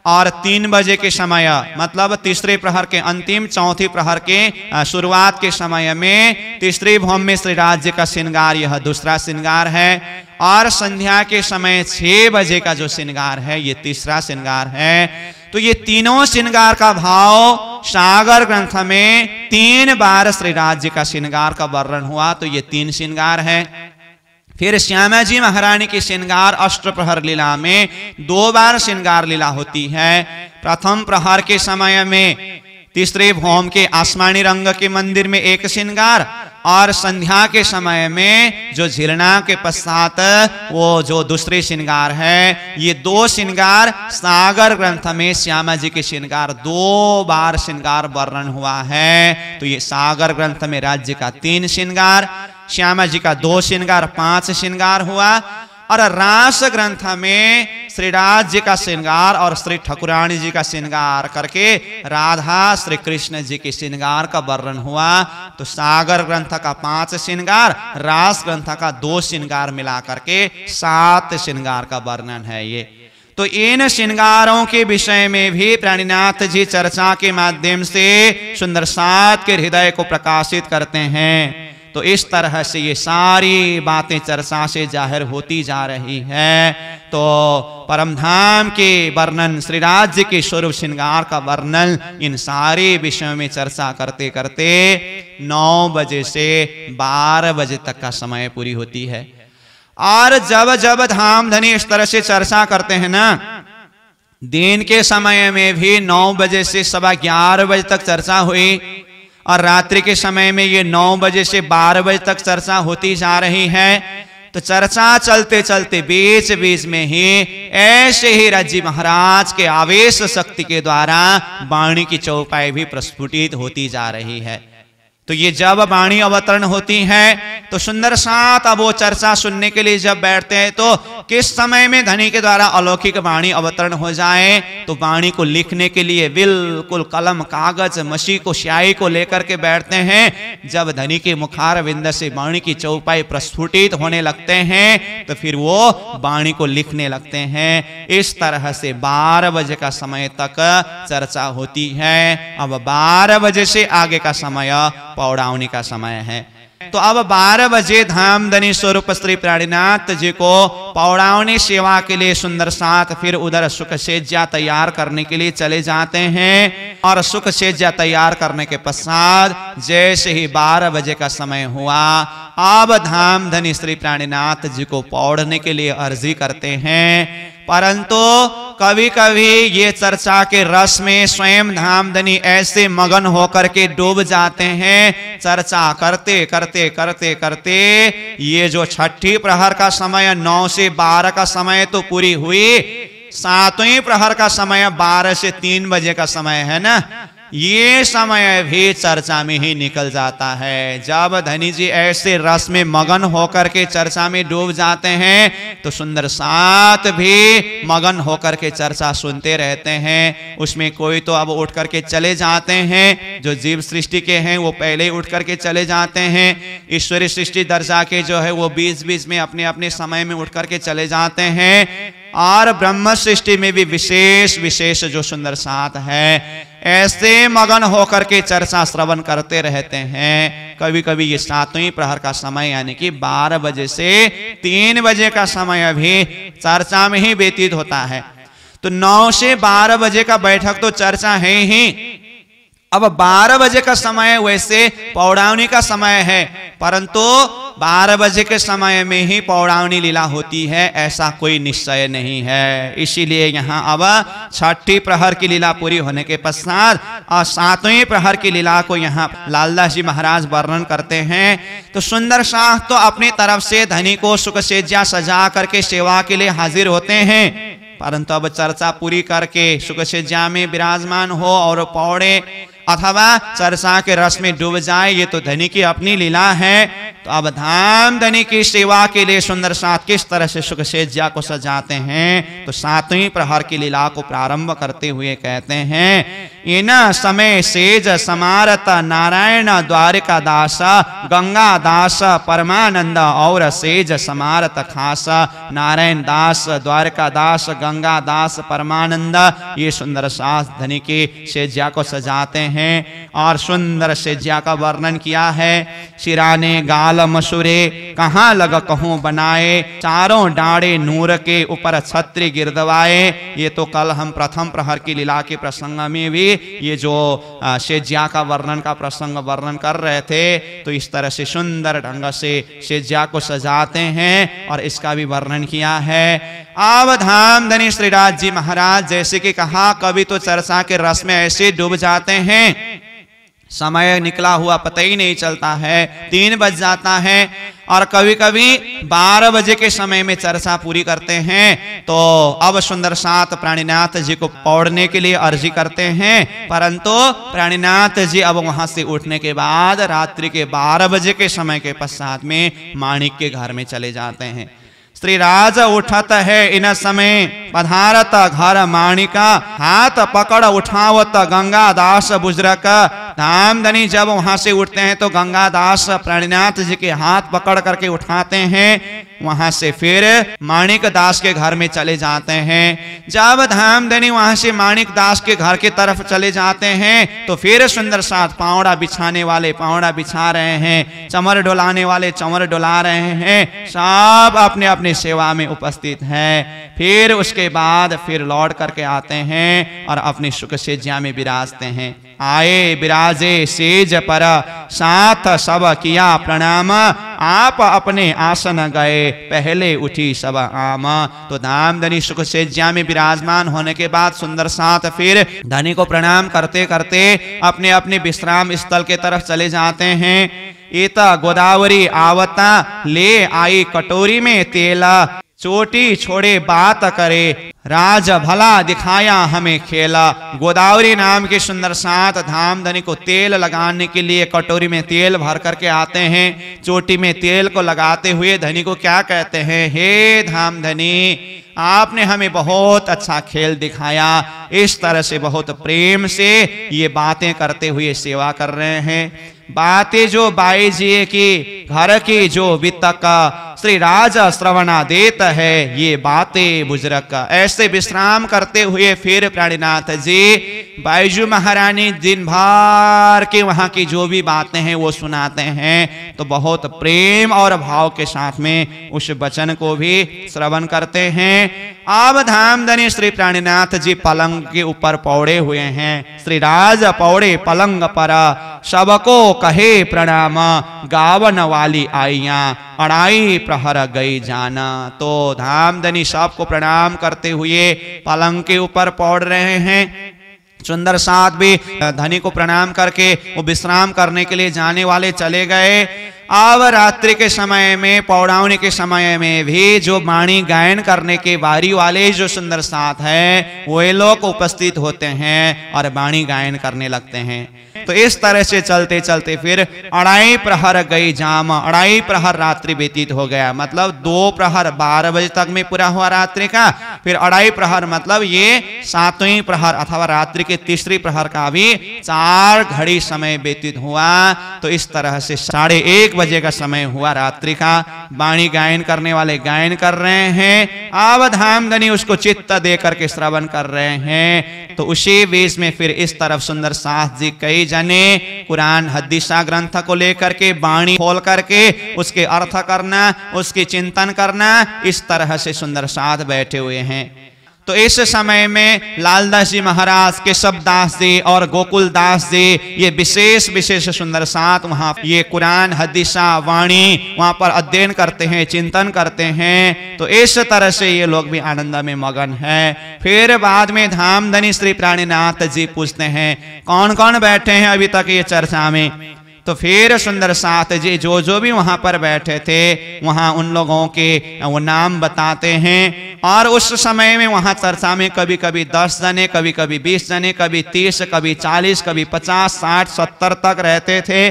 और तीन बजे के समय मतलब तीसरे प्रहर के अंतिम, चौथी प्रहर के शुरुआत के समय में तीसरे भौम में श्री राज्य का श्रृंगार, यह दूसरा श्रृंगार है। और संध्या के समय छह बजे का जो श्रृंगार है, ये तीसरा श्रृंगार है। तो ये तीनों श्रृंगार का भाव सागर ग्रंथ में तीन बार श्री राज्य का श्रृंगार का वर्णन हुआ तो ये तीन श्रृंगार है। फिर श्यामा जी महारानी की श्रृंगार अष्ट प्रहर लीला में दो बार श्रृंगार लीला होती है। प्रथम प्रहर के समय में तीसरे भौम के आसमानी रंग के मंदिर में एक श्रृंगार और संध्या के समय में जो झिलना के पश्चात वो जो दूसरे श्रृंगार है, ये दो श्रृंगार सागर ग्रंथ में श्यामा जी के श्रृंगार, दो बार श्रृंगार वर्णन हुआ है। तो ये सागर ग्रंथ में राज्य का तीन श्रृंगार, श्यामा जी का दो श्रृंगार, पाँच श्रृंगार हुआ। और रास ग्रंथ में श्रीराज जी का श्रृंगार और श्री ठकुरानी जी का श्रृंगार करके राधा श्री कृष्ण जी के श्रृंगार का वर्णन हुआ। तो सागर ग्रंथ का पाँच श्रृंगार, रास ग्रंथ का दो श्रृंगार मिला करके सात श्रृंगार का वर्णन है ये। तो इन श्रृंगारों के विषय में भी प्राणीनाथ जी चर्चा के माध्यम से सुंदर सात के हृदय को प्रकाशित करते हैं। तो इस तरह से ये सारी बातें चर्चा से ज़ाहिर होती जा रही है। तो परमधाम के वर्णन श्री राज्य के स्वरूप श्रृंगार का वर्णन, इन सारे विषयों में चर्चा करते करते नौ बजे से बारह बजे तक का समय पूरी होती है। और जब जब धाम धनी इस तरह से चर्चा करते हैं ना, दिन के समय में भी नौ बजे से सवा ग्यारह बजे तक चर्चा हुई। और रात्रि के समय में ये नौ बजे से बारह बजे तक चर्चा होती जा रही है। तो चर्चा चलते चलते बीच बीच में ही ऐसे ही राज्य महाराज के आवेश शक्ति के द्वारा वाणी की चौपाई भी प्रस्फुटित होती जा रही है। तो ये जब वाणी अवतरण होती है तो सुंदर साथ अब वो चर्चा सुनने के लिए जब बैठते हैं तो किस समय में धनी के द्वारा अलौकिक वाणी अवतरण हो जाए तो वाणी को लिखने के लिए बिल्कुल कलम, कागज़, मसी को, स्याही को लेकर के बैठते हैं। जब धनी के मुखार विंद से वाणी की चौपाई प्रस्फुटित होने लगते हैं तो फिर वो वाणी को लिखने लगते हैं। इस तरह से बारह बजे का समय तक चर्चा होती है। अब बारह बजे से आगे का समय पौड़ावनी का समय है। तो अब 12 बजे धामधनी स्वरूप श्री प्राणीनाथ जी को पौड़ावनी सेवा के लिए सुंदर साथ, फिर उधर सुख सेज्या तैयार करने के लिए चले जाते हैं और सुख सेज्या तैयार करने के पश्चात जैसे ही 12 बजे का समय हुआ, अब धाम धनी श्री प्राणीनाथ जी को पौड़ने के लिए अर्जी करते हैं। परंतु कभी कभी ये चर्चा के रस में स्वयं धामधनी ऐसे मगन होकर के डूब जाते हैं। चर्चा करते करते करते करते ये जो छठी प्रहर का समय, नौ से बारह का समय तो पूरी हुई। सातवें प्रहर का समय बारह से तीन बजे का समय है ना? ये समय भी चर्चा में ही निकल जाता है। जब धनी जी ऐसे रस में मगन होकर के चर्चा में डूब जाते हैं तो सुंदर सात भी मगन होकर के चर्चा सुनते रहते हैं। उसमें कोई तो अब उठ करके चले जाते हैं, जो जीव सृष्टि के हैं, वो पहले ही उठ करके चले जाते हैं। ईश्वरी सृष्टि दर्जा के जो है, वो बीच बीच में अपने अपने समय में उठ करके चले जाते हैं। और ब्रह्म सृष्टि में भी विशेष विशेष जो सुंदर साथ है ऐसे मगन होकर के चर्चा श्रवण करते रहते हैं। कभी कभी ये सातवीं प्रहर का समय, यानी कि बारह बजे से तीन बजे का समय भी चर्चा में ही व्यतीत होता है। तो नौ से बारह बजे का बैठक तो चर्चा है ही। अब बारह बजे का समय वैसे पौड़ावनी का समय है, परंतु बारह बजे के समय में ही पौड़ावनी लीला होती है, ऐसा कोई निश्चय नहीं है। इसीलिए यहाँ अब छठी प्रहर की लीला पूरी होने के पश्चात और सातवें प्रहर की लीला को यहाँ लालदास जी महाराज वर्णन करते हैं। तो सुंदर शाह तो अपनी तरफ़ से धनी को सुख सेजा सजा करके सेवा के लिए हाजिर होते हैं, परंतु अब चर्चा पूरी करके सुख सेजा में विराजमान हो और पौड़े अथवा चर्चा के रस में डूब जाए, ये तो धनी की अपनी लीला है। तो अब धाम धनी की सेवा के लिए सुंदर साथ किस तरह से सुख सेज्या को सजाते हैं? तो सातवीं प्रहर की लीला को प्रारंभ करते हुए कहते हैं इन समय सेज समारत नारायण द्वारिका दास, गंगा दास, परमानंद और सेज समारत खास, नारायण दास, द्वारिका दास, गंगा दास, परमानंद। ये सुंदर सास धनी की सेज्या को सजाते हैं। और सुंदर से ज्या का वर्णन किया है। शिराने गाल मसूरे, कहाँ लग कहूँ बनाए। चारों डाड़े नूर के ऊपर छत्री गिरदवाए। ये तो कल हम प्रथम प्रहर की लीला के प्रसंग में भी ये जो शेज्या का वर्णन का प्रसंग वर्णन कर रहे थे तो इस तरह से सुंदर ढंग से शेज्या को सजाते हैं और इसका भी वर्णन किया है। अब धाम धनी श्रीराज जी महाराज, जैसे कि कहा, कभी तो चर्चा के रस में ऐसे डूब जाते हैं। समय निकला हुआ पता ही नहीं चलता है। तीन बज जाता है और कभी कभी बारह बजे के समय में चर्चा पूरी करते हैं। तो अब सुंदर सात प्राणीनाथ जी को पौड़ने के लिए अर्जी करते हैं। परंतु प्राणीनाथ जी अब वहाँ से उठने के बाद रात्रि के बारह बजे के समय के पश्चात में माणिक के घर में चले जाते हैं। श्री राज उठत है इन समय। पधारत घर माणिका हाथ पकड़ उठावत गंगा दास बुजरक। धामधनी जब वहाँ से उठते हैं तो गंगा दास प्राणीनाथ जी के हाथ पकड़ करके उठाते हैं। वहाँ से फिर माणिक दास के घर में चले जाते हैं। जब धामधनी वहाँ से माणिक दास के घर की तरफ़ चले जाते हैं तो फिर सुंदर साथ पावड़ा बिछाने वाले पावड़ा बिछा रहे हैं, चमर डोलाने वाले चमर डोला रहे हैं, सब अपने अपने सेवा में उपस्थित हैं। फिर उसके बाद फिर लौट करके आते हैं और अपनी सुख सेज्या में विराजते हैं। आए विराजे सेज पर, साथ सब किया प्रणाम। आप अपने आसन गए, पहले उठी सब आम। तो धाम धनी सुख सेज्या में विराजमान होने के बाद सुंदर साथ फिर धनी को प्रणाम करते करते अपने अपने विश्राम स्थल के तरफ़ चले जाते हैं। एता गोदावरी आवता ले आई कटोरी में तेला। चोटी छोड़े बात करे। राज भला दिखाया हमें खेला। गोदावरी नाम के सुंदर सात धाम धनी को तेल लगाने के लिए कटोरी में तेल भर करके आते हैं। चोटी में तेल को लगाते हुए धनी को क्या कहते हैं? हे धाम धनी, आपने हमें बहुत अच्छा खेल दिखाया। इस तरह से बहुत प्रेम से ये बातें करते हुए सेवा कर रहे हैं। बातें जो बाई जी की, घर की जो वितक श्री राजा श्रवणा देत है, ये बातें बुज़ुर्ग ऐसे विश्राम करते हुए फिर प्राणीनाथ जी, बाईजू महारानी दिन भर के वहाँ की जो भी बातें हैं, वो सुनाते हैं। तो बहुत प्रेम और भाव के साथ में उस वचन को भी श्रवण करते हैं। अब धामधनी श्री प्राणीनाथ जी पलंग के ऊपर पौड़े हुए हैं। श्री राज पौड़े पलंग पर, सबको कहे प्रणाम गावन वाली आइया अड़ाई प्रहर गई जाना। तो धाम धामधनी सबको प्रणाम करते हुए पलंग के ऊपर पौड़ रहे हैं। सुंदर साथ भी, धनी को प्रणाम करके वो विश्राम करने के लिए जाने वाले चले गए। अब रात्रि के समय में, पौड़ावनी के समय में भी जो वाणी गायन करने के बारी वाले जो सुंदर साथ है, वे लोग उपस्थित होते हैं और वाणी गायन करने लगते हैं। तो इस तरह से चलते चलते फिर अढ़ाई प्रहर गई जाम। अढ़ाई प्रहर रात्रि व्यतीत हो गया। मतलब दो प्रहर बारह बजे तक में पूरा हुआ रात्रि का। फिर अढ़ाई प्रहर मतलब ये सातवीं प्रहर अथवा रात्रि के तीसरी प्रहर का भी चार घड़ी समय व्यतीत हुआ। तो इस तरह से साढ़े एक बजे का समय हुआ रात्रि का। वाणी गायन करने वाले गायन कर रहे हैं। अब धामधनी उसको चित्त दे करके श्रवण कर रहे हैं। तो उसी बीच में फिर इस तरफ़ सुंदर साथ जी कई जने, कुरान हदीसा ग्रंथ को लेकर के, बाणी खोल करके, उसके अर्थ करना, उसकी चिंतन करना, इस तरह से सुंदर साथ बैठे हुए हैं। तो इस समय में लालदास जी महाराज, केशव दास जी और गोकुल दास जी, ये विशेष विशेष सुंदर साथ वहाँ, ये कुरान, हदीसा, वाणी वहाँ पर अध्ययन करते हैं, चिंतन करते हैं। तो इस तरह से ये लोग भी आनंद में मगन है। फिर बाद में धामधनी श्री प्राणीनाथ जी पूछते हैं कौन कौन बैठे हैं अभी तक ये चर्चा में? तो फिर सुंदर साथ जी जो जो भी वहाँ पर बैठे थे, वहाँ उन लोगों के वो नाम बताते हैं। और उस समय में वहाँ चर्चा में कभी कभी दस जने कभी कभी बीस जने, कभी तीस, कभी चालीस, कभी पचास, साठ, सत्तर तक रहते थे।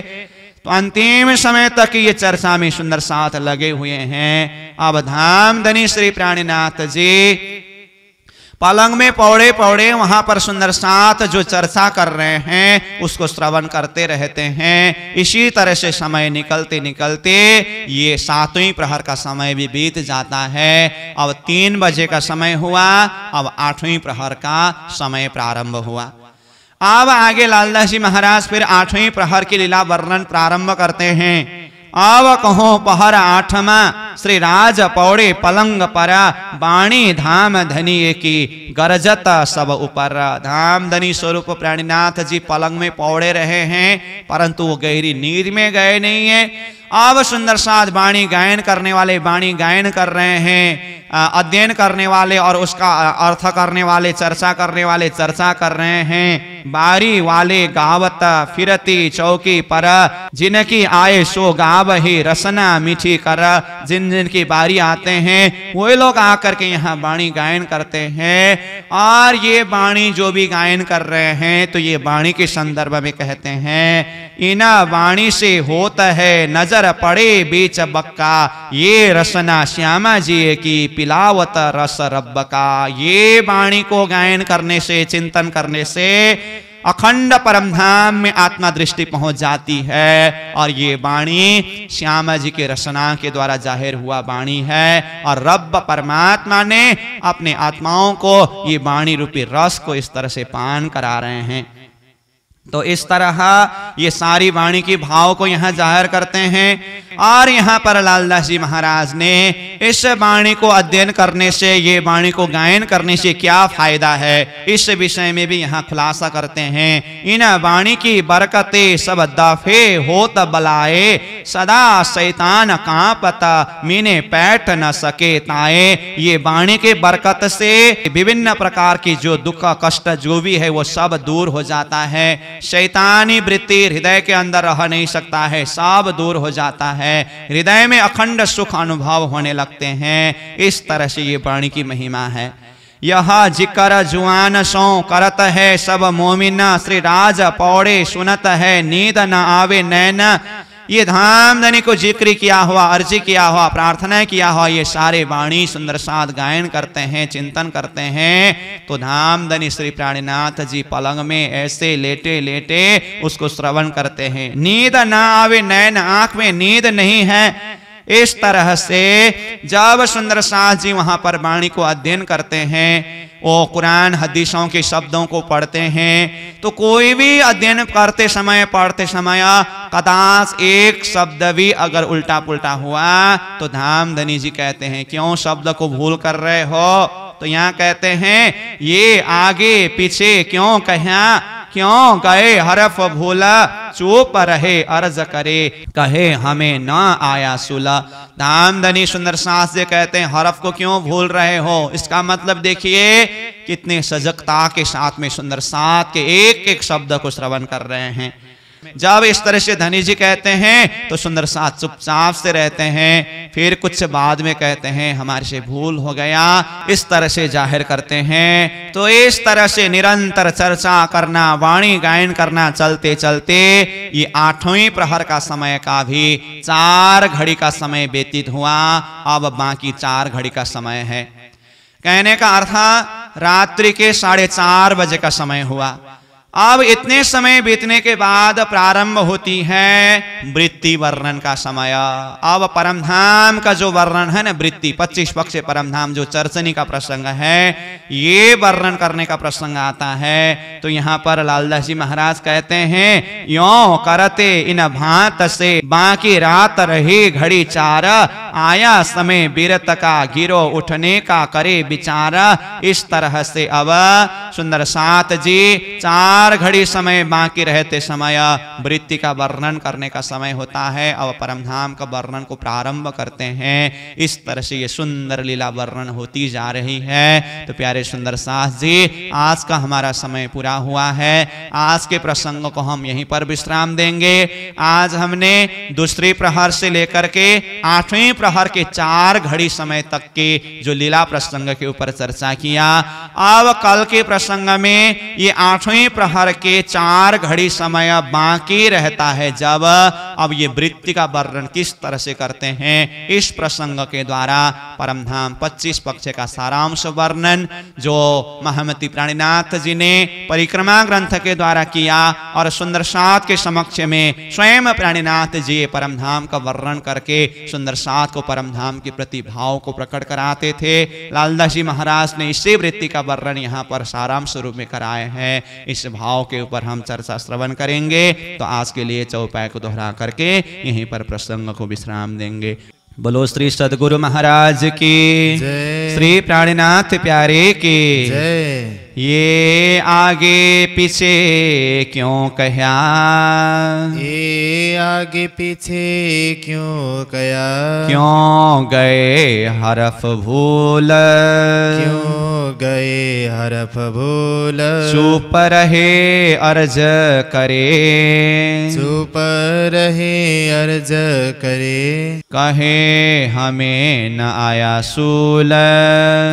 तो अंतिम समय तक ये चर्चा में सुंदर साथ लगे हुए हैं। अब धाम धनी श्री प्राणीनाथ जी पलंग में पौड़े पौड़े वहाँ पर सुंदर साथ जो चर्चा कर रहे हैं, उसको श्रवण करते रहते हैं। इसी तरह से समय निकलते निकलते ये सातवीं प्रहर का समय भी बीत जाता है। अब तीन बजे का समय हुआ, अब आठवीं प्रहर का समय प्रारंभ हुआ। अब आगे लालदास जी महाराज फिर आठवीं प्रहर की लीला वर्णन प्रारंभ करते हैं। अब कहो पहर आठमा श्री राज पौड़े पलंग पर, बाणी धाम धनी की गरजत सब ऊपर धाम धनी स्वरूप प्राणीनाथ जी पलंग में पौड़े रहे हैं, परंतु वो गहरी नींद में गए नहीं है। अब सुंदर साथ बाणी गायन करने वाले, बाणी गायन कर रहे हैं अध्ययन करने वाले और उसका अर्थ करने वाले, चर्चा करने वाले, चर्चा कर रहे हैं। बारी वाले गावत, फिरती चौकी पर, जिनकी आए सो गाव ही रसना मीठी कर। जिन जिन की बारी आते हैं वो लोग आकर के यहाँ बाणी गायन करते हैं। और ये बाणी जो भी गायन कर रहे हैं तो ये बाणी के संदर्भ में कहते हैं, इना वाणी से होता है नज़र पड़े बीच बक्का, ये रसना श्यामा जी की पिलावत रस रब का। ये वाणी को गायन करने से, चिंतन करने से अखंड परम धाम में आत्मा दृष्टि पहुँच जाती है। और ये वाणी श्यामा जी के रचना के द्वारा ज़ाहिर हुआ वाणी है। और रब परमात्मा ने अपने आत्माओं को, ये वाणी रूपी रस को इस तरह से पान करा रहे हैं। तो इस तरह ये सारी वाणी की भाव को यहाँ ज़ाहिर करते हैं और यहाँ पर लालदास जी महाराज ने इस वाणी को अध्ययन करने से, ये वाणी को गायन करने से क्या फ़ायदा है? इस विषय में भी यहाँ खुलासा करते हैं। इन वाणी की बरकते सब दफे होत बलाए, सदा शैतान कांपत, मीने पैठ न सके ताए। ये वाणी के बरकत से विभिन्न प्रकार की जो दुख कष्ट जो भी है, वो सब दूर हो जाता है। शैतानी वृत्ति हृदय के अंदर रह नहीं सकता है सब दूर हो जाता है। हृदय में अखंड सुख अनुभव होने लगते हैं। इस तरह से ये वाणी की महिमा है। यह जिकर जुआन सो करत है, सब मोमिन श्री राज पौड़े सुनत है, नींद न आवे नैन ये धाम धनी को ज़िक्र किया हुआ, अर्जी किया हुआ, प्रार्थना किया हुआ, ये सारे वाणी सुंदर साध गायन करते हैं, चिंतन करते हैं। तो धाम धनी श्री प्राणीनाथ जी पलंग में ऐसे लेटे लेटे उसको श्रवण करते हैं। नींद ना आवे, नैन आँख में नींद नहीं है। इस तरह से जब सुंदर शाह जी वहाँ पर वाणी को अध्ययन करते हैं, वो कुरान हदीसों के शब्दों को पढ़ते हैं तो कोई भी अध्ययन करते समय, पढ़ते समय कदाच एक शब्द भी अगर उल्टा पुल्टा हुआ तो धाम धनी जी कहते हैं, क्यों शब्द को भूल कर रहे हो? तो यहाँ कहते हैं, ये आगे पीछे क्यों कहा? क्यों? कहे, हरफ भूला, चुप रहे, अर्ज़ करे। कहे, हमें ना आया सुला। धामधनी सुंदर सास से कहते हैं, हरफ को क्यों भूल रहे हो? इसका मतलब देखिए, कितने सजगता के साथ में, सुंदर सात के एक एक शब्द को श्रवण कर रहे हैं। जब इस तरह से धनी जी कहते हैं तो सुंदर साथ चुपचाप से रहते हैं, फिर कुछ बाद में कहते हैं, हमारे से भूल हो गया, इस तरह से ज़ाहिर करते हैं तो इस तरह से निरंतर चर्चा करना, वाणी गायन करना चलते चलते ये आठवीं प्रहर का समय का भी चार घड़ी का समय व्यतीत हुआ, अब बाकी चार घड़ी का समय है। कहने का अर्थ, रात्रि के साढ़े चार बजे का समय हुआ। अब इतने समय बीतने के बाद प्रारंभ होती है वृत्ति वर्णन का समय। अब परमधाम का जो वर्णन है ना, वृत्ति, पच्चीस पक्ष परमधाम, जो चर्चनी का प्रसंग है, ये वर्णन करने का प्रसंग आता है। तो यहाँ पर लालदास जी महाराज कहते हैं, यो करते इन भात से बाकी रात रही घड़ी चार, आया समय बीरत का गिरो उठने का करे विचार। इस तरह से अब सुंदर सात जी, चार चार घड़ी समय बाकी रहते समय वृत्ति का वर्णन करने का समय होता है। अब परम धाम का वर्णन को प्रारंभ करते हैं। इस तरह से ये सुंदर लीला वर्णन होती जा रही है। तो प्यारे सुंदर सास जी, आज का हमारा समय पूरा हुआ है। आज के प्रसंग को हम यहीं पर विश्राम देंगे। आज हमने दूसरी प्रहर से लेकर के आठवीं प्रहर के चार घड़ी समय तक के जो लीला प्रसंग के ऊपर चर्चा किया। अब कल के प्रसंग में ये आठवीं प्रहर प्रहर के चार घड़ी समय बाकी रहता है। जब अब ये वृत्ति का वर्णन किस तरह से करते हैं, इस प्रसंग के द्वारा परमधाम 25 पक्ष का सारांश वर्णन जो महमती प्राणीनाथ जी ने परिक्रमा ग्रंथ के द्वारा किया और सुंदर सात के समक्ष में स्वयं प्राणीनाथ जी परमधाम का वर्णन करके सुंदर सात को परमधाम के प्रति भाव को प्रकट कराते थे। लालदास जी महाराज ने इसी वृत्ति का वर्णन यहाँ पर सारांश रूप में कराए हैं। इस भाव के ऊपर हम चर्चा श्रवण करेंगे तो आज के लिए चौपाय को दोहरा करके यहीं पर प्रसंग को विश्राम देंगे। बोलो श्री सदगुरु महाराज की श्री प्राणीनाथ प्यारे की। ये आगे पीछे क्यों कहा? ये आगे पीछे क्यों कया क्यों गए हरफ भूल? क्यों गए हरफ भूल? चुप रहे अर्ज़ करे। चुप रहे अर्ज़ करे। कहे हमें न आया सूल।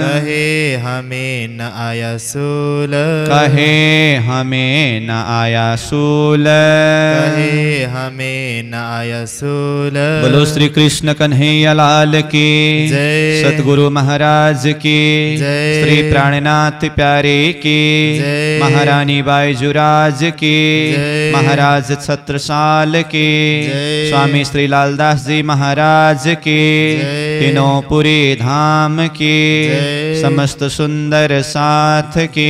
कहे हमें न आया सूल। सूल कहे हमें न आया सूल। कहे हमें न आया सूल। बोलो श्री कृष्ण कन्हैया लाल की जय। सतगुरु महाराज की जय। श्री प्राणनाथ प्यारे की महारानी बाईजुराज की महाराज छत्रसाल की स्वामी श्री लालदास जी महाराज की तीनों पुरी धाम की समस्त सुंदर साथ की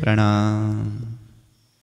प्रणाम।